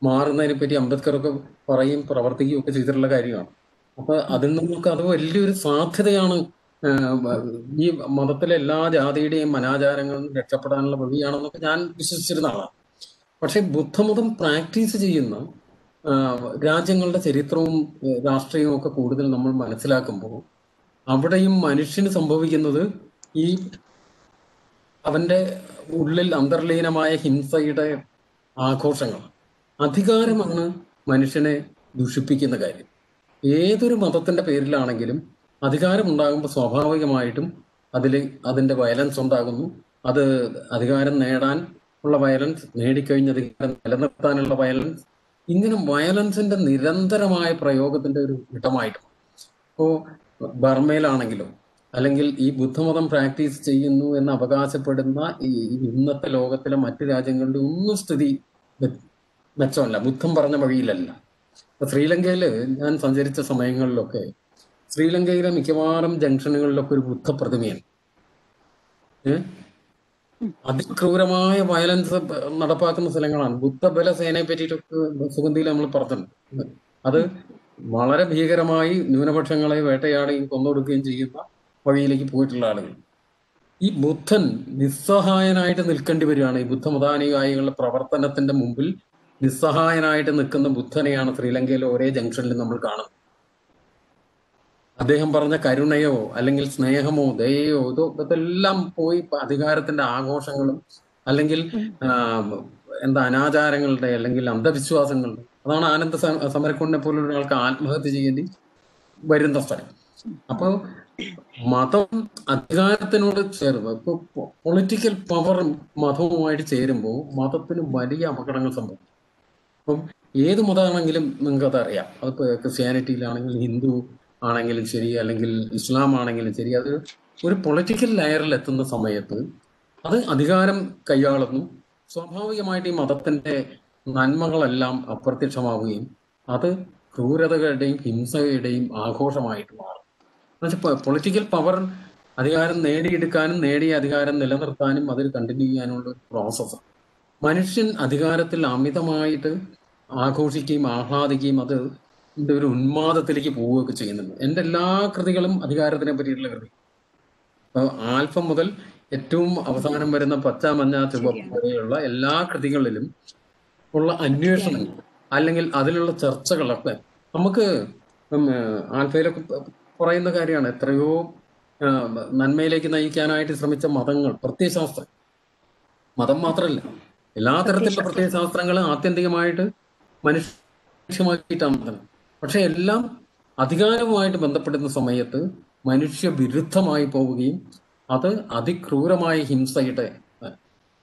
മാറുന്നതിനെ പറ്റി അംബേദ്കറൊക്കെ പറയും പ്രവർത്തിക്കുകയും ഒക്കെ ചെയ്തിട്ടുള്ള കാര്യമാണ്. അപ്പൊ അതിൽ നിന്നൊക്കെ അത് വലിയൊരു സാധ്യതയാണ് ഈ മതത്തിലെ എല്ലാ ജാതിയുടെയും അനാചാരങ്ങളും രക്ഷപ്പെടാനുള്ള വഴിയാണെന്നൊക്കെ ഞാൻ വിശ്വസിച്ചിരുന്ന ആളാണ്. പക്ഷെ ബുദ്ധമതം പ്രാക്ടീസ് ചെയ്യുന്ന രാജ്യങ്ങളുടെ ചരിത്രവും രാഷ്ട്രീയവും ഒക്കെ കൂടുതൽ നമ്മൾ മനസ്സിലാക്കുമ്പോൾ അവിടെയും മനുഷ്യന് സംഭവിക്കുന്നത് ഈ അവന്റെ ഉള്ളിൽ അന്തർലീനമായ ഹിംസയുടെ ആഘോഷങ്ങൾ അധികാരമാണ് മനുഷ്യനെ ദുഷിപ്പിക്കുന്ന കാര്യം. ഏതൊരു മതത്തിന്റെ പേരിലാണെങ്കിലും അധികാരം ഉണ്ടാകുമ്പോൾ സ്വാഭാവികമായിട്ടും അതിൽ അതിന്റെ വയലൻസ് ഉണ്ടാകുന്നു. അത് അധികാരം നേടാൻ ഉള്ള വയലൻസ് നേടിക്കഴിഞ്ഞ അധികാരം നിലനിർത്താനുള്ള വയലൻസ് ഇങ്ങനെ വയലൻസിന്റെ നിരന്തരമായ പ്രയോഗത്തിന്റെ ഒരു ഘട്ടമായിട്ട് ഇപ്പോ ബർമയിലാണെങ്കിലും അല്ലെങ്കിൽ ഈ ബുദ്ധമതം പ്രാക്ടീസ് ചെയ്യുന്നു എന്ന് അവകാശപ്പെടുന്ന ഈ ഇന്നത്തെ ലോകത്തിലെ മറ്റു രാജ്യങ്ങളുടെ ഒന്നും സ്ഥിതി മെച്ചമല്ല. ബുദ്ധം പറഞ്ഞ വഴിയിലല്ല. ഇപ്പൊ ശ്രീലങ്കയിൽ ഞാൻ സഞ്ചരിച്ച സമയങ്ങളിലൊക്കെ ശ്രീലങ്കയിലെ മിക്കവാറും ജംഗ്ഷനുകളിലൊക്കെ ഒരു ബുദ്ധ പ്രതിമയാണ് ഏ? അതിക്രൂരമായ വയലൻസ് നടപ്പാക്കുന്ന സ്ഥലങ്ങളാണ്. ബുദ്ധബല സേനയെ പറ്റിയിട്ടൊക്കെ സുഗന്ധിയിൽ നമ്മൾ പറഞ്ഞിട്ടുണ്ട്. അത് വളരെ ഭീകരമായി ന്യൂനപക്ഷങ്ങളെ വേട്ടയാടുകയും കൊന്നൊടുക്കുകയും ചെയ്യുന്ന വഴിയിലേക്ക് പോയിട്ടുള്ള ആളുകൾ. ഈ ബുദ്ധൻ നിസ്സഹായനായിട്ട് നിൽക്കേണ്ടി വരികയാണ്. ഈ ബുദ്ധമതാനുയായികളുടെ പ്രവർത്തനത്തിന്റെ മുമ്പിൽ നിസ്സഹായനായിട്ട് നിൽക്കുന്ന ബുദ്ധനെയാണ് ശ്രീലങ്കയിലെ ഒരേ ജംഗ്ഷനിൽ നമ്മൾ കാണുന്നത്. അദ്ദേഹം പറഞ്ഞ കരുണയോ അല്ലെങ്കിൽ സ്നേഹമോ ദയയോ ഇതോ ഇതെല്ലാം പോയി അധികാരത്തിന്റെ ആഘോഷങ്ങളും അല്ലെങ്കിൽ എന്താ അനാചാരങ്ങളുടെ അല്ലെങ്കിൽ അന്ധവിശ്വാസങ്ങളുടെ അതാണ് ആനന്ദ സമരക്കുണ്ടിനെ പോലുള്ള ഒരാൾക്ക് ആത്മഹത്യ ചെയ്യേണ്ടി വരുന്ന സ്ഥലം. അപ്പോൾ മതം അധികാരത്തിനോട് ചേർന്ന് ഇപ്പൊ പൊളിറ്റിക്കൽ പവറും മതവുമായിട്ട് ചേരുമ്പോൾ മതത്തിന് വലിയ അപകടങ്ങൾ സംഭവിക്കും. അപ്പം ഏത് മതമാണെങ്കിലും നിങ്ങൾക്കത് അത് അറിയാം അതിപ്പോ ക്രിസ്ത്യാനിറ്റിയിലാണെങ്കിലും ഹിന്ദു ആണെങ്കിലും ശരി അല്ലെങ്കിൽ ഇസ്ലാം ആണെങ്കിലും ശരി അത് ഒരു പൊളിറ്റിക്കൽ ലെയറിൽ എത്തുന്ന സമയത്ത് അത് അധികാരം കൈയാളുന്നു. സ്വാഭാവികമായിട്ട് ഈ മതത്തിന്റെ നന്മകളെല്ലാം അപ്രത്യക്ഷമാവുകയും അത് ക്രൂരതകളുടെയും ഹിംസയുടെയും ആഘോഷമായിട്ട് മാറും. പൊളിറ്റിക്കൽ പവർ അധികാരം നേടിയെടുക്കാനും നേടിയ അധികാരം നിലനിർത്താനും അതിൽ കണ്ടിന്യൂ ചെയ്യാനുള്ള പ്രോസസ്സ് മനുഷ്യൻ അധികാരത്തിൽ അമിതമായിട്ട് ആഘോഷിക്കുകയും ആഹ്ലാദിക്കുകയും അത് ഒരു ഉന്മാദത്തിലേക്ക് പോവുകയൊക്കെ ചെയ്യുന്നുണ്ട്. എന്റെ എല്ലാ കൃതികളും അധികാരത്തിനെ പറ്റിയിട്ടുള്ള കൃതി. അപ്പൊ ആൽഫ മുതൽ ഏറ്റവും അവസാനം വരുന്ന പച്ച മഞ്ഞ ചുവപ്പ് പോലെയുള്ള എല്ലാ കൃതികളിലും ഉള്ള അന്വേഷണം അല്ലെങ്കിൽ അതിലുള്ള ചർച്ചകളൊക്കെ നമുക്ക് ആൽഫയിലൊക്കെ പറയുന്ന കാര്യമാണ്. എത്രയോ നന്മയിലേക്ക് നയിക്കാനായിട്ട് ശ്രമിച്ച മതങ്ങൾ പ്രത്യയശാസ്ത്രം. മതം മാത്രമല്ല എല്ലാ തരത്തിലുള്ള പ്രത്യയശാസ്ത്രങ്ങളും ആത്യന്തികമായിട്ട് മനുഷ്യമാക്കിയിട്ടാണ് പക്ഷെ എല്ലാം അധികാരവുമായിട്ട് ബന്ധപ്പെടുന്ന സമയത്ത് മനുഷ്യ വിരുദ്ധമായി പോവുകയും അത് അതിക്രൂരമായ ഹിംസയുടെ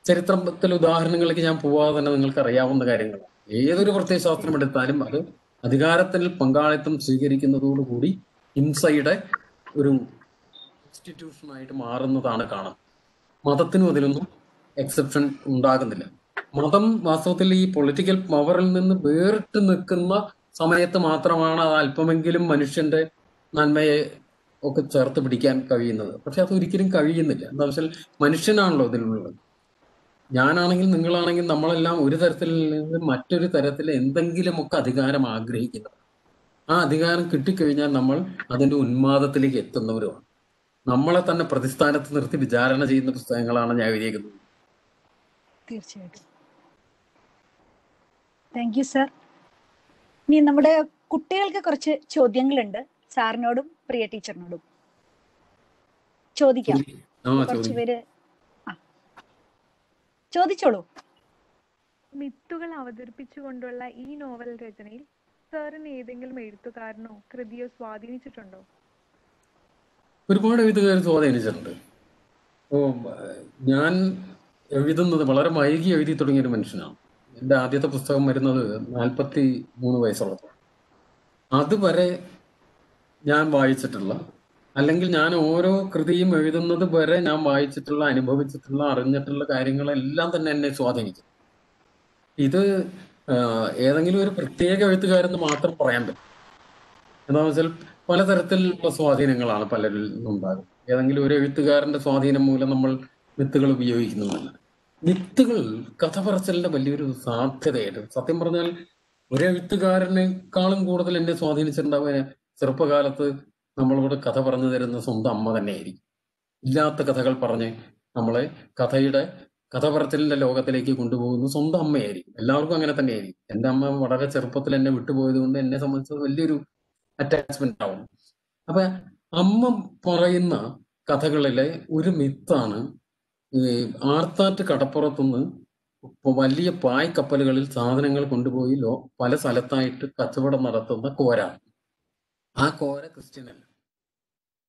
ചരിത്രത്തിൽ ഉദാഹരണങ്ങളിലേക്ക് ഞാൻ പോവാതെ തന്നെ നിങ്ങൾക്ക് അറിയാവുന്ന കാര്യങ്ങളാണ്. ഏതൊരു പ്രത്യയശാസ്ത്രം എടുത്താലും അത് അധികാരത്തിൽ പങ്കാളിത്തം സ്വീകരിക്കുന്നതോടുകൂടി ഹിംസയുടെ ഒരു ഇൻസ്റ്റിറ്റ്യൂഷനായിട്ട് മാറുന്നതാണ് കാണുന്നത് മതത്തിനും അതിലൊന്നും എക്സെപ്ഷൻ ഉണ്ടാകുന്നില്ല. മതം വാസ്തവത്തിൽ ഈ പൊളിറ്റിക്കൽ പവറിൽ നിന്ന് വേറിട്ട് നിൽക്കുന്ന സമയത്ത് മാത്രമാണ് അത് അല്പമെങ്കിലും മനുഷ്യന്റെ നന്മയെ ഒക്കെ ചേർത്ത് പിടിക്കാൻ കഴിയുന്നത്. പക്ഷെ അത് ഒരിക്കലും കഴിയുന്നില്ല. എന്താ വെച്ചാൽ മനുഷ്യനാണല്ലോ ഇതിലുള്ളത്. ഞാനാണെങ്കിൽ നിങ്ങളാണെങ്കിൽ നമ്മളെല്ലാം ഒരു തരത്തിൽ നിന്ന് മറ്റൊരു തരത്തിൽ എന്തെങ്കിലുമൊക്കെ അധികാരം ആഗ്രഹിക്കുന്നത്. ആ അധികാരം കിട്ടിക്കഴിഞ്ഞാൽ നമ്മൾ അതിന്റെ ഉന്മാദത്തിലേക്ക് എത്തുന്നവരുമാണ്. നമ്മളെ തന്നെ പ്രതിസ്ഥാനത്ത് നിർത്തി വിചാരണ ചെയ്യുന്ന പുസ്തകങ്ങളാണ് ഞാൻ എഴുതിയേക്കുന്നത്. തീർച്ചയായിട്ടും. താങ്ക് യു സർ ഇനി നമ്മുടെ കുട്ടികൾക്ക് കുറച്ച് ചോദ്യങ്ങളുണ്ട്. സാറിനോടും പ്രിയ ടീച്ചറിനോടും. ചോദിക്കാം. കുറച്ചുപേര് കുറച്ച് പേര്. ചോദിച്ചോളൂ. മിത്തുകൾ അവതരിപ്പിച്ചുകൊണ്ടുള്ള ഈ നോവൽ രചനയിൽ സാറിന് ഏതെങ്കിലും എഴുത്തുകാരനോ കൃതിയോ സ്വാധീനിച്ചിട്ടുണ്ടോ? ഒരുപാട് എഴുത്തുകാർ സ്വാധീനിച്ചിട്ടുണ്ട്. ഓ ഞാൻ എഴുതുന്നത് വളരെ വൈകി എഴുതി തുടങ്ങിയ ഒരു മനുഷ്യനാണ്. എന്റെ ആദ്യത്തെ പുസ്തകം വരുന്നത് നാൽപ്പത്തി മൂന്ന് വയസ്സുള്ളപ്പോൾ അതുവരെ ഞാൻ വായിച്ചിട്ടുള്ള അല്ലെങ്കിൽ ഞാൻ ഓരോ കൃതിയും എഴുതുന്നത് വരെ ഞാൻ വായിച്ചിട്ടുള്ള അനുഭവിച്ചിട്ടുള്ള അറിഞ്ഞിട്ടുള്ള കാര്യങ്ങളെല്ലാം തന്നെ എന്നെ സ്വാധീനിക്കും. ഇത് ഏതെങ്കിലും ഒരു പ്രത്യേക എഴുത്തുകാരെന്ന് മാത്രം പറയാൻ പറ്റും. എന്താണെന്ന് വെച്ചാൽ പലതരത്തിലുള്ള സ്വാധീനങ്ങളാണ് പലരിൽ നിന്നുണ്ടാകും. ഏതെങ്കിലും ഒരു എഴുത്തുകാരന്റെ സ്വാധീനം മൂലം നമ്മൾ വിത്തുകൾ ഉപയോഗിക്കുന്നതല്ല മിത്തുകൾ കഥ പറച്ചിലിന്റെ വലിയൊരു സാധ്യതയായിട്ട് സത്യം പറഞ്ഞാൽ ഒരു എഴുത്തുകാരനേക്കാളും കൂടുതൽ എന്നെ സ്വാധീനിച്ചിട്ടുണ്ടാവുക ചെറുപ്പകാലത്ത് നമ്മളോട് കഥ പറഞ്ഞു തരുന്ന സ്വന്തം അമ്മ തന്നെയായിരിക്കും. ഇല്ലാത്ത കഥകൾ പറഞ്ഞ് നമ്മളെ കഥയുടെ കഥ പറച്ചിലിന്റെ ലോകത്തിലേക്ക് കൊണ്ടുപോകുന്ന സ്വന്തം അമ്മയായിരിക്കും. എല്ലാവർക്കും അങ്ങനെ തന്നെയായിരിക്കും. എന്റെ അമ്മ വളരെ ചെറുപ്പത്തിൽ എന്നെ വിട്ടുപോയത് കൊണ്ട് എന്നെ സംബന്ധിച്ച് വലിയൊരു അറ്റാച്ച്മെന്റ് ആവും അപ്പൊ അമ്മ പറയുന്ന കഥകളിലെ ഒരു മിത്താണ് ആർത്താറ്റ് കടപ്പുറത്തുനിന്ന് വലിയ പായ് കപ്പലുകളിൽ സാധനങ്ങൾ കൊണ്ടുപോയി ലോ പല സ്ഥലത്തായിട്ട് കച്ചവടം നടത്തുന്ന കോര. ആ കോര ക്രിസ്ത്യനല്ല.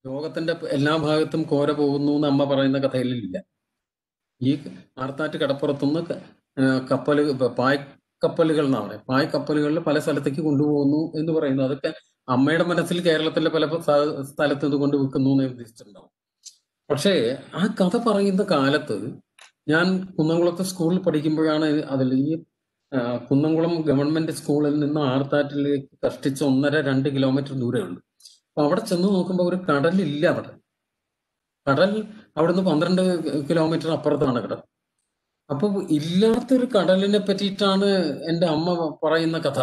ലോകത്തിന്റെ എല്ലാ ഭാഗത്തും കോര പോകുന്നു എന്ന് അമ്മ പറയുന്ന കഥയിലില്ല. ഈ ആർത്താറ്റ് കടപ്പുറത്തുനിന്ന് കപ്പൽ ആ, പായ് കപ്പലുകൾ എന്നാണ് പായ് കപ്പലുകളിൽ പല സ്ഥലത്തേക്ക് കൊണ്ടുപോകുന്നു എന്ന് പറയുന്നു അതൊക്കെ അമ്മയുടെ മനസ്സിൽ കേരളത്തിലെ പല സ്ഥ- സ്ഥലത്ത് ഇത് കൊണ്ട് വിൽക്കുന്നു എന്ന് ഉദ്ദേശിച്ചിട്ടുണ്ടാവും പക്ഷേ ആ കഥ പറയുന്ന കാലത്ത് ഞാൻ കുന്നംകുളത്തെ സ്കൂളിൽ പഠിക്കുമ്പോഴാണ് അതിൽ ഈ കുന്നംകുളം ഗവൺമെന്റ് സ്കൂളിൽ നിന്ന് ആർത്താറ്റിലേക്ക് കഷ്ടിച്ച് ഒന്നര രണ്ട് കിലോമീറ്റർ ദൂരമുണ്ട് അപ്പൊ അവിടെ ചെന്ന് നോക്കുമ്പോൾ ഒരു കടലില്ല അവിടെ. കടൽ അവിടുന്ന് പന്ത്രണ്ട് കിലോമീറ്റർ അപ്പുറത്താണ് കടൽ. അപ്പൊ ഇല്ലാത്തൊരു കടലിനെ പറ്റിയിട്ടാണ് എന്റെ അമ്മ പറയുന്ന കഥ.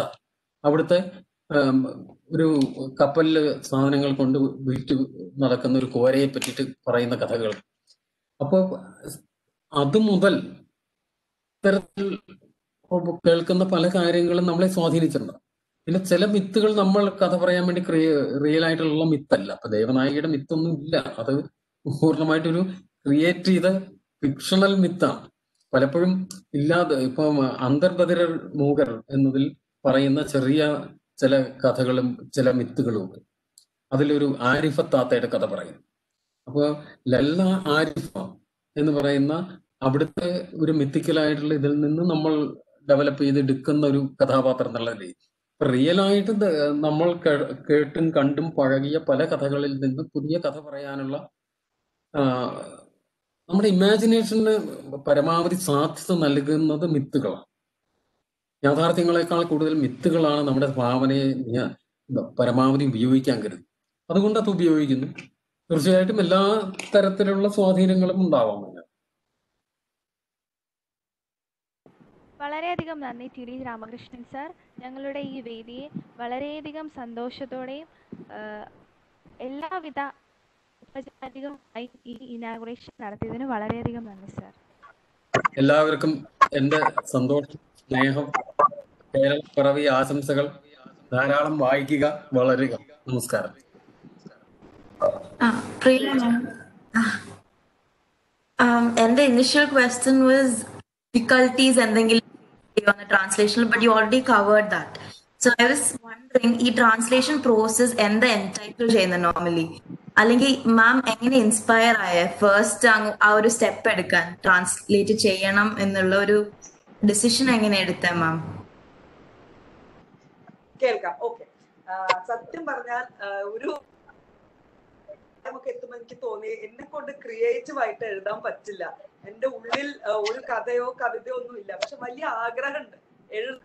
അവിടുത്തെ ഒരു കപ്പലിൽ സാധനങ്ങൾ കൊണ്ട് വിറ്റ് നടക്കുന്ന ഒരു കോരയെ പറ്റിയിട്ട് പറയുന്ന കഥകൾ. അപ്പോൾ അത് മുതൽ ഇത്തരത്തിൽ കേൾക്കുന്ന പല കാര്യങ്ങളും നമ്മളെ സ്വാധീനിച്ചിട്ടുണ്ട്. പിന്നെ ചില മിത്തുകൾ നമ്മൾ കഥ പറയാൻ വേണ്ടി റിയൽ ആയിട്ടുള്ള മിത്തല്ല. അപ്പൊ ദേവനായികയുടെ മിത്തൊന്നും ഇല്ല. അത് പൂർണമായിട്ടൊരു ക്രിയേറ്റ് ചെയ്ത ഫിക്ഷണൽ മിത്താണ്. പലപ്പോഴും ഇല്ലാതെ ഇപ്പം അന്തർബദിരർ മൂകർ എന്നതിൽ പറയുന്ന ചെറിയ ചില കഥകളും ചില മിത്തുകളും ഉണ്ട് അതിലൊരു ആരിഫ താത്തയുടെ കഥ പറയുന്നു. അപ്പോൾ ലല്ല ആരിഫ എന്ന് പറയുന്ന അവിടുത്തെ ഒരു മിത്തിക്കലായിട്ടുള്ള ഇതിൽ നിന്ന് നമ്മൾ ഡെവലപ്പ് ചെയ്തെടുക്കുന്ന ഒരു കഥാപാത്രം എന്നുള്ള രീതി റിയൽ ആയിട്ട് നമ്മൾ കേട്ടും കണ്ടും പഴകിയ പല കഥകളിൽ നിന്ന് പുതിയ കഥ പറയാനുള്ള നമ്മുടെ ഇമാജിനേഷന് പരമാവധി സാധ്യത നൽകുന്നത് മിത്തുകളാണ്. യാഥാർത്ഥ്യങ്ങളെക്കാൾ കൂടുതൽ മിത്തുകളാണ് നമ്മുടെ ഭാവനയെ പരമാവധി ഉപയോഗിക്കാൻ കരുത് അതുകൊണ്ട് അത് ഉപയോഗിക്കുന്നു. തീർച്ചയായിട്ടും എല്ലാ തരത്തിലുള്ള സ്വാധീനങ്ങളും ഉണ്ടാവാം. വളരെയധികം നന്ദി ടി ഡി രാമകൃഷ്ണൻ സാർ. ഞങ്ങളുടെ ഈ വേദിയെ വളരെയധികം സന്തോഷത്തോടെയും എല്ലാവിധ ഔപചാരികമായി ഈ ഇനാഗുറേഷൻ നടത്തിയതിന് വളരെയധികം നന്ദി സാർ. എല്ലാവർക്കും എന്റെ സന്തോഷം. സ്നേഹം കേരള പിറവി ആശംസകൾ ധാരാളം വായിക്കുക വളരുക. നമസ്കാരം. എന്റെ ഇനിഷ്യൽ ക്വസ്റ്റ്യൻ വാസ് ഡിഫിക്കൽട്ടീസ് എന്തെങ്കിലും translation but you but covered that so I was wondering ഈ ട്രാൻസ്ലേഷൻ പ്രോസസ് എന്താ എൻടൈറ്റിൽ ചെയ്യുന്നത് നോർമലി അല്ലെങ്കിൽ മാം എങ്ങനെ ഇൻസ്പയർ ആയ? ഫസ്റ്റ് ആ ഒരു സ്റ്റെപ്പ് എടുക്കാൻ ട്രാൻസ്ലേറ്റ് ചെയ്യണം എന്നുള്ള ഒരു ഡിസിഷൻ എങ്ങനെ എടുത്തേ മാം കേൾക്കാം. ഓക്കെ സത്യം പറഞ്ഞാൽ ഒരു നമുക്ക് എത്തുമ്പോൾ എനിക്ക് തോന്നി എന്നെ കൊണ്ട് ക്രിയേറ്റീവ് ആയിട്ട് എഴുതാൻ പറ്റില്ല. എന്റെ ഉള്ളിൽ ഒരു കഥയോ കവിതയോ ഒന്നും ഇല്ല. പക്ഷെ വലിയ ആഗ്രഹമുണ്ട്. എഴു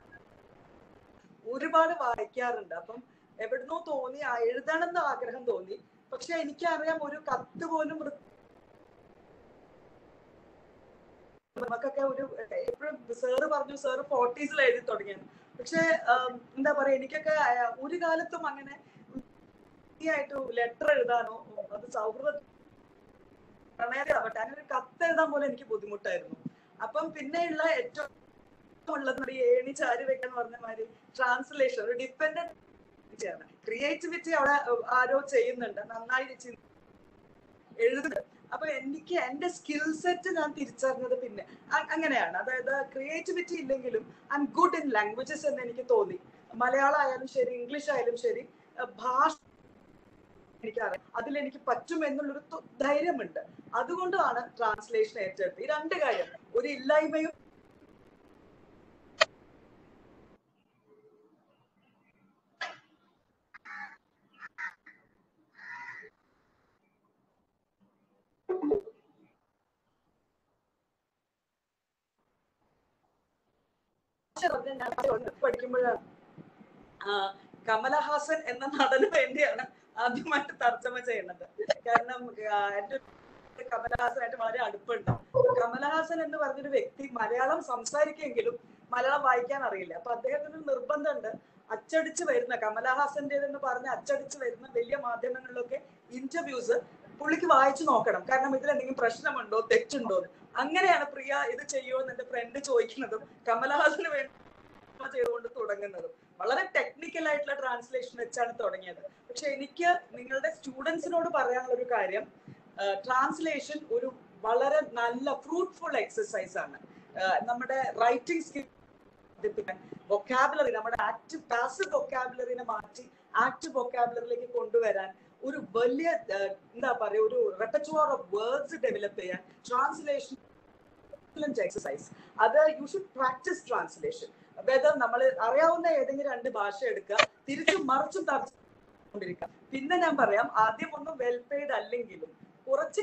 ഒരുപാട് വായിക്കാറുണ്ട്. അപ്പം എവിടുന്നോ തോന്നി എഴുതണം എന്ന് ആഗ്രഹം തോന്നി. പക്ഷെ എനിക്കറിയാം ഒരു കത്ത് പോലും വൃ- നമുക്കൊക്കെ ഒരു എപ്പോഴും സാറ് പറഞ്ഞു സാറ് ഫോർട്ടീസിൽ എഴുതി തുടങ്ങിയത്. പക്ഷെ എന്താ പറയാ എനിക്കൊക്കെ ഒരു കാലത്തും അങ്ങനെ ആയിട്ട് ലെറ്റർ എഴുതാനോ അത് സൗഹൃദ പ്രണയതാവട്ടെ അങ്ങനെ ഒരു കത്ത് എഴുതാൻ പോലും എനിക്ക് ബുദ്ധിമുട്ടായിരുന്നു. അപ്പം പിന്നെയുള്ള ഏറ്റവും ഉള്ളത് ഏണി ചാരി വെക്കാന്ന് പറഞ്ഞ മാതിരി ട്രാൻസ്ലേഷൻ ഒരു ഡിപ്പെൻഡന്റ് ക്രിയേറ്റിവിറ്റി അവിടെ ആരോ ചെയ്യുന്നുണ്ട് നന്നായി എഴുതുന്നുണ്ട്. അപ്പൊ എനിക്ക് എന്റെ സ്കിൽ സെറ്റ് ഞാൻ തിരിച്ചറിഞ്ഞത് പിന്നെ. അങ്ങനെയാണ്. അതായത് ക്രിയേറ്റിവിറ്റി ഇല്ലെങ്കിലും ഐ ഗുഡ് ഇൻ ലാംഗ്വേജസ് എന്ന് എനിക്ക് തോന്നി. മലയാളം ആയാലും ശരി ഇംഗ്ലീഷ് ആയാലും ശരി ഭാഷ എനിക്കറിയാം. അതിൽ എനിക്ക് പറ്റും എന്നുള്ളൊരു ധൈര്യമുണ്ട്. അതുകൊണ്ടാണ് ട്രാൻസ്ലേഷൻ ഏറ്റെടുത്തത്. ഈ രണ്ട് കാര്യം ഒരു ഇല്ലായ്മയും പഠിക്കുമ്പോഴാണ് കമലഹാസൻ എന്ന നടന് വേണ്ടിയാണ് ആദ്യമായിട്ട് തർജമ ചെയ്യുന്നത് കാരണം എന്റെ കമലഹാസനായിട്ട് വളരെ അടുപ്പുണ്ട്. കമലഹാസൻ എന്ന് പറഞ്ഞൊരു വ്യക്തി മലയാളം സംസാരിക്കുമെങ്കിലും മലയാളം വായിക്കാൻ അറിയില്ല. അപ്പൊ അദ്ദേഹത്തിന് നിർബന്ധമുണ്ട് അച്ചടിച്ച് വരുന്ന കമലഹാസന്റേതെന്ന് പറഞ്ഞ് അച്ചടിച്ച് വരുന്ന വലിയ മാധ്യമങ്ങളിലൊക്കെ ഇന്റർവ്യൂസ് പുള്ളിക്ക് വായിച്ചു നോക്കണം. കാരണം ഇതിൽ എന്തെങ്കിലും പ്രശ്നമുണ്ടോ തെറ്റുണ്ടോ എന്ന്. അങ്ങനെയാണ് പ്രിയ ഇത് ചെയ്യുമോ എന്ന് എന്റെ ഫ്രണ്ട് ചോദിക്കുന്നതും കമലഹാസന് വേണ്ടി ചെയ്തുകൊണ്ട് തുടങ്ങുന്നത്. വളരെ ടെക്നിക്കൽ ആയിട്ടുള്ള ട്രാൻസ്ലേഷൻ വെച്ചാണ് തുടങ്ങിയത്. പക്ഷെ എനിക്ക് നിങ്ങളുടെ സ്റ്റുഡൻസിനോട് പറയാനുള്ള ഒരു കാര്യം ട്രാൻസ്ലേഷൻ ഒരു വളരെ നല്ല ഫ്രൂട്ട്ഫുൾ എക്സസൈസ് ആണ്. നമ്മുടെ റൈറ്റിംഗ് സ്കിൽ വൊക്കാബുലറി നമ്മുടെ ആക്റ്റീവ് പാസീവ് വൊക്കാബുലറിനെ മാറ്റി ആക്റ്റീവ് വൊക്കാബുലറിലേക്ക് കൊണ്ടുവരാൻ ഒരു വലിയ എന്താ പറയുക ഒരു റെപ്പച്ചുവർ ഓഫ് വേർഡ്സ് ഡെവലപ്പ് ചെയ്യാൻ ട്രാൻസ്ലേഷൻ എക്സസൈസ് അത് you should practise translation whether നമ്മൾ അറിയാവുന്ന ഏതെങ്കിലും രണ്ട് ഭാഷ എടുക്കുക തിരിച്ചും മറിച്ചും തർജമ പിന്നെ ഞാൻ പറയാം ആദ്യം ഒന്നും വെൽ പെയ്ഡ് അല്ലെങ്കിലും കുറച്ച്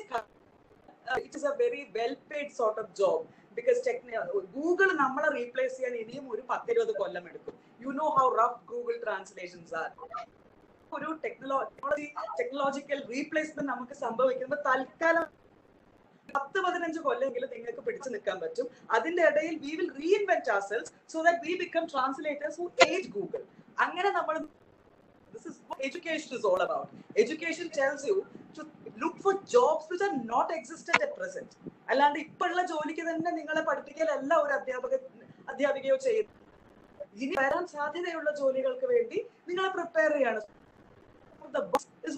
it is a very well paid sort of job because Google നമ്മളെ റീപ്ലേസ് ചെയ്യാൻ ഇനിയും ഒരു പത്തിരുപത് കൊല്ലം എടുക്കും. You know how rough Google translations are ഒരു ടെക്നോളജി ടെക്നോളജിക്കൽ റീപ്ലേസ്മെന്റ് നമുക്ക് സംഭവിക്കുമ്പോൾ തൽക്കാലം പത്ത് പതിനഞ്ച് കൊല്ലെങ്കിലും നിങ്ങൾക്ക് പിടിച്ചു നിൽക്കാൻ പറ്റും. അതിന്റെ ഇടയിൽ we will reinvent ourselves so that we become translators who Google അങ്ങനെ നമ്മൾ this is what education is all about. Education tells you to look for jobs which are not existent at present. അല്ലാണ്ട് ഇപ്പോഴുള്ള ജോലിക്ക് തന്നെ നിങ്ങളെ പഠിപ്പിക്കലല്ല ഒരു അധ്യാപക അധ്യാപികയോ ചെയ്യുന്നത്. ഇനി വരാൻ സാധ്യതയുള്ള ജോലികൾക്ക് വേണ്ടി നിങ്ങളെ പ്രിപ്പയർ ചെയ്യാണ്.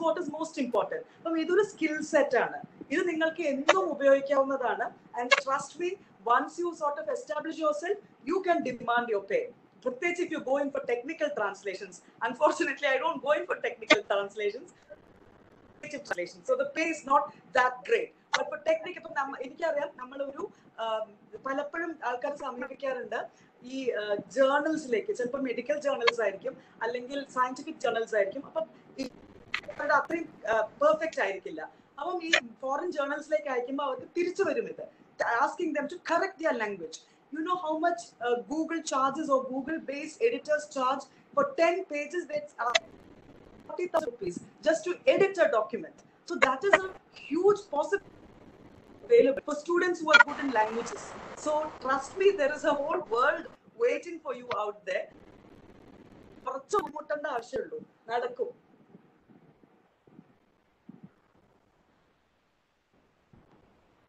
വാട്ട് ഇസ് മോസ്റ്റ് ഇമ്പോർട്ടന്റ് അപ്പം ഇതൊരു സ്കിൽ സെറ്റ് ആണ്. ഇത് നിങ്ങൾക്ക് എന്തും ഉപയോഗിക്കാവുന്നതാണ്. And trust me once you sort of establish yourself you can demand your pay പ്രത്യേകിച്ച് if you going for technical translations unfortunately I don't going for technical translations pay is not that great. But for technique, ഇപ്പം എനിക്കറിയാം നമ്മളൊരു പലപ്പോഴും ആൾക്കാർ സമീപിക്കാറുണ്ട് ഈ ജേർണൽസിലേക്ക് ചിലപ്പോൾ medical journals ആയിരിക്കും അല്ലെങ്കിൽ സയന്റിഫിക് ജേർണൽസ് ആയിരിക്കും. അപ്പം അത്രയും പെർഫെക്റ്റ് ആയിരിക്കില്ല. അപ്പം ഈ ഫോറിൻ ജേർണൽസിലേക്ക് അയക്കുമ്പോൾ അവർക്ക് തിരിച്ചു വരും ഇത് asking them to correct their language you know how much uh, Google charges or Google based editors charge for 10 pages that's uh, 40,000 rupees just to edit a document. So that is a huge possibility available for students who are good in languages. So trust me, there is a whole world waiting for you out there. കുറച്ച് ബുദ്ധിമുട്ടേണ്ട ആവശ്യമുള്ളൂ നടക്കും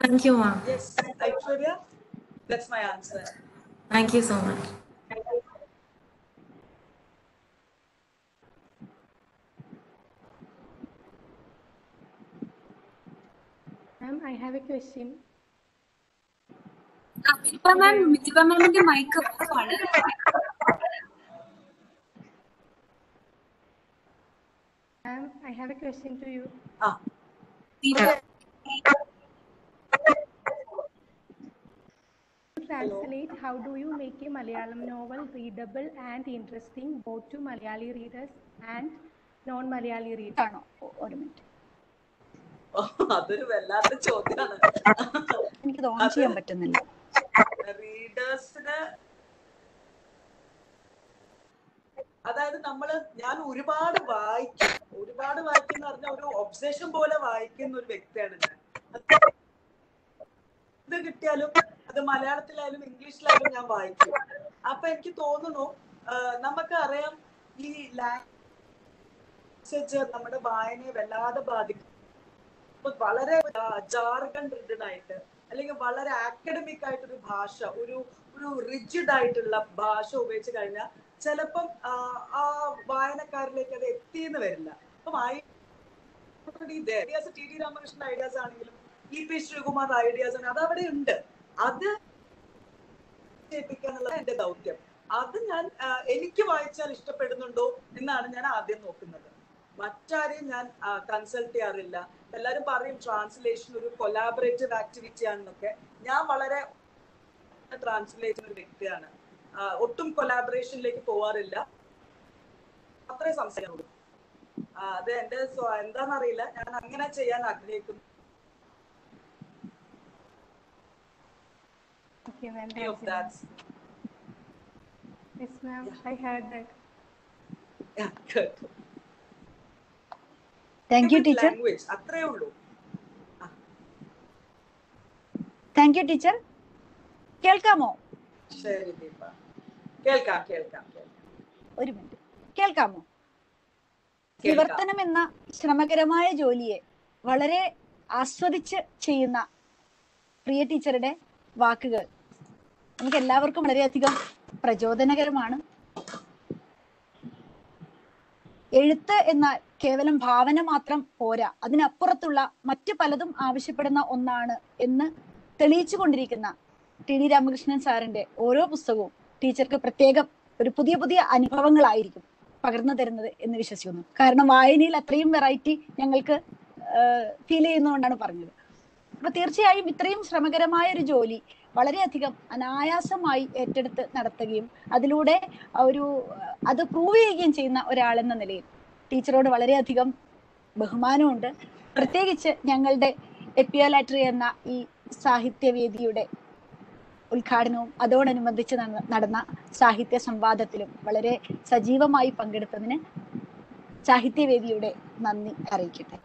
Thank you, ma'am. Yes, Aishwarya, that's my answer. Thank you so much. Ma'am, I have a question. ഇപ്പൊ മാം മിഥിബ മാമിന്റെ mic ആണ് Ma'am, I have a question to you. Ah. Translate, how do you make a Malayalam novel readable and interesting both to Malayali readers and non-Malayali readers? ആണോ? ഒരു minute. അതൊരു വല്ലാത്ത ചോദ്യമാണ് എനിക്ക് on ചെയ്യാൻ പറ്റുന്നില്ല. റീഡേഴ്സിന് അതായത് നമ്മൾ ഞാൻ ഒരുപാട് വായിക്കും. ഒരുപാട് വായിക്കുന്ന പറഞ്ഞ ഒരു ഒബ്സേഷൻ പോലെ വായിക്കുന്ന ഒരു വ്യക്തിയാണ് ഞാൻ. ഇത് കിട്ടിയാലും അത് മലയാളത്തിലായാലും ഇംഗ്ലീഷിലായാലും ഞാൻ വായിക്കും അപ്പൊ എനിക്ക് തോന്നുന്നു നമുക്ക് അറിയാം ഈ ലാംഗ്വേജ് നമ്മുടെ വായനയെ വല്ലാതെ ബാധിക്കും വളരെ റിട്ടൺ ആയിട്ട് അല്ലെങ്കിൽ വളരെ ആക്കഡമിക് ആയിട്ടൊരു ഭാഷ ഒരു ഒരു റിജിഡ് ആയിട്ടുള്ള ഭാഷ ഉപയോഗിച്ച് കഴിഞ്ഞാൽ ചിലപ്പം ആ, വായനക്കാരിലേക്ക് അത് എത്തിയെന്ന് വരില്ല അപ്പം ideas T D Ramakrishnan ideas ആണെങ്കിലും ഇ പി ശ്രീകുമാർ ഐഡിയാസ് ആണ്. അത് അവിടെ ഉണ്ട്. അത് ചെയ്യിപ്പിക്കാന്നുള്ളത് എന്റെ ദൗത്യം. അത് ഞാൻ എനിക്ക് വായിച്ചാൽ ഇഷ്ടപ്പെടുന്നുണ്ടോ എന്നാണ് ഞാൻ ആദ്യം നോക്കുന്നത്. മറ്റാരെയും ഞാൻ കൺസൾട്ട് ചെയ്യാറില്ല. എല്ലാരും പറയും ട്രാൻസ്ലേഷൻ ഒരു കൊലാബറേറ്റീവ് ആക്ടിവിറ്റി ആണെന്നൊക്കെ. ഞാൻ വളരെ ട്രാൻസ്ലേറ്റ് ഒരു വ്യക്തിയാണ്. ഒട്ടും കൊലാബറേഷനിലേക്ക് പോവാറില്ല. അത്രേ സംശയമുള്ളൂ അത് എന്റെ എന്താണെന്നറിയില്ല. ഞാൻ അങ്ങനെ ചെയ്യാൻ ആഗ്രഹിക്കുന്നു. Okay, ma'am. Any of thank you, that. Yes, ma'am. I heard that. Yeah, good. Thank you teacher അത്രേ ഉള്ളൂ താങ്ക് യു ടീച്ചർ കേൾക്കാമോ ശരി ദീപ കേൾക്കാം കേൾക്കാം കേൾക്കാം ഒരു മിനിറ്റ് കേൾക്കാമോ കേൾക്കാം. വിവർത്തനം എന്ന ശ്രമകരമായ ജോലിയെ വളരെ ആസ്വദിച്ച് ചെയ്യുന്ന പ്രിയ ടീച്ചറുടെ വാക്കുകൾ നമുക്ക് എല്ലാവർക്കും വളരെയധികം പ്രചോദനകരമാണ്. എഴുത്ത് എന്നാൽ കേവലം ഭാവന മാത്രം പോരാ. അതിനപ്പുറത്തുള്ള മറ്റു പലതും ആവശ്യപ്പെടുന്ന ഒന്നാണ് എന്ന് തെളിയിച്ചു കൊണ്ടിരിക്കുന്ന ടി ഡി രാമകൃഷ്ണൻ സാറിന്റെ ഓരോ പുസ്തകവും ടീച്ചർക്ക് പ്രത്യേകം ഒരു പുതിയ പുതിയ അനുഭവങ്ങളായിരിക്കും പകർന്നു തരുന്നത് എന്ന് വിശ്വസിക്കുന്നു. കാരണം വായനയിൽ അത്രയും വെറൈറ്റി ഞങ്ങൾക്ക് ഫീൽ ചെയ്യുന്നതുകൊണ്ടാണ് പറഞ്ഞത്. അപ്പൊ തീർച്ചയായും ഇത്രയും ശ്രമകരമായ ഒരു ജോലി വളരെയധികം അനായാസമായി ഏറ്റെടുത്ത് നടത്തുകയും അതിലൂടെ ഒരു അത് പ്രൂവ് ചെയ്യുകയും ചെയ്യുന്ന ഒരാളെന്ന നിലയിൽ ടീച്ചറോട് വളരെയധികം ബഹുമാനമുണ്ട്. പ്രത്യേകിച്ച് ഞങ്ങളുടെ എപ്പിയോലാട്രി എന്ന ഈ സാഹിത്യവേദിയുടെ ഉദ്ഘാടനവും അതോടനുബന്ധിച്ച് നടന്ന- സാഹിത്യ സംവാദത്തിലും വളരെ സജീവമായി പങ്കെടുത്തതിന് സാഹിത്യവേദിയുടെ നന്ദി അറിയിക്കട്ടെ.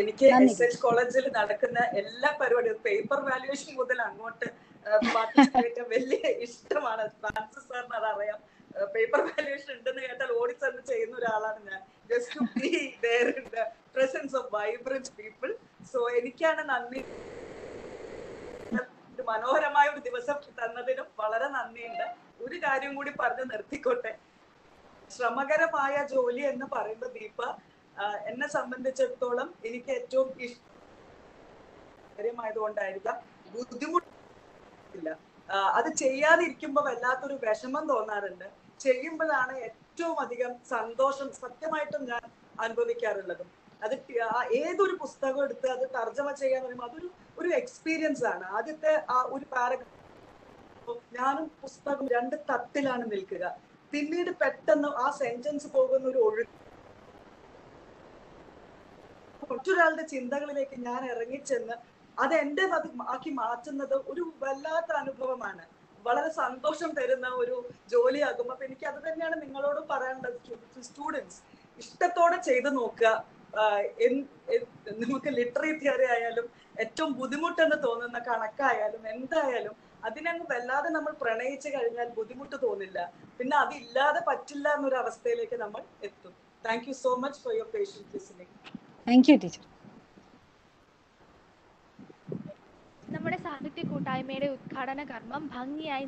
എനിക്ക് എസ് എച്ച് കോളേജിൽ നടക്കുന്ന എല്ലാ പരിപാടിയും പേപ്പർ വാല്യുവേഷൻ മുതൽ അങ്ങോട്ട് പാർട്ടിസിപ്പേറ്റ് വലിയ ഇഷ്ടമാണ്. ഫ്രാൻസിസ് സാറിന് അതറിയാം. പേപ്പർ വാല്യൂഷൻ ഉണ്ടെന്ന് കേട്ടാൽ ഓടിച്ചെന്ന് ചെയ്യുന്ന ഒരാളാണ് ഞാൻ. Just to be there in the presence of vibrant people so എനിക്കാണ് നന്ദി. ഒരു മനോഹരമായ ഒരു ദിവസം തന്നതിനും വളരെ നന്ദിയുണ്ട്. ഒരു കാര്യം കൂടി പറഞ്ഞു നിർത്തിക്കോട്ടെ. ശ്രമകരമായ ജോലി എന്ന് പറയുമ്പോൾ ദീപ എന്നെ സംബന്ധിച്ചിടത്തോളം എനിക്ക് ഏറ്റവും ഇഷ്ടമായതുകൊണ്ടായിരിക്കാം ബുദ്ധിമുട്ടില്ല ആ, അത് ചെയ്യാതിരിക്കുമ്പോൾ വല്ലാത്തൊരു വിഷമം തോന്നാറുണ്ട്. ചെയ്യുമ്പോഴാണ് ഏറ്റവും അധികം സന്തോഷം സത്യമായിട്ടും ഞാൻ അനുഭവിക്കാറുള്ളതും. അത് ഏതൊരു പുസ്തകം എടുത്ത് അത് തർജമ ചെയ്യാൻ പറയുമ്പോൾ അതൊരു ഒരു എക്സ്പീരിയൻസ് ആണ്. ആദ്യത്തെ ആ ഒരു പാരഗ്രാഫ് ഞാനും പുസ്തകം രണ്ട് തട്ടിലാണ് നിൽക്കുക. പിന്നീട് പെട്ടെന്ന് ആ സെന്റൻസ് പോകുന്ന ഒരു ഒഴു മറ്റൊരാളുടെ ചിന്തകളിലേക്ക് ഞാൻ ഇറങ്ങിച്ചെന്ന് അത് എന്റെ ആക്കി മാറ്റുന്നത് ഒരു വല്ലാത്ത അനുഭവമാണ്. വളരെ സന്തോഷം തരുന്ന ഒരു ജോലിയാകും. അപ്പൊ എനിക്ക് അത് തന്നെയാണ് നിങ്ങളോട് പറയാനുള്ളത് സ്റ്റുഡൻസ് ഇഷ്ടത്തോടെ ചെയ്തു നോക്കുക. നമുക്ക് ലിറ്റററി തിയറി ആയാലും ഏറ്റവും ബുദ്ധിമുട്ടെന്ന് തോന്നുന്ന കണക്കായാലും എന്തായാലും അതിനങ്ങ് വല്ലാതെ നമ്മൾ പ്രണയിച്ചു കഴിഞ്ഞാൽ ബുദ്ധിമുട്ട് തോന്നില്ല. പിന്നെ അതില്ലാതെ പറ്റില്ല എന്നൊരു അവസ്ഥയിലേക്ക് നമ്മൾ എത്തും. Thank you so much for your patience listening thank you teacher നമ്മുടെ സാഹിത്യ കൂട്ടായ്മയുടെ ഉദ്ഘാടന കർമ്മം ഭംഗിയായി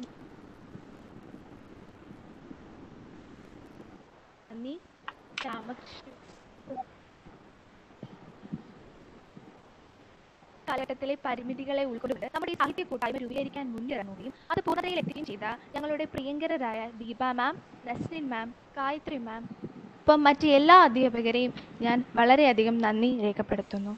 നന്ദി. രാമകൃഷ്ണൻ. കാലഘട്ടത്തിലെ പരിമിതികളെ ഉൾക്കൊണ്ടുകൊണ്ട് നമ്മുടെ ഈ സാഹിത്യ കൂട്ടായ്മ രൂപീകരിക്കാൻ മുന്നിറങ്ങുകയും അത് പൂർണതയിൽ എത്തുകയും ചെയ്ത ഞങ്ങളുടെ പ്രിയങ്കരരായ ദീപ മാം നസ്ലിൻ മാം ഗായത്രി മാം ഒപ്പം മറ്റ് എല്ലാ അധ്യാപകരെയും ഞാൻ വളരെയധികം നന്ദി രേഖപ്പെടുത്തുന്നു.